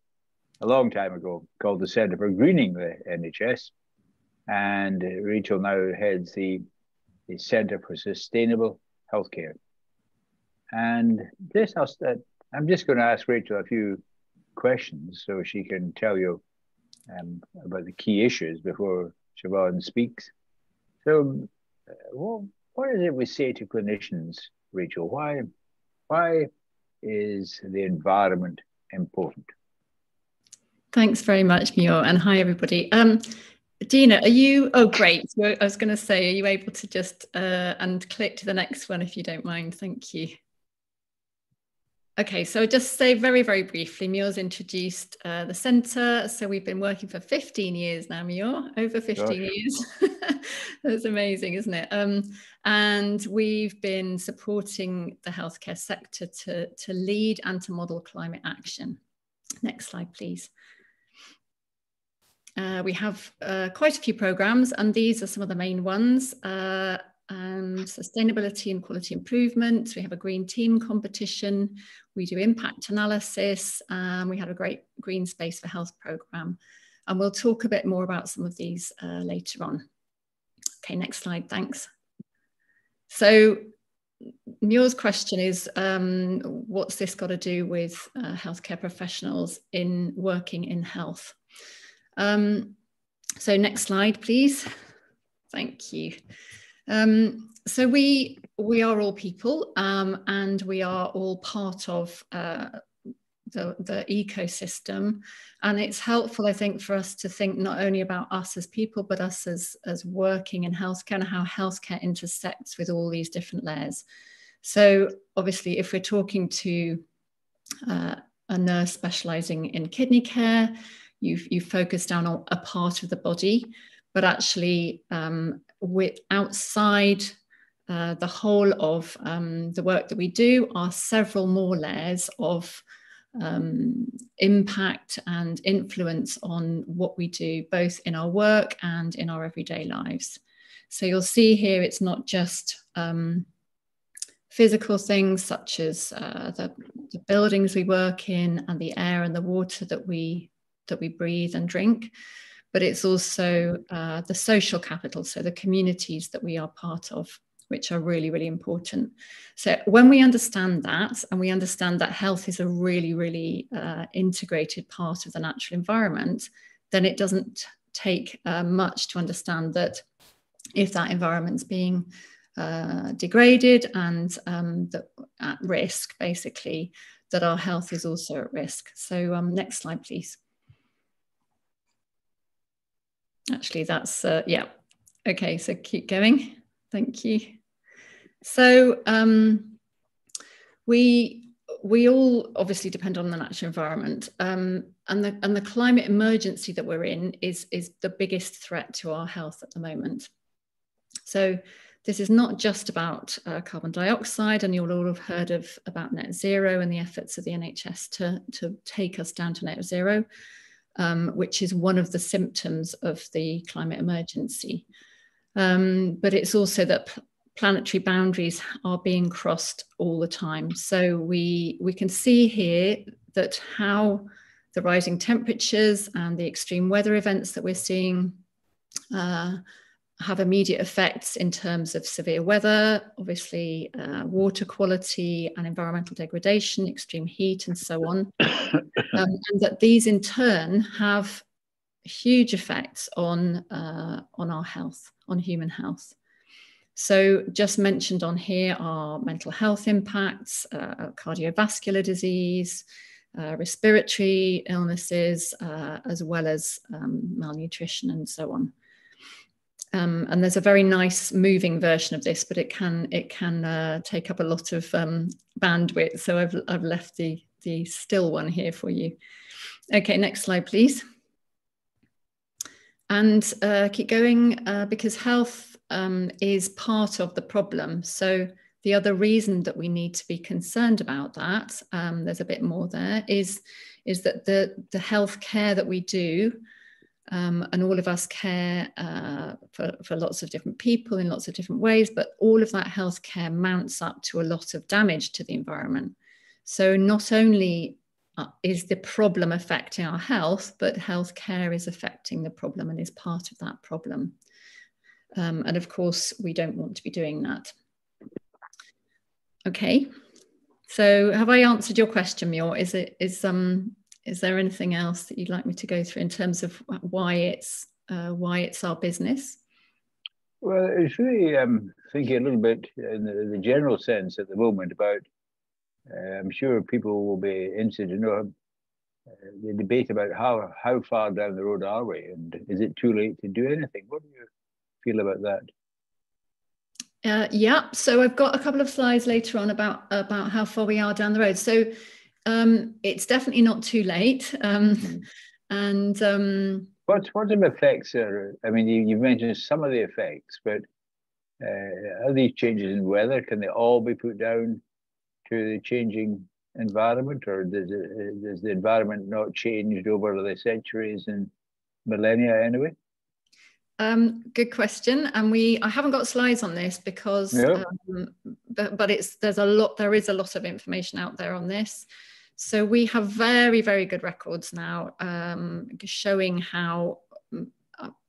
a long time ago, called the Centre for Greening the NHS. And Rachel now heads the, the Centre for Sustainable Healthcare. And this, I'm just going to ask Rachel a few questions so she can tell you um, about the key issues before Siobhan speaks. So, uh, well, what is it we say to clinicians, Rachel? Why, why is the environment important? Thanks very much, Muir, and hi everybody. Um, Dina, are you? Oh, great. I was going to say, are you able to just uh, and click to the next one if you don't mind? Thank you. Okay, so just say very, very briefly, Muir's introduced uh, the centre. So we've been working for 15 years now, Muir, over 15 Gosh. years. *laughs* That's amazing, isn't it? Um, and we've been supporting the healthcare sector to, to lead and to model climate action. Next slide, please. Uh, we have uh, quite a few programs, and these are some of the main ones. Uh, um, sustainability and quality improvement. We have a green team competition. We do impact analysis. Um, we had a great green space for health program. And we'll talk a bit more about some of these uh, later on. Okay, next slide, thanks. So Muir's question is, um, what's this got to do with uh, healthcare professionals in working in health? Um, so next slide, please. Thank you. Um, so we we are all people, um, and we are all part of uh, the, the ecosystem. And it's helpful, I think, for us to think not only about us as people, but us as, as working in healthcare and how healthcare intersects with all these different layers. So obviously, if we're talking to uh, a nurse specializing in kidney care, you've, you've focused down on a part of the body, but actually um, with outside uh, the whole of um, the work that we do are several more layers of um, impact and influence on what we do, both in our work and in our everyday lives. So you'll see here it's not just um, physical things such as uh, the, the, buildings we work in and the air and the water that we that we breathe and drink, but it's also uh, the social capital, so the communities that we are part of, which are really, really important. So when we understand that, and we understand that health is a really, really uh, integrated part of the natural environment, then it doesn't take uh, much to understand that if that environment's being uh, degraded and um, at risk, basically, that our health is also at risk. So um, next slide, please. Actually, that's, uh, yeah. Okay, so keep going. Thank you. So um, we we all obviously depend on the natural environment, um, and the and the climate emergency that we're in is is the biggest threat to our health at the moment. So this is not just about uh, carbon dioxide, and you'll all have heard of about net zero and the efforts of the NHS to to take us down to net zero um, which is one of the symptoms of the climate emergency. Um, but it's also that planetary boundaries are being crossed all the time. So we, we can see here that how the rising temperatures and the extreme weather events that we're seeing uh, have immediate effects in terms of severe weather, obviously uh, water quality and environmental degradation, extreme heat, and so on. *coughs* um, and that these in turn have huge effects on, uh, on our health, on human health. So, just mentioned on here are mental health impacts, uh, cardiovascular disease, uh, respiratory illnesses, uh, as well as um, malnutrition and so on. Um, and there's a very nice moving version of this, but it can it can uh, take up a lot of um, bandwidth. So I've I've left the the still one here for you. Okay, next slide, please. And uh, keep going uh, because health um, is part of the problem. So the other reason that we need to be concerned about that, um, there's a bit more there, is is that the the health care that we do um, and all of us care uh, for, for lots of different people in lots of different ways, but all of that healthcare mounts up to a lot of damage to the environment. So, not only uh, is the problem affecting our health, but healthcare is affecting the problem and is part of that problem. Um, and of course, we don't want to be doing that. Okay, so have I answered your question, Muir? Is it is um is there anything else that you'd like me to go through in terms of why it's uh, why it's our business? Well, it's really um, thinking a little bit in the, the, general sense at the moment about. Uh, I'm sure people will be interested to know uh, the debate about how how far down the road are we, and is it too late to do anything? What do you feel about that? Uh, yeah, so I've got a couple of slides later on about about how far we are down the road. So um, it's definitely not too late. Um, mm. And um, what what the effects are? I mean, you, you mentioned some of the effects, but uh, are these changes in weather? Can they all be put down to the changing environment, or does it, does the environment not changed over the centuries and millennia anyway? Um, good question, and we I haven't got slides on this because, um, but, but it's there's a lot there is a lot of information out there on this. So we have very very good records now um, showing how mm,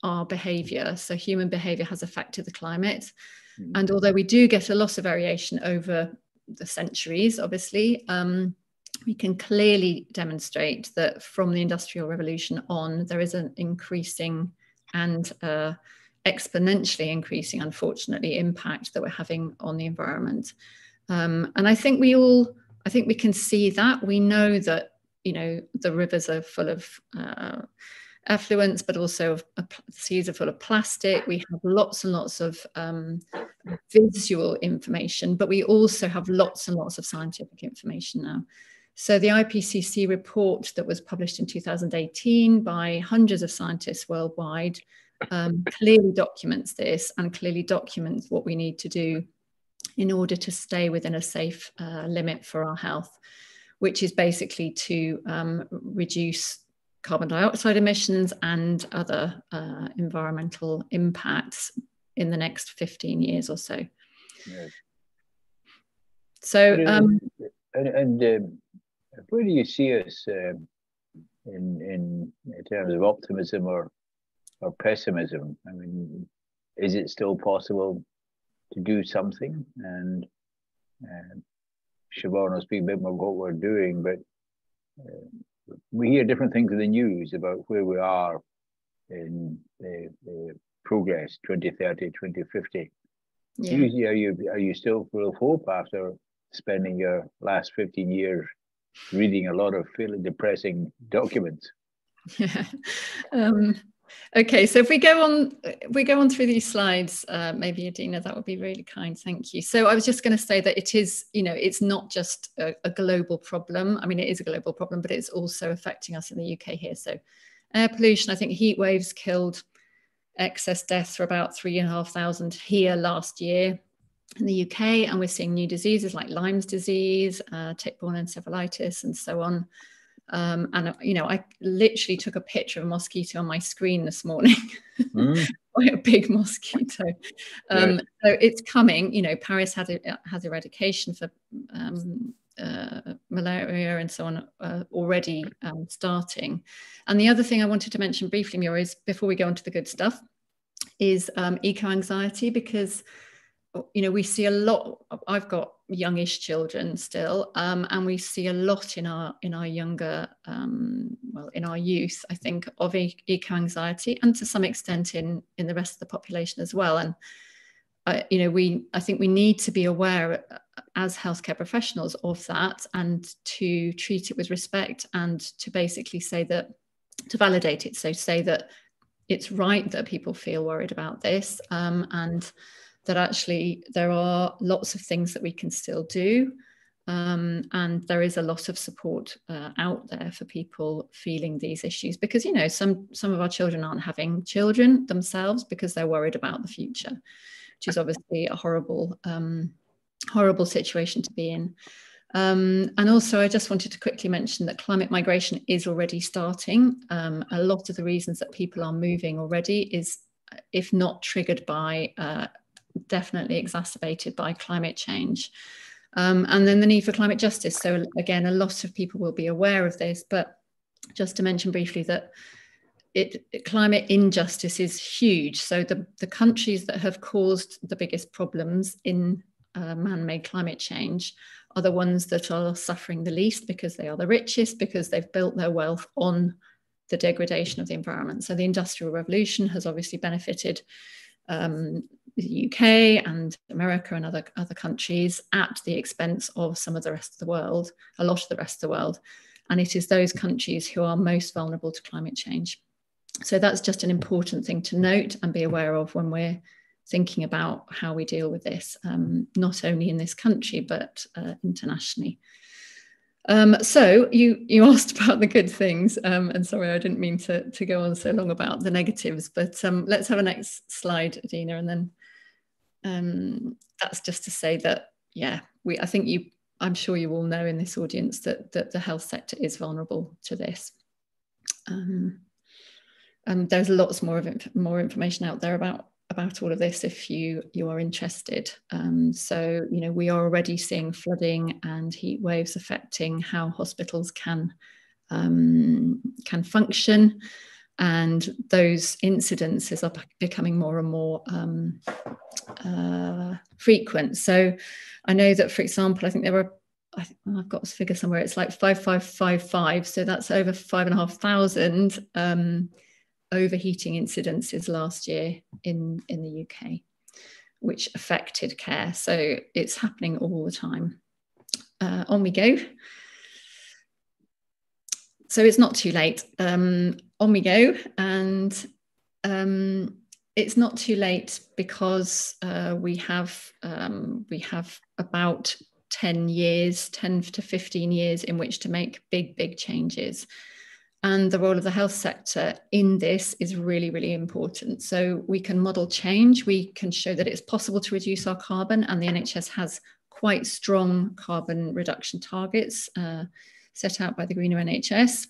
our behaviour, so human behaviour, has affected the climate. Mm. And although we do get a lot of variation over the centuries, obviously, um, we can clearly demonstrate that from the Industrial Revolution on, there is an increasing and uh, exponentially increasing, unfortunately, impact that we're having on the environment. Um, and I think we all, I think we can see that. We know that, you know, the rivers are full of uh, effluents, but also uh, seas are full of plastic. We have lots and lots of um, visual information, but we also have lots and lots of scientific information now. So the IPCC report that was published in 2018 by hundreds of scientists worldwide um, clearly documents this and clearly documents what we need to do in order to stay within a safe uh, limit for our health, which is basically to um, reduce carbon dioxide emissions and other uh, environmental impacts in the next 15 years or so. Yes. So, um, and, and um, where do you see us um, in, in in terms of optimism or or pessimism? I mean, is it still possible to do something? And uh, Siobhan will speak a bit more about what we're doing, but uh, we hear different things in the news about where we are in the, the progress 2030, 2050. Yeah. Usually, are you are you still full of hope after spending your last 15 years reading a lot of fairly depressing documents. Yeah. *laughs* Um, okay, so if we go on, we go on through these slides, uh, maybe Adina, that would be really kind. Thank you. So I was just going to say that it is, you know, it's not just a, a, global problem. I mean, it is a global problem, but it's also affecting us in the UK here. So air pollution, I think heat waves killed excess deaths for about three and a half thousand here last year in the UK, and we're seeing new diseases like Lyme's disease, uh, tick-borne encephalitis, and so on. Um, and uh, you know, I literally took a picture of a mosquito on my screen this morning, *laughs* mm. a big mosquito. Um, So it's coming. You know, Paris has has eradication for um, uh, malaria and so on uh, already um, starting. And the other thing I wanted to mention briefly, Muir, is before we go on to the good stuff, is um, eco anxiety because you know we see a lot i've got youngish children still um, and we see a lot in our in our younger um, well in our youth i think of eco anxiety and to some extent in in the rest of the population as well. And uh, you know we i think we need to be aware uh, as healthcare professionals of that and to treat it with respect and to basically say that to validate it. So say that it's right that people feel worried about this um, and that actually there are lots of things that we can still do. Um, and there is a lot of support uh, out there for people feeling these issues because you know some some of our children aren't having children themselves because they're worried about the future which is obviously a horrible um, horrible situation to be in um, and also i just wanted to quickly mention that climate migration is already starting um, a lot of the reasons that people are moving already is if not triggered by uh, definitely exacerbated by climate change. Um, and then the need for climate justice. So again, a lot of people will be aware of this, but just to mention briefly that it, climate injustice is huge. So the, the countries that have caused the biggest problems in uh, man-made climate change are the ones that are suffering the least because they are the richest, because they've built their wealth on the degradation of the environment. So the Industrial Revolution has obviously benefited um, the UK and America and other, other countries at the expense of some of the rest of the world, a lot of the rest of the world. And it is those countries who are most vulnerable to climate change. So that's just an important thing to note and be aware of when we're thinking about how we deal with this, um, not only in this country, but uh, internationally. Um, so you you *laughs* asked about the good things, um, and sorry, I didn't mean to, to go on so long about the negatives, but um, let's have a next slide, Dina, and then um, that's just to say that, yeah, we I think you, I'm sure you all know in this audience that, that the health sector is vulnerable to this. Um, and there's lots more of inf more information out there about about all of this if you you are interested. Um, so you know we are already seeing flooding and heat waves affecting how hospitals can um, can function, and those incidences are becoming more and more um, uh, frequent. So I know that, for example, I think there were I have got a figure somewhere. It's like five five five five. So that's over five and a half thousand um, overheating incidences last year in, in the UK, which affected care. So it's happening all the time. Uh, on we go. So it's not too late. Um, on we go. And um, it's not too late because uh, we have um, we have about 10 years 10 to 15 years in which to make big big changes and the role of the health sector in this is really, really important. So we can model change, we can show that it's possible to reduce our carbon, and the NHS has quite strong carbon reduction targets uh, set out by the Greener NHS.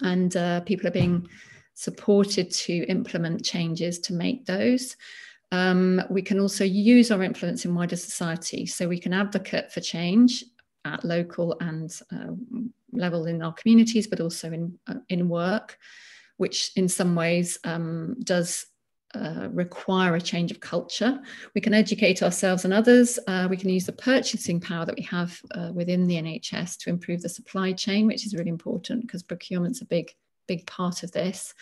And uh, people are being supported to implement changes to make those. Um, we can also use our influence in wider society. So we can advocate for change at local and uh, level in our communities, but also in, uh, in work, which in some ways um, does uh, require a change of culture. We can educate ourselves and others. Uh, we can use the purchasing power that we have uh, within the NHS to improve the supply chain, which is really important because procurement's a big, big part of this.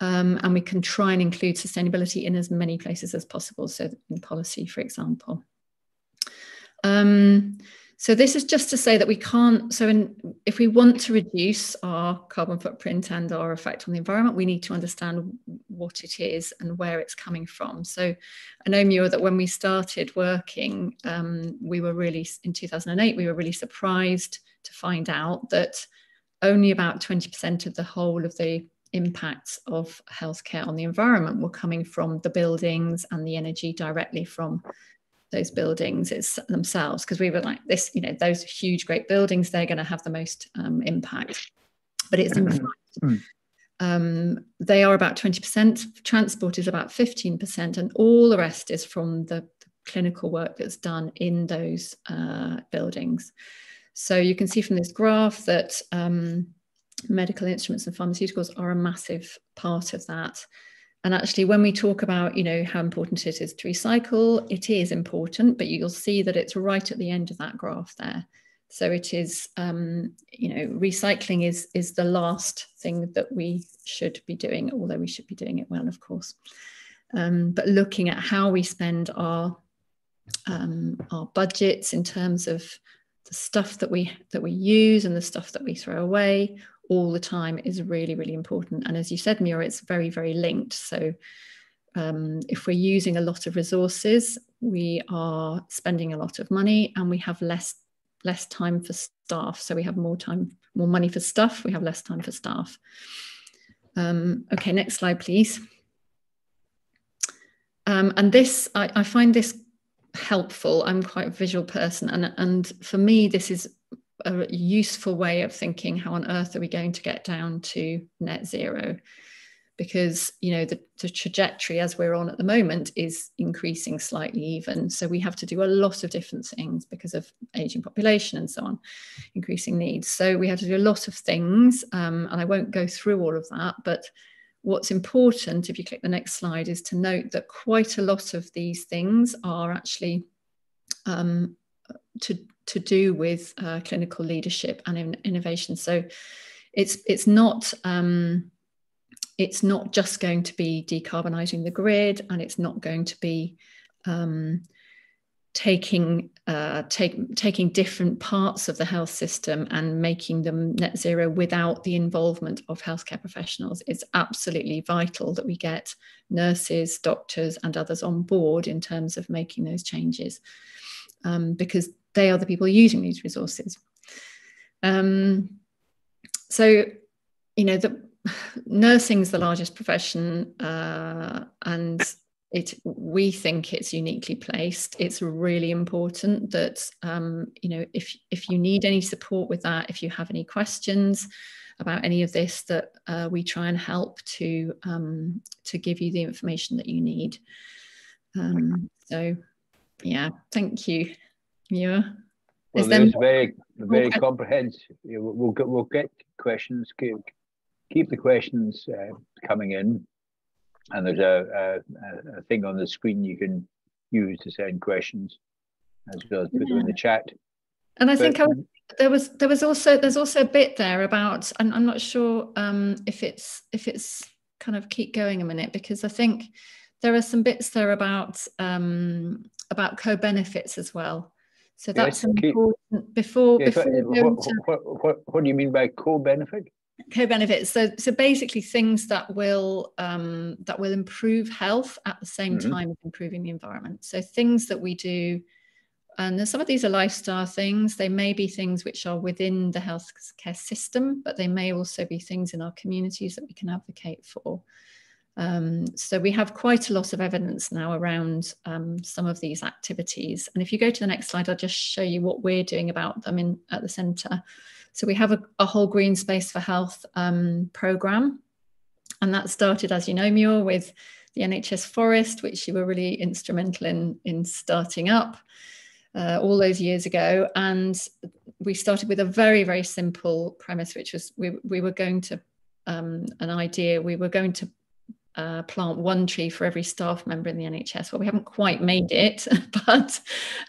Um, and we can try and include sustainability in as many places as possible. So in policy, for example. Um, so this is just to say that we can't, so in, if we want to reduce our carbon footprint and our effect on the environment, we need to understand what it is and where it's coming from. So I know, Muir, that when we started working, um, we were really, in 2008, we were really surprised to find out that only about 20% of the whole of the impacts of healthcare on the environment were coming from the buildings and the energy directly from those buildings it's themselves because we were like this you know those huge great buildings they're going to have the most um, impact. But it's mm-hmm. um, they are about 20% transport is about 15% and all the rest is from the, the clinical work that's done in those uh, buildings. So you can see from this graph that um, medical instruments and pharmaceuticals are a massive part of that and actually, when we talk about, you know, how important it is to recycle, it is important, but you'll see that it's right at the end of that graph there. So it is, um, you know, recycling is is the last thing that we should be doing, although we should be doing it well, of course. Um, but looking at how we spend our um, our budgets in terms of the stuff that we that we use and the stuff that we throw away, all the time is really, really important. And as you said, Muir, it's very, very linked. So um, if we're using a lot of resources, we are spending a lot of money and we have less less time for staff. So we have more time, more money for stuff, we have less time for staff. Um, okay, next slide, please. Um, and this, I, I, find this helpful. I'm quite a visual person. And, and for me, this is a useful way of thinking how on earth are we going to get down to net zero? Because you know the, the trajectory as we're on at the moment is increasing slightly even. So we have to do a lot of different things because of aging population and so on increasing needs. So we have to do a lot of things um, and i won't go through all of that but what's important if you click the next slide is to note that quite a lot of these things are actually um, to to do with uh, clinical leadership and in innovation. So it's it's not um, it's not just going to be decarbonising the grid, and it's not going to be um, taking uh, take, taking different parts of the health system and making them net zero without the involvement of healthcare professionals. It's absolutely vital that we get nurses, doctors, and others on board in terms of making those changes um, because they are the people using these resources. Um, so, you know, the nursing is the largest profession, uh, and it we think it's uniquely placed. It's really important that um, you know if if you need any support with that if you have any questions about any of this that uh, we try and help to um, to give you the information that you need. Um, so yeah thank you yeah well, there's very very comprehensive we'll get we'll get questions keep, keep the questions uh, coming in and there's a, a, a, thing on the screen you can use to send questions as well as put yeah. them in the chat. And I but, think I was, there was there was also there's also a bit there about and I'm not sure um, if it's if it's kind of keep going a minute because I think there are some bits there about um, about co-benefits as well. So that's yes, important before yes, before what, what, what, what do you mean by co-benefit? co-benefits so so basically things that will um, that will improve health at the same mm-hmm. time as improving the environment so things that we do and some of these are lifestyle things they may be things which are within the healthcare system but they may also be things in our communities that we can advocate for um, so we have quite a lot of evidence now around um, some of these activities and if you go to the next slide i'll just show you what we're doing about them in at the centre so we have a, a whole green space for health um, program. And that started, as you know, Muir, with the NHS Forest, which you were really instrumental in, in starting up uh, all those years ago. And we started with a very, very simple premise, which was we, we were going to, um, an idea, we were going to uh, plant one tree for every staff member in the NHS. Well, we haven't quite made it, *laughs* but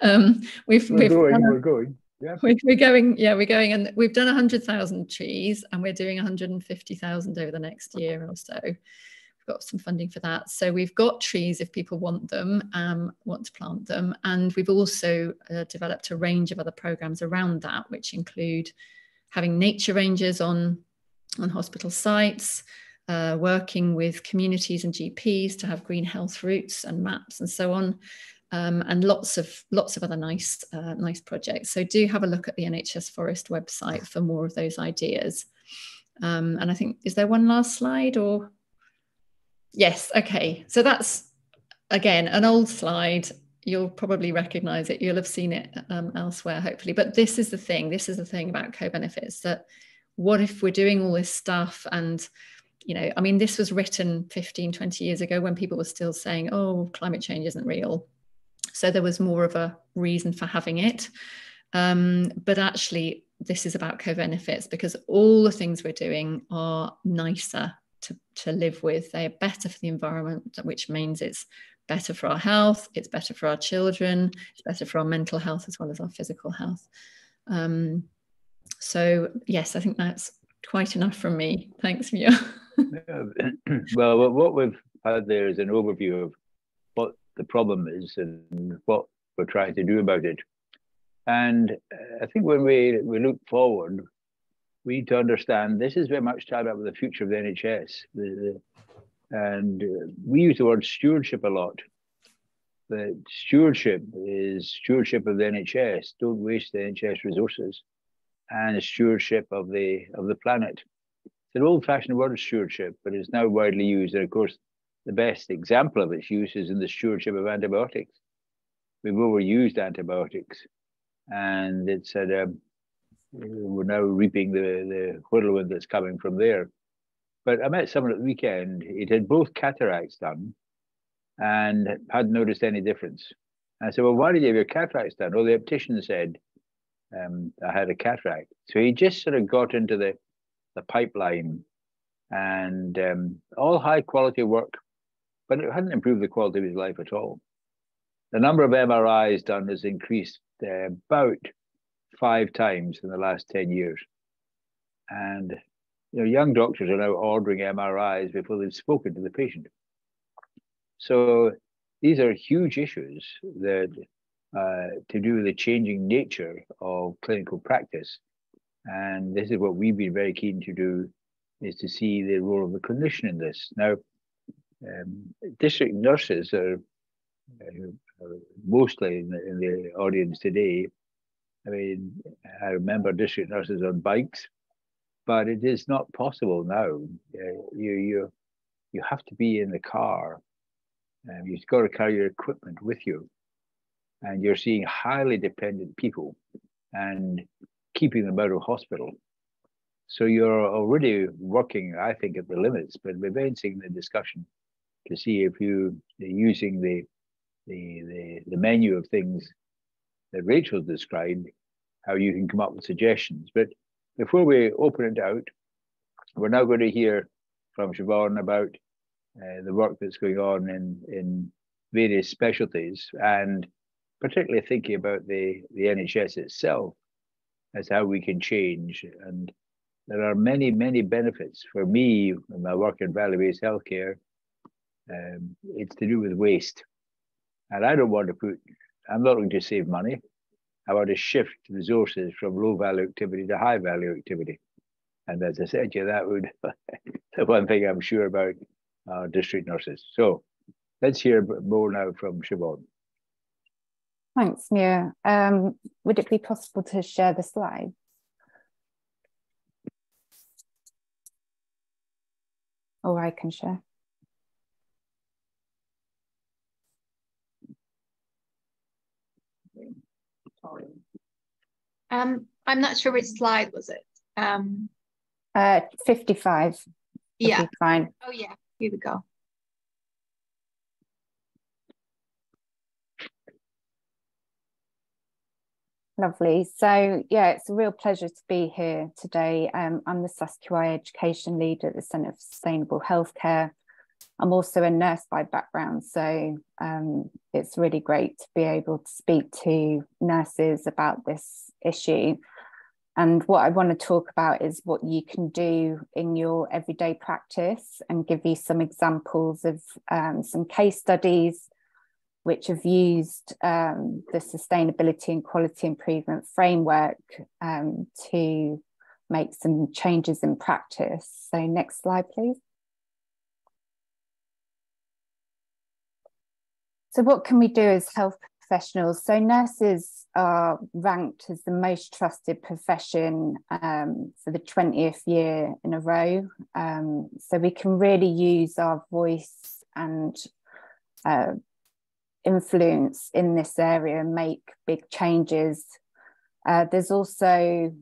um, we've, we're we've going, we're going. Yeah. We're, we're going, yeah, we're going, and we've done 100,000 trees and we're doing 150,000 over the next year or so. We've got some funding for that. So we've got trees if people want them, um, want to plant them. And we've also uh, developed a range of other programs around that, which include having nature rangers on, on hospital sites, uh, working with communities and GPs to have green health routes and maps and so on um, and lots of lots of other nice uh, nice projects. So do have a look at the NHS Forest website for more of those ideas. Um, and I think is there one last slide or yes, okay. So that's again an old slide. You'll probably recognize it. You'll have seen it um, elsewhere, hopefully. But this is the thing. This is the thing about co-benefits that what if we're doing all this stuff and you know, I mean, this was written 15, 20 years ago when people were still saying, oh, climate change isn't real so there was more of a reason for having it. Um, but actually, this is about co benefits because all the things we're doing are nicer to, to live with. They are better for the environment, which means it's better for our health, it's better for our children, it's better for our mental health as well as our physical health. Um, so, yes, I think that's quite enough from me. Thanks, Muir. *laughs* *clears throat* well, what we've had there is an overview of what the problem is and what we're trying to do about it. And uh, I think when we, we look forward, we need to understand this is very much tied up with the future of the NHS. The, the, and uh, we use the word stewardship a lot. That stewardship is stewardship of the NHS. Don't waste the NHS resources, and stewardship of the of the planet. It's an old-fashioned word, of stewardship, but it's now widely used. And of course, the best example of its use is in the stewardship of antibiotics. We've overused antibiotics, and it's at a, we're now reaping the, the whirlwind that's coming from there. But I met someone at the weekend, it had both cataracts done and hadn't noticed any difference. I said, Well, why did you have your cataracts done? Well, the optician said um, I had a cataract. So he just sort of got into the, the pipeline and um, all high quality work but it hadn't improved the quality of his life at all. The number of MRIs done has increased uh, about five times in the last 10 years. And you know, young doctors are now ordering MRIs before they've spoken to the patient. So these are huge issues that uh, to do with the changing nature of clinical practice. And this is what we've been very keen to do, is to see the role of the clinician in this. Now, um, district nurses are, uh, are mostly in the, in the, audience today. I mean, I remember district nurses on bikes, but it is not possible now. Uh, you you you have to be in the car. Um, you've got to carry your equipment with you and you're seeing highly dependent people and keeping them out of hospital. So you're already working, I think, at the limits, but we're advancing the discussion to see if you using the, the the the menu of things that Rachel described, how you can come up with suggestions. But before we open it out, we're now going to hear from Siobhan about uh, the work that's going on in in various specialties and particularly thinking about the, the NHS itself as how we can change. And there are many, many benefits for me in my work in value based healthcare. Um, it's to do with waste. And I don't want to put, I'm not going to save money. I want to shift resources from low value activity to high value activity. And as I said to you, that would, *laughs* the one thing I'm sure about district nurses. So let's hear more now from Siobhan. Thanks, Muir. Um, would it be possible to share the slide? Or I can share. Um, I'm not sure which slide was it. Um, uh, 55. Yeah. Fine. Oh yeah, here we go. Lovely. So, yeah, it's a real pleasure to be here today. Um, I'm the SUSQI Education Lead at the Centre for Sustainable Healthcare. I'm also a nurse by background, so um, it's really great to be able to speak to nurses about this issue. And what I want to talk about is what you can do in your everyday practice and give you some examples of um, some case studies which have used um, the sustainability and quality improvement framework um, to make some changes in practice. So next slide, please. So what can we do as health professionals? So nurses are ranked as the most trusted profession um, for the 20th year in a row. Um, so we can really use our voice and uh, influence in this area and make big changes. Uh, there's also,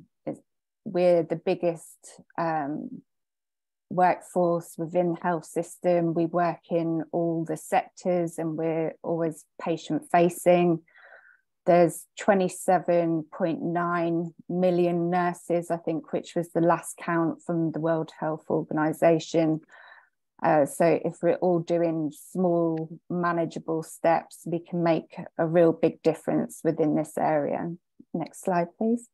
we're the biggest um, workforce within the health system. We work in all the sectors and we're always patient facing. There's 27.9 million nurses, I think, which was the last count from the World Health Organization. Uh, so if we're all doing small, manageable steps, we can make a real big difference within this area. Next slide, please.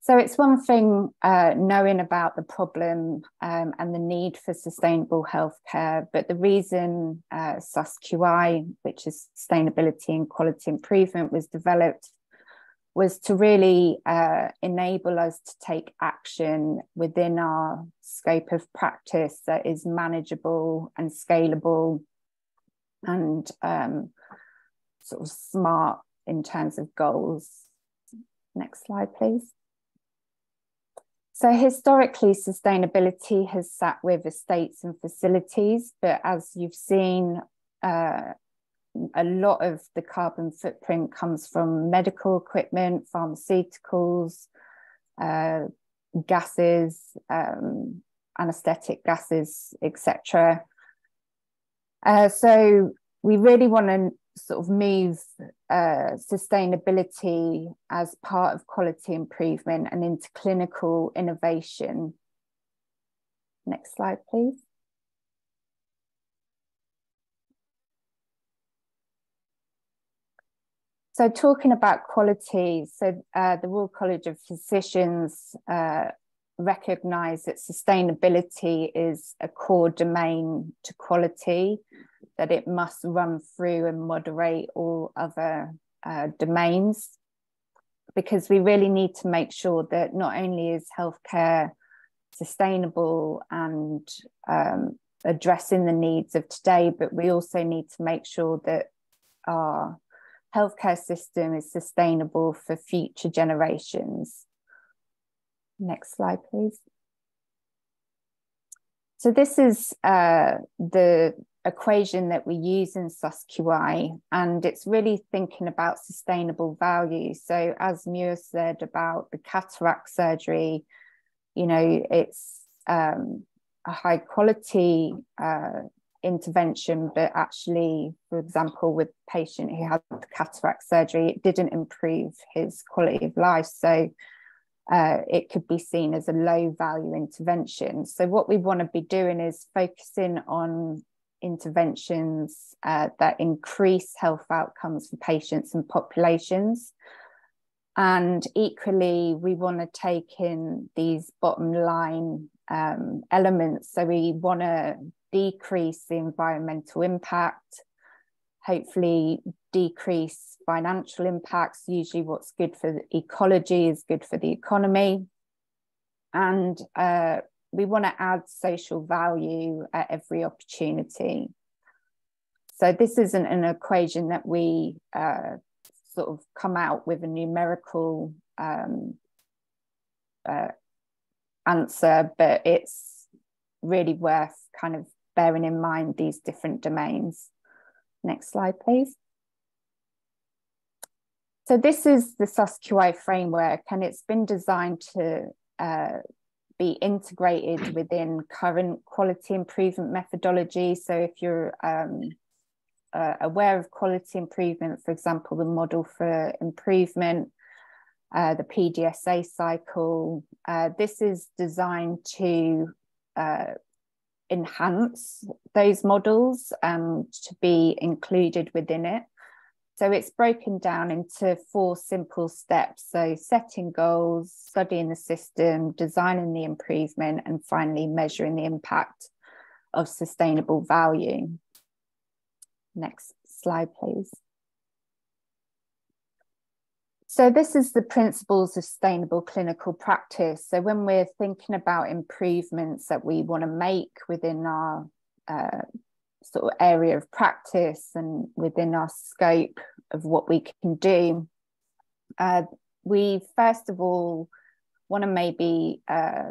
So it's one thing uh, knowing about the problem um, and the need for sustainable healthcare, but the reason uh, SUSQI, which is Sustainability and Quality Improvement, was developed was to really uh, enable us to take action within our scope of practice that is manageable and scalable and um, sort of smart in terms of goals. Next slide, please. So historically, sustainability has sat with estates and facilities, but as you've seen, uh, a lot of the carbon footprint comes from medical equipment, pharmaceuticals, uh, gases, um, anesthetic gases, etc. Uh, so we really want to sort of move uh, sustainability as part of quality improvement and into clinical innovation. Next slide, please. So talking about quality, so uh, the Royal College of Physicians uh, recognise that sustainability is a core domain to quality. that it must run through and moderate all other uh, domains because we really need to make sure that not only is healthcare sustainable and um, addressing the needs of today, but we also need to make sure that our healthcare system is sustainable for future generations. Next slide, please. So this is uh, the equation that we use in SUSQI, and it's really thinking about sustainable value. So as Muir said about the cataract surgery, you know, it's um, a high quality uh, intervention, but actually, for example, with a patient who had cataract surgery, it didn't improve his quality of life. So uh, it could be seen as a low value intervention. So what we want to be doing is focusing on interventions uh, that increase health outcomes for patients and populations. And equally, we want to take in these bottom line um, elements. So we want to decrease the environmental impact, hopefully decrease financial impacts. Usually what's good for the ecology is good for the economy. And uh, we want to add social value at every opportunity. So this isn't an equation that we uh, sort of come out with a numerical um, uh, answer, but it's really worth kind of bearing in mind these different domains. Next slide, please. So this is the SUSQI framework, and it's been designed to uh, be integrated within current quality improvement methodology. So if you're um, uh, aware of quality improvement, for example, the model for improvement, uh, the PDSA cycle, uh, this is designed to uh, enhance those models and to be included within it. So it's broken down into four simple steps. So setting goals, studying the system, designing the improvement, and finally measuring the impact of sustainable value. Next slide, please. So this is the principles of sustainable clinical practice. So when we're thinking about improvements that we want to make within our uh, sort of area of practice and within our scope of what we can do, uh, we first of all want to maybe uh,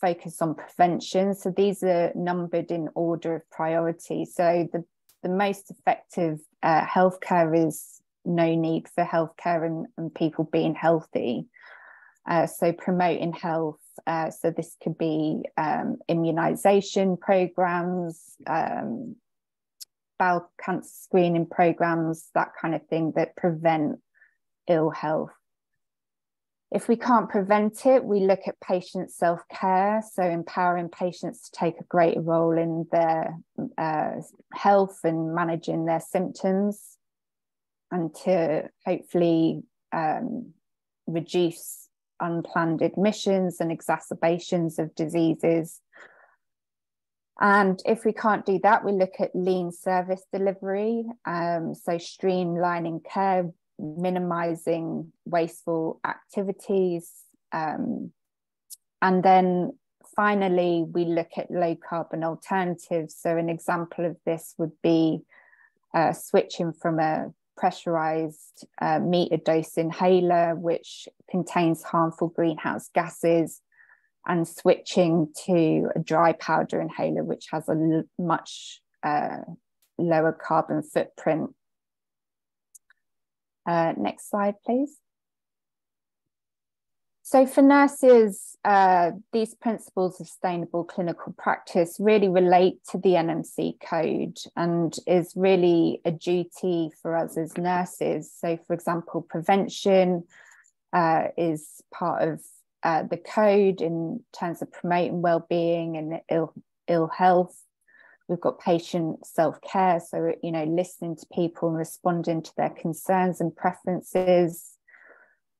focus on prevention. So these are numbered in order of priority. So the, the most effective uh, healthcare is no need for healthcare and, and people being healthy. Uh, so promoting health. Uh, so this could be um, immunization programs, um, bowel cancer screening programs, that kind of thing that prevent ill health. If we can't prevent it, we look at patient self care, so empowering patients to take a greater role in their uh, health and managing their symptoms and to hopefully um, reduce unplanned admissions and exacerbations of diseases. And if we can't do that, we look at lean service delivery. Um, so, streamlining care, minimizing wasteful activities. Um, and then finally, we look at low carbon alternatives. So, an example of this would be uh, switching from a pressurized uh, meter dose inhaler, which contains harmful greenhouse gases, and switching to a dry powder inhaler, which has a much uh, lower carbon footprint. Uh, next slide, please. So for nurses, uh, these principles of sustainable clinical practice really relate to the NMC code and is really a duty for us as nurses. So for example, prevention uh, is part of uh, the code in terms of promoting well-being and ill, ill health. We've got patient self-care, so you know, listening to people and responding to their concerns and preferences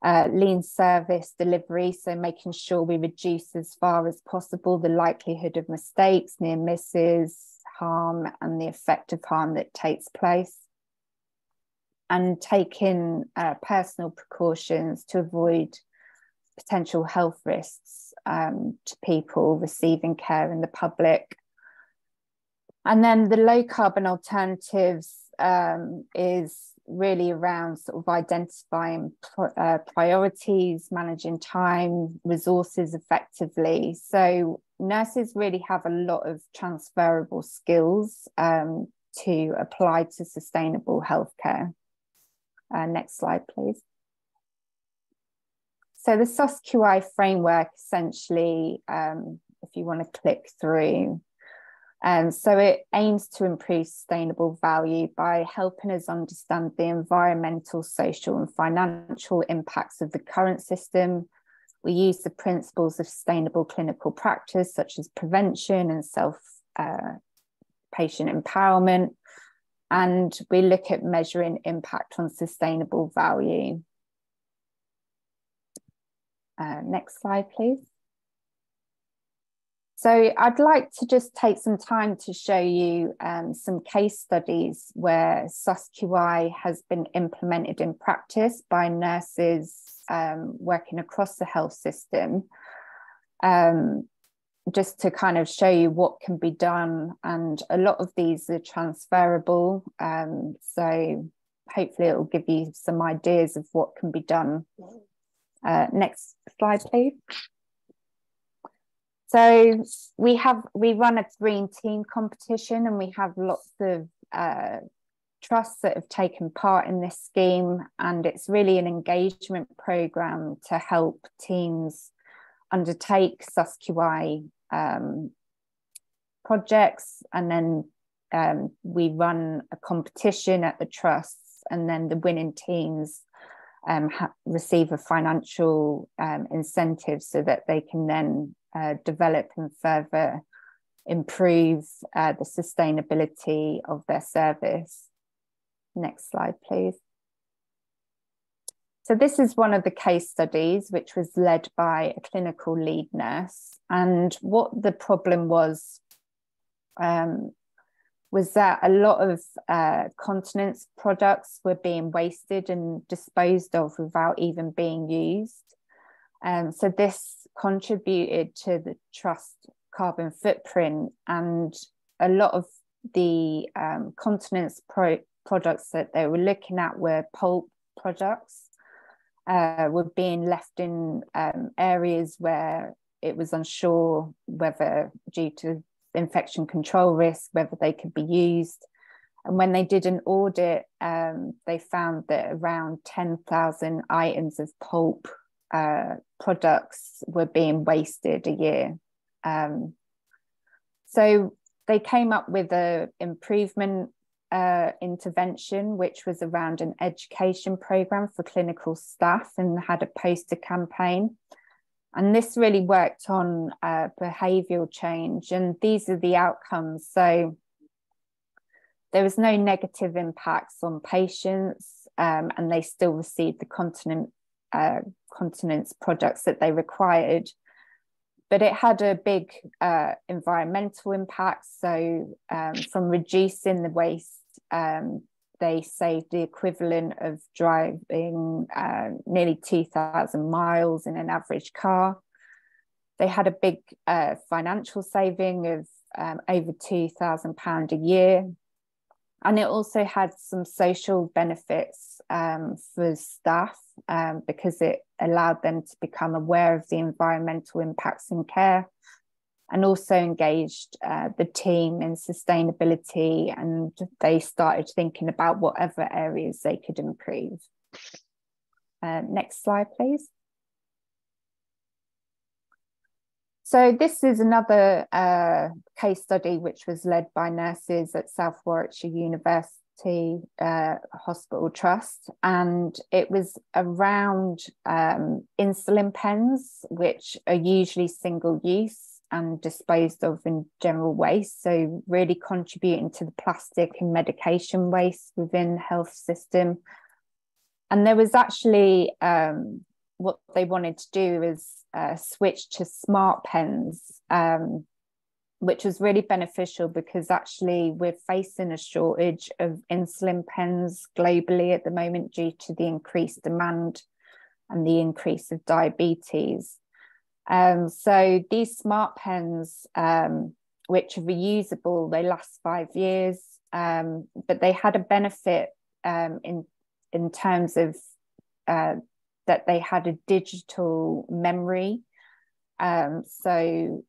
uh, lean service delivery, so making sure we reduce as far as possible the likelihood of mistakes, near misses, harm and the effect of harm that takes place, and taking uh, personal precautions to avoid potential health risks um, to people receiving care in the public. And then the low carbon alternatives um, is really around sort of identifying uh, priorities, managing time, resources effectively. So nurses really have a lot of transferable skills um, to apply to sustainable healthcare. Uh, next slide, please. So the SUSQI framework essentially, um, if you want to click through, um, so it aims to improve sustainable value by helping us understand the environmental, social, and financial impacts of the current system. We use the principles of sustainable clinical practice, such as prevention and self uh, patient empowerment. And we look at measuring impact on sustainable value. Uh, next slide, please. So I'd like to just take some time to show you um, some case studies where SUSQI has been implemented in practice by nurses um, working across the health system, um, just to kind of show you what can be done. And a lot of these are transferable. Um, so hopefully it will give you some ideas of what can be done. Uh, next slide, please. So we have we run a green team competition and we have lots of uh, trusts that have taken part in this scheme. And it's really an engagement program to help teams undertake SUSQI um, projects. And then um, we run a competition at the trusts and then the winning teams um, receive a financial um, incentive so that they can then uh, develop and further improve uh, the sustainability of their service. Next slide, please. So this is one of the case studies which was led by a clinical lead nurse. And what the problem was um, was that a lot of uh, continence products were being wasted and disposed of without even being used. Um, so this contributed to the trust carbon footprint and a lot of the um, continence pro- products that they were looking at were pulp products uh, were being left in um, areas where it was unsure whether due to infection control risk whether they could be used and when they did an audit um, they found that around 10,000 items of pulp uh, products were being wasted a year. Um, so they came up with an improvement uh, intervention, which was around an education program for clinical staff and had a poster campaign. And this really worked on uh, behavioural change. And these are the outcomes. So there was no negative impacts on patients, um, and they still received the continent uh, continence products that they required. But it had a big uh, environmental impact. So, um, from reducing the waste, um, they saved the equivalent of driving uh, nearly 2,000 miles in an average car. They had a big uh, financial saving of um, over £2,000 a year and it also had some social benefits um, for staff um, because it allowed them to become aware of the environmental impacts in care and also engaged uh, the team in sustainability and they started thinking about whatever areas they could improve. Uh, next slide, please. So this is another uh, case study which was led by nurses at South Warwickshire University uh, Hospital Trust, and it was around um, insulin pens, which are usually single use and disposed of in general waste. So really contributing to the plastic and medication waste within the health system. And there was actually um, what they wanted to do is uh, switch to smart pens, um, which was really beneficial because actually we're facing a shortage of insulin pens globally at the moment due to the increased demand and the increase of diabetes. Um, so these smart pens, um, which are reusable, they last five years, um, but they had a benefit um, in in terms of uh, that they had a digital memory. Um, so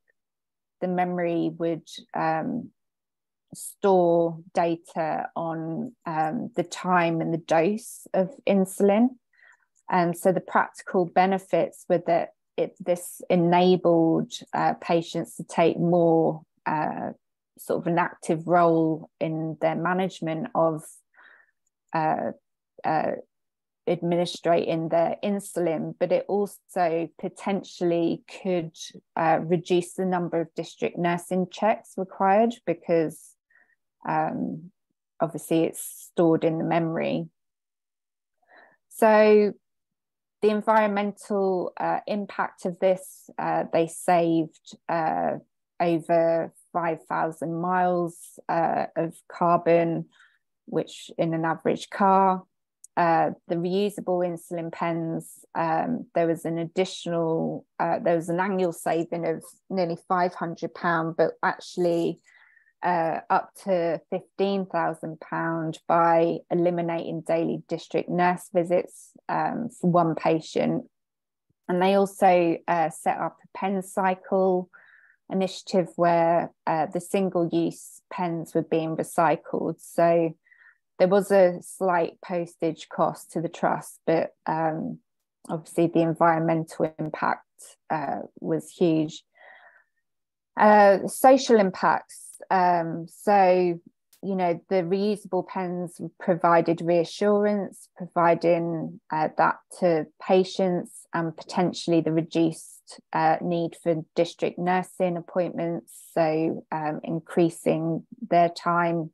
the memory would um, store data on the time and the dose of insulin. And so the practical benefits were that it, this enabled uh, patients to take more uh, sort of an active role in their management of uh, uh, administrating their insulin, but it also potentially could uh, reduce the number of district nursing checks required because um, obviously it's stored in the memory. So the environmental uh, impact of this, uh, they saved uh, over 5,000 miles uh, of carbon, which in an average car. Uh, the reusable insulin pens, um, there was an additional, there was an annual saving of nearly £500, but actually uh, up to £15,000 by eliminating daily district nurse visits um, for one patient. And they also uh, set up a pen cycle initiative where uh, the single use pens were being recycled. So there was a slight postage cost to the trust, but um, obviously the environmental impact uh, was huge. Uh, social impacts um, so, you know, the reusable pens provided reassurance, providing uh, that to patients and potentially the reduced uh, need for district nursing appointments. So, um, increasing their time.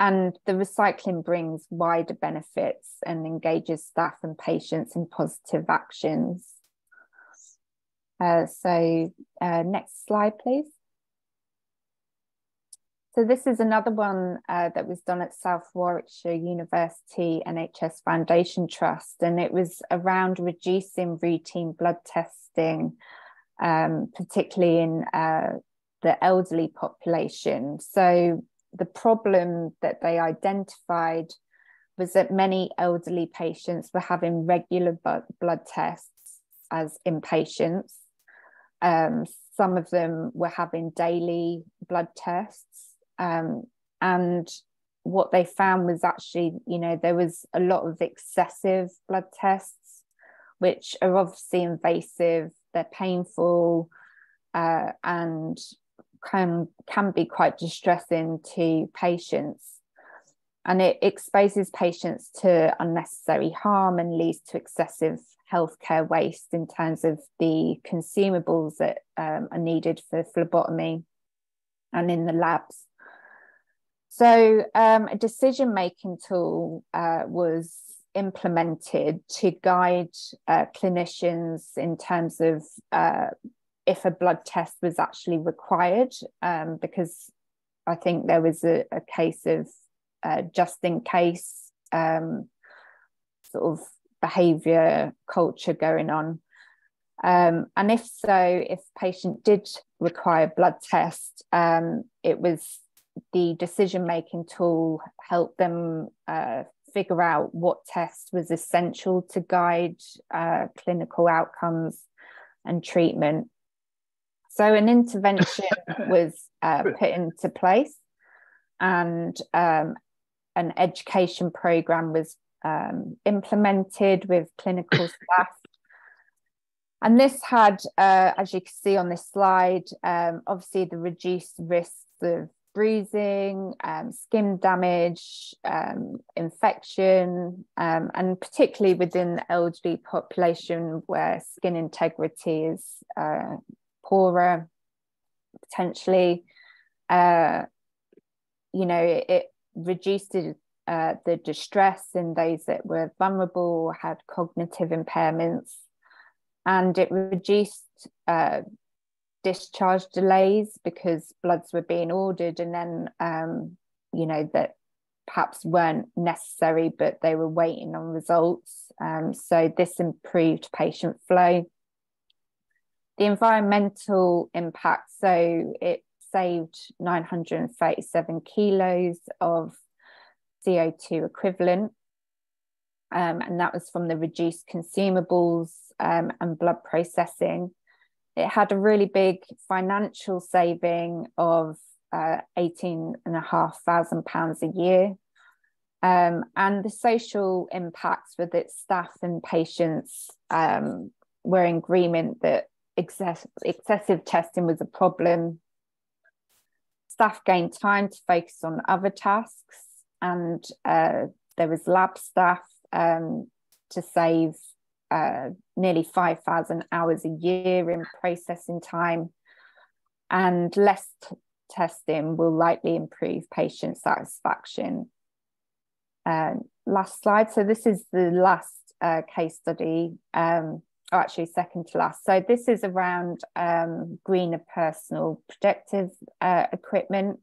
And the recycling brings wider benefits and engages staff and patients in positive actions. Uh, so, uh, next slide, please. So this is another one uh, that was done at South Warwickshire University NHS Foundation Trust, and it was around reducing routine blood testing, um, particularly in uh, the elderly population. So the problem that they identified was that many elderly patients were having regular blood tests as inpatients. Um, some of them were having daily blood tests um, and what they found was actually, you know, there was a lot of excessive blood tests, which are obviously invasive, they're painful, uh, and can can be quite distressing to patients. And it exposes patients to unnecessary harm and leads to excessive healthcare waste in terms of the consumables that um, are needed for phlebotomy and in the labs. So um, a decision making tool uh, was implemented to guide uh, clinicians in terms of uh, if a blood test was actually required, um, because I think there was a, a case of uh, just in case um, sort of behavior culture going on. Um, and if so, if patient did require blood test, um, it was the decision making tool helped them uh, figure out what test was essential to guide uh, clinical outcomes and treatment. So, an intervention *laughs* was uh, put into place, and um, an education program was um, implemented with clinical *coughs* staff. And this had, uh, as you can see on this slide, um, obviously the reduced risks of bruising, um, skin damage, um, infection, um, and particularly within the elderly population where skin integrity is uh, poorer, potentially, uh, you know, it, it reduced uh, the distress in those that were vulnerable or had cognitive impairments, and it reduced uh, discharge delays because bloods were being ordered and then um, you know that perhaps weren't necessary but they were waiting on results. Um, so this improved patient flow. The environmental impact so it saved 937 kilos of co2 equivalent um, and that was from the reduced consumables um, and blood processing it had a really big financial saving of uh, eighteen and a half thousand pounds a year. Um, and the social impacts with its staff and patients um, were in agreement that excess, excessive testing was a problem. Staff gained time to focus on other tasks, and uh, there was lab staff um, to save uh, nearly 5,000 hours a year in processing time, and less t- testing will likely improve patient satisfaction. Uh, last slide. So, this is the last uh, case study, um, or actually, second to last. So, this is around um, greener personal protective uh, equipment.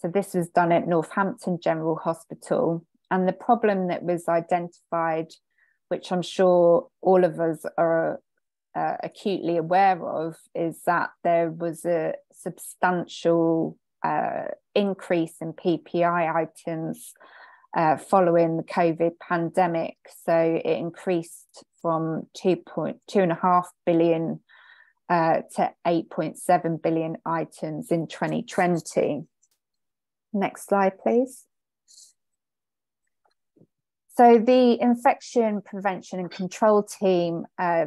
So, this was done at Northampton General Hospital. And the problem that was identified which I'm sure all of us are uh, acutely aware of, is that there was a substantial uh, increase in PPI items uh, following the COVID pandemic. So it increased from 2.2.5 billion uh, to 8.7 billion items in 2020. Next slide, please. So the infection prevention and control team uh,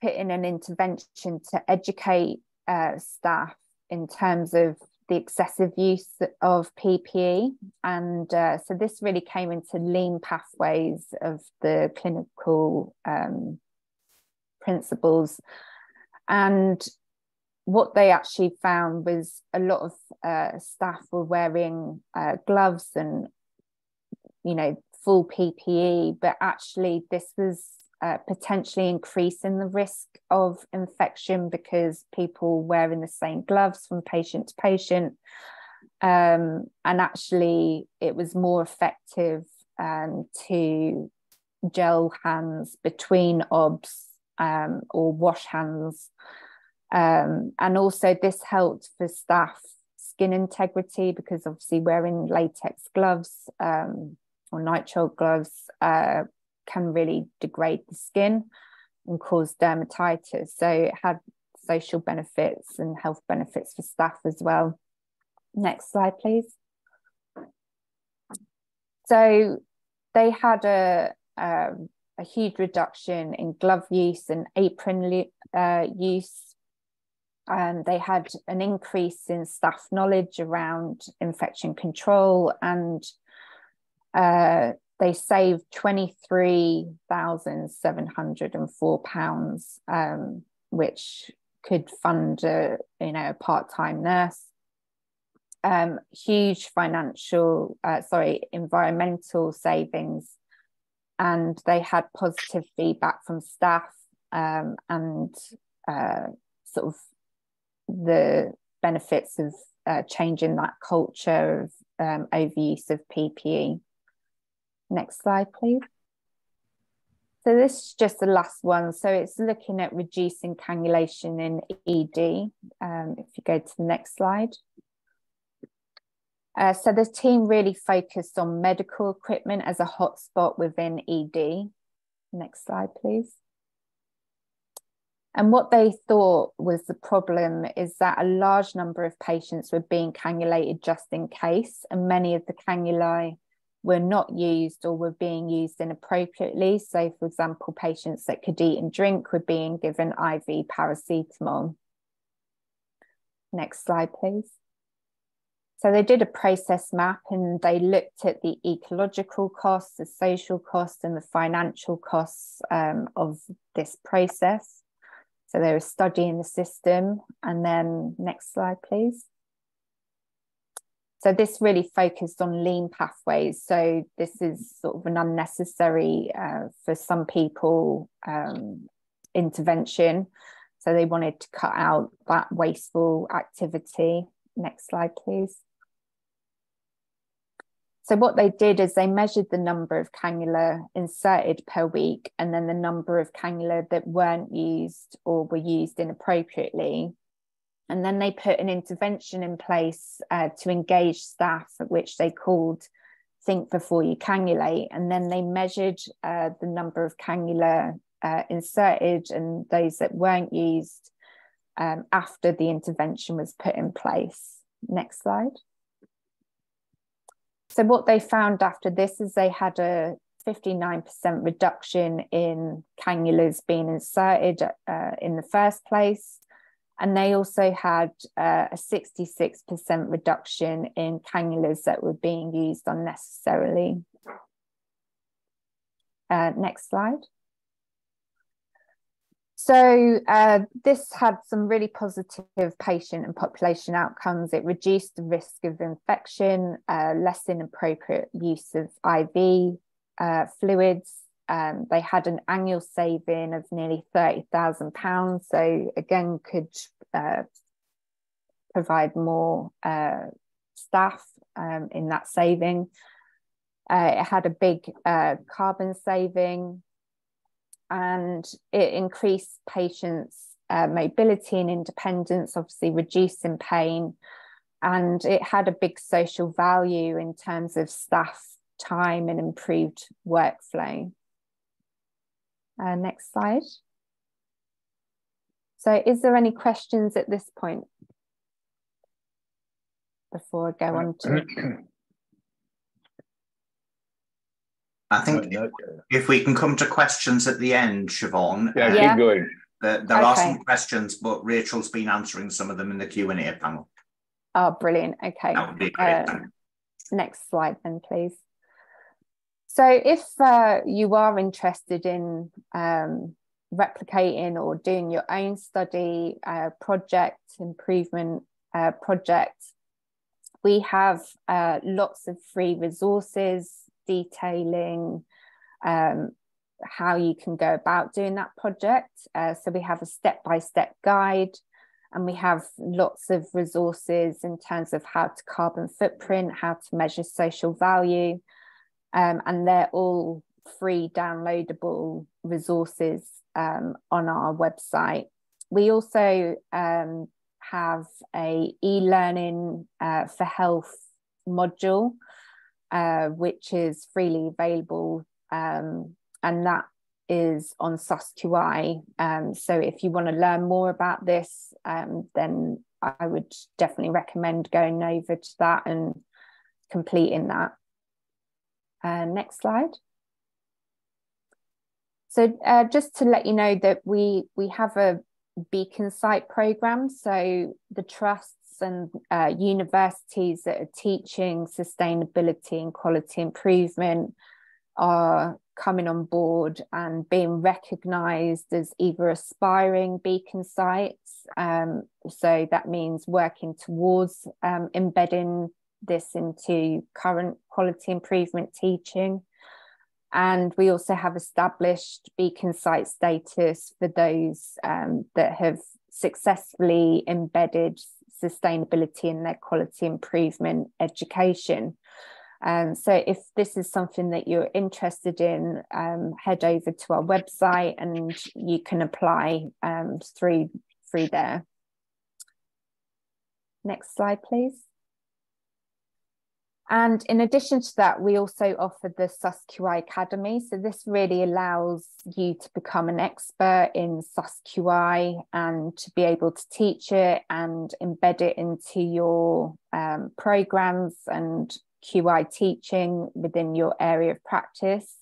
put in an intervention to educate uh, staff in terms of the excessive use of PPE. And uh, so this really came into lean pathways of the clinical um, principles. And what they actually found was a lot of uh, staff were wearing uh, gloves and, you know, full PPE, but actually this was uh, potentially increasing the risk of infection because people wearing the same gloves from patient to patient. Um, and actually, it was more effective um, to gel hands between OBS um, or wash hands. Um, and also, this helped for staff skin integrity because obviously wearing latex gloves um, or nitrile gloves uh, can really degrade the skin and cause dermatitis. So it had social benefits and health benefits for staff as well. Next slide, please. So they had a, a, a huge reduction in glove use and apron uh, use. And they had an increase in staff knowledge around infection control and uh, they saved £23,704, um, which could fund a, you know, a part-time nurse. Um, huge financial, uh, sorry, environmental savings. And they had positive feedback from staff um, and uh, sort of the benefits of uh, changing that culture of um, overuse of PPE. Next slide, please. So this is just the last one. So it's looking at reducing cannulation in ED. Um, if you go to the next slide. Uh, so the team really focused on medical equipment as a hotspot within ED. Next slide, please. And what they thought was the problem is that a large number of patients were being cannulated just in case, and many of the cannulae were not used or were being used inappropriately. So, for example, patients that could eat and drink were being given IV paracetamol. Next slide, please. So they did a process map and they looked at the ecological costs, the social costs, and the financial costs um, of this process. So they were studying the system. And then next slide, please. So this really focused on lean pathways. So this is sort of an unnecessary uh, for some people um, intervention. So they wanted to cut out that wasteful activity. Next slide, please. So what they did is they measured the number of cannula inserted per week and then the number of cannula that weren't used or were used inappropriately. And then they put an intervention in place uh, to engage staff, which they called Think Before You Cannulate. And then they measured uh, the number of cannula uh, inserted and those that weren't used um, after the intervention was put in place. Next slide. So what they found after this is they had a 59% reduction in cannulas being inserted uh, in the first place. And they also had uh, a 66% reduction in cannulas that were being used unnecessarily. Uh, next slide. So uh, this had some really positive patient and population outcomes. It reduced the risk of infection, uh, less inappropriate use of IV uh, fluids. Um, they had an annual saving of nearly £30,000. So again, could uh, provide more uh, staff um, in that saving. Uh, it had a big carbon saving and it increased patients' uh, mobility and independence, obviously reducing pain. And it had a big social value in terms of staff time and improved workflow. Uh, next slide. So is there any questions at this point before I go on to *clears throat* I think if we can come to questions at the end, Siobhan. Yeah, yeah. keep going. There, there okay. are some questions, but Rachel's been answering some of them in the Q&A panel. Oh, brilliant. Okay. That would be great. Uh, next slide then, please. So if uh, you are interested in um, replicating or doing your own study, uh, project, improvement uh, project, we have uh, lots of free resources detailing um, how you can go about doing that project. Uh, so we have a step-by-step guide and we have lots of resources in terms of how to carbon footprint, how to measure social value, um, and they're all free downloadable resources um, on our website. We also um, have a e-learning uh, for health module uh, which is freely available. Um, and that is on SUSQI. Um, so if you want to learn more about this, um, then I would definitely recommend going over to that and completing that. Uh, next slide. So uh, just to let you know that we we have a beacon site program. So the trusts and uh, universities that are teaching sustainability and quality improvement are coming on board and being recognized as either aspiring beacon sites. Um, so that means working towards um, embedding this into current quality improvement teaching. And we also have established beacon site status for those um, that have successfully embedded sustainability in their quality improvement education. Um, so if this is something that you're interested in, um, head over to our website and you can apply um, through, through there. Next slide, please. And in addition to that, we also offer the SUSQI Academy. So this really allows you to become an expert in SUSQI and to be able to teach it and embed it into your um, programs and QI teaching within your area of practice.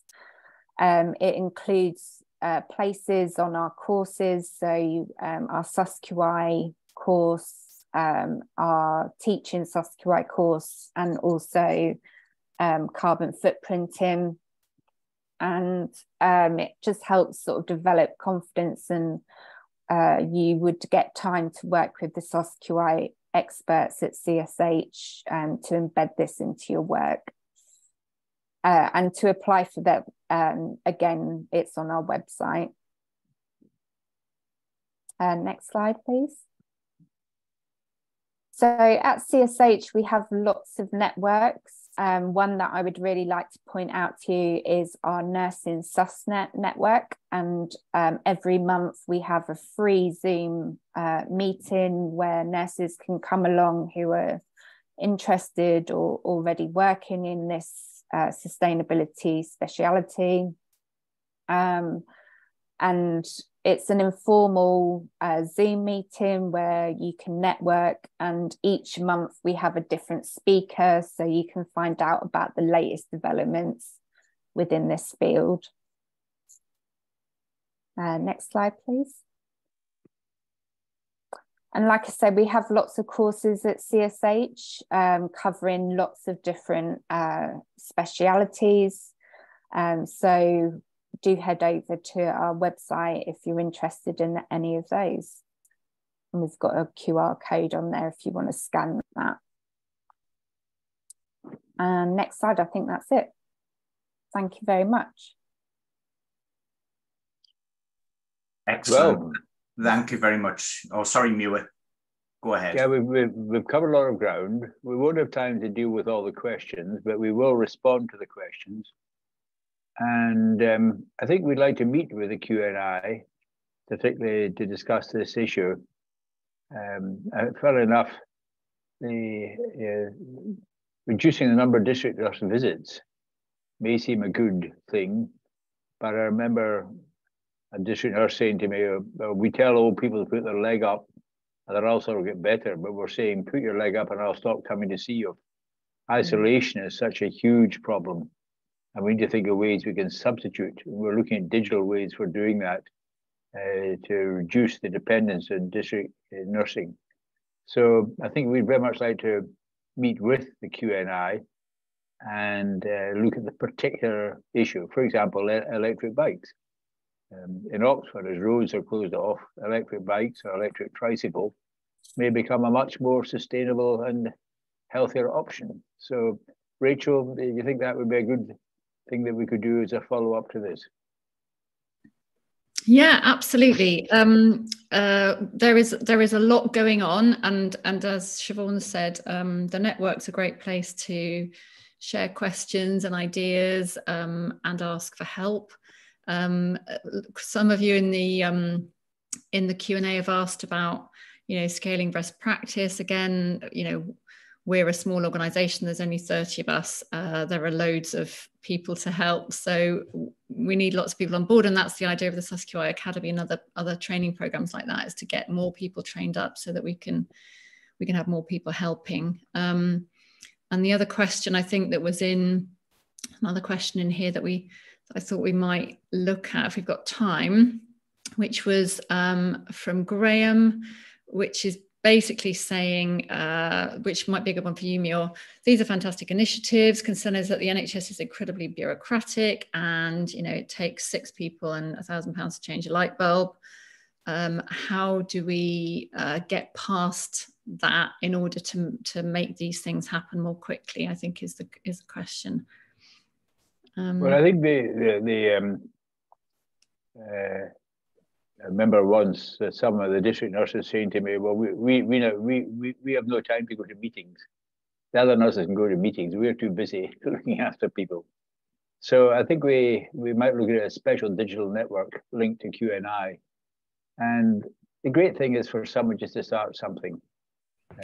Um, it includes uh, places on our courses. So um, our SUSQI course um, our teaching SUSQI course and also um, carbon footprinting. And um, it just helps sort of develop confidence and uh, you would get time to work with the SUSQI experts at CSH um, to embed this into your work. Uh, and to apply for that, um, again, it's on our website. Uh, next slide, please. So at CSH, we have lots of networks. Um, one that I would really like to point out to you is our Nursing SUSNet network. And um, every month we have a free Zoom uh, meeting where nurses can come along who are interested or already working in this uh, sustainability speciality. Um, and it's an informal uh, Zoom meeting where you can network, and each month we have a different speaker, so you can find out about the latest developments within this field. Uh, next slide, please. And like I said, we have lots of courses at CSH um, covering lots of different uh, specialities. Um, so do head over to our website if you're interested in any of those. And we've got a QR code on there if you want to scan that. And next slide, I think that's it. Thank you very much. Excellent. Well, Thank you very much. Oh, sorry, Muir. Go ahead. Yeah, we've, we've, we've covered a lot of ground. We won't have time to deal with all the questions, but we will respond to the questions. And um, I think we'd like to meet with the QNI, particularly to discuss this issue. Um, uh, fair enough, the uh, reducing the number of district nurse visits may seem a good thing, but I remember a district nurse saying to me, we tell old people to put their leg up and they'll also get better, but we're saying put your leg up and I'll stop coming to see you. Isolation is such a huge problem and we need to think of ways we can substitute. We're looking at digital ways for doing that uh, to reduce the dependence on district nursing. So I think we'd very much like to meet with the QNI and uh, look at the particular issue. For example, electric bikes. Um, in Oxford, as roads are closed off, electric bikes or electric tricycle may become a much more sustainable and healthier option. So, Rachel, do you think that would be a good thing that we could do as a follow up to this? Yeah, absolutely. Um, uh, there is there is a lot going on, and and as Siobhan said, um, the network's a great place to share questions and ideas um, and ask for help. Um, some of you in the um, in the Q and A have asked about you know scaling best practice. Again, you know we're a small organization there's only 30 of us uh, there are loads of people to help. So we need lots of people on board and that's the idea of the SUSQI Academy and other other training programs like that is to get more people trained up so that we can we can have more people helping. Um, and the other question I think that was in another question in here that we that I thought we might look at if we've got time which was um, from Graham which is basically saying, uh, which might be a good one for you, Muir, these are fantastic initiatives. Concern is that the NHS is incredibly bureaucratic and, you know, it takes six people and a thousand pounds to change a light bulb. Um, how do we uh, get past that in order to, to make these things happen more quickly, I think is the, is the question. Um, well, I think the, the, the um, uh, Remember once uh, some of the district nurses saying to me, "Well, we we we, know, we we we have no time to go to meetings. The other nurses can go to meetings. We're too busy *laughs* looking after people." So I think we we might look at a special digital network linked to QNI. And the great thing is for someone just to start something.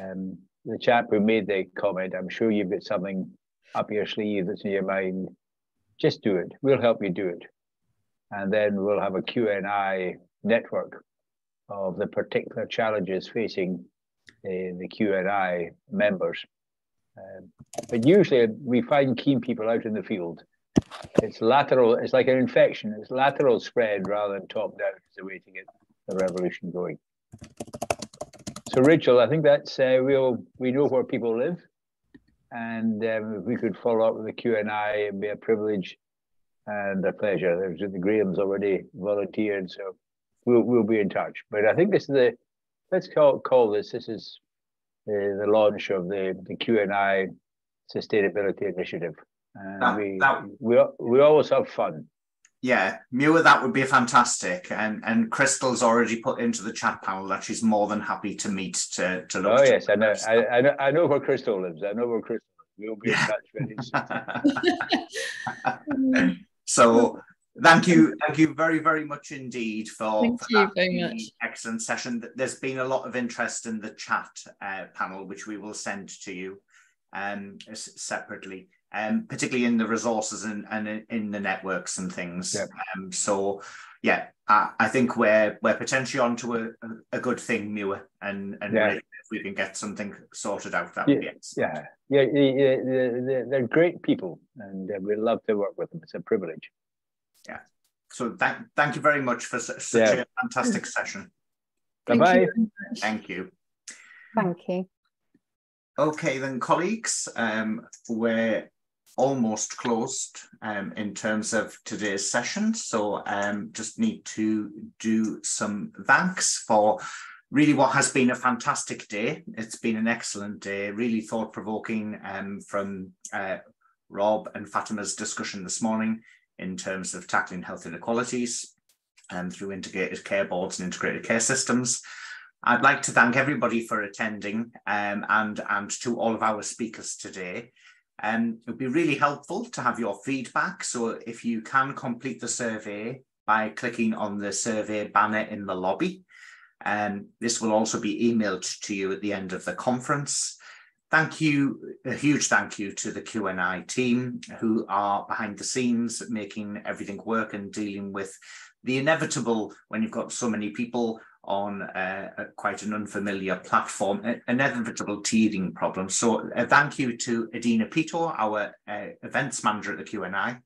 Um, the chap who made the comment, I'm sure you've got something up your sleeve that's in your mind. Just do it. We'll help you do it. And then we'll have a QNI network of the particular challenges facing the, the QNI members. Um, but usually we find keen people out in the field. It's lateral, it's like an infection, it's lateral spread rather than top down is the way to get the revolution going. So Rachel, I think that's, uh, we'll, we know where people live. And um, if we could follow up with the QNI, it'd be a privilege and a pleasure. There's the Graham's already volunteered, so we'll we'll be in touch. But I think this is the let's call call this this is the, the launch of the the QNI sustainability initiative. And that, we, that, we we always have fun. Yeah, Muir, that would be fantastic. And and Crystal's already put into the chat panel that she's more than happy to meet to to look. Oh yes, I know. I, I, know. I know where Crystal lives. I know where Crystal. We'll be in touch very soon. *laughs* so thank you, thank you very very much indeed for, thank for you very much. excellent session. There's been a lot of interest in the chat uh, panel, which we will send to you um, separately um, particularly in the resources and, and in the networks and things. Yep. Um, so, yeah, I, I, think we're we're potentially onto a, a good thing, Muir, and and yeah. if we can get something sorted out, that yeah, would be excellent. Yeah, yeah, yeah, they're, they're great people, and uh, we love to work with them. It's a privilege. Yeah. So thank thank you very much for such, such yeah. a fantastic *laughs* session. Bye bye. Thank you. Thank you. Okay, then, colleagues, um, we're almost closed um, in terms of today's session. So um, just need to do some thanks for really what has been a fantastic day. It's been an excellent day, really thought provoking um, from uh, Rob and Fatima's discussion this morning in terms of tackling health inequalities and through integrated care boards and integrated care systems. I'd like to thank everybody for attending um, and, and to all of our speakers today. Um, it would be really helpful to have your feedback. So if you can complete the survey by clicking on the survey banner in the lobby, um, this will also be emailed to you at the end of the conference. Thank you, a huge thank you to the QNI team who are behind the scenes making everything work and dealing with the inevitable when you've got so many people on uh, quite an unfamiliar platform, an inevitable teething problem. So uh, thank you to Adina Pito, our uh, events manager at the QNI,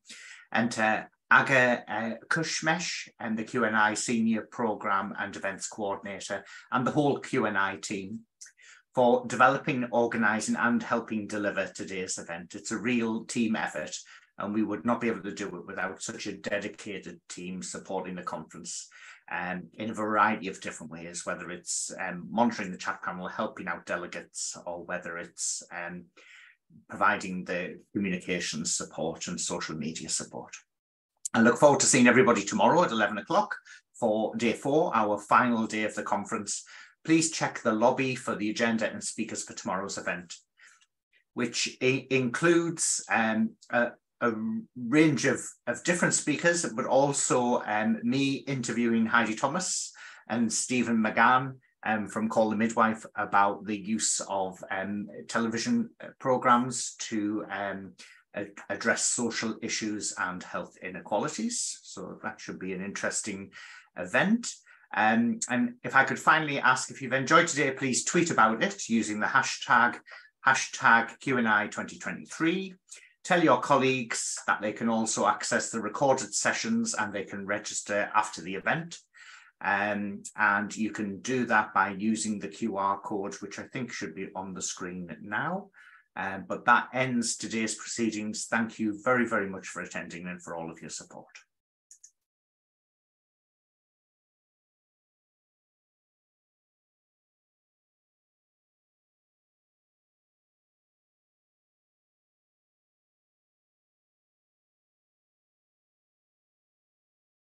and to Aga uh, Kushmesh and the QNI Senior Program and Events Coordinator and the whole QNI team for developing, organising and helping deliver today's event. It's a real team effort and we would not be able to do it without such a dedicated team supporting the conference um, in a variety of different ways, whether it's um, monitoring the chat panel, helping out delegates, or whether it's um, providing the communications support and social media support. I look forward to seeing everybody tomorrow at 11 o'clock for day four, our final day of the conference. Please check the lobby for the agenda and speakers for tomorrow's event, which includes um, a, a range of, of different speakers, but also um, me interviewing Heidi Thomas and Stephen McGann um, from Call the Midwife about the use of um, television uh, programs to um, address social issues and health inequalities. So that should be an interesting event. Um, and if I could finally ask if you've enjoyed today, please tweet about it using the hashtag hashtag QNI 2023. Tell your colleagues that they can also access the recorded sessions and they can register after the event. Um, and you can do that by using the QR code, which I think should be on the screen now. Um, but that ends today's proceedings. Thank you very, very much for attending and for all of your support.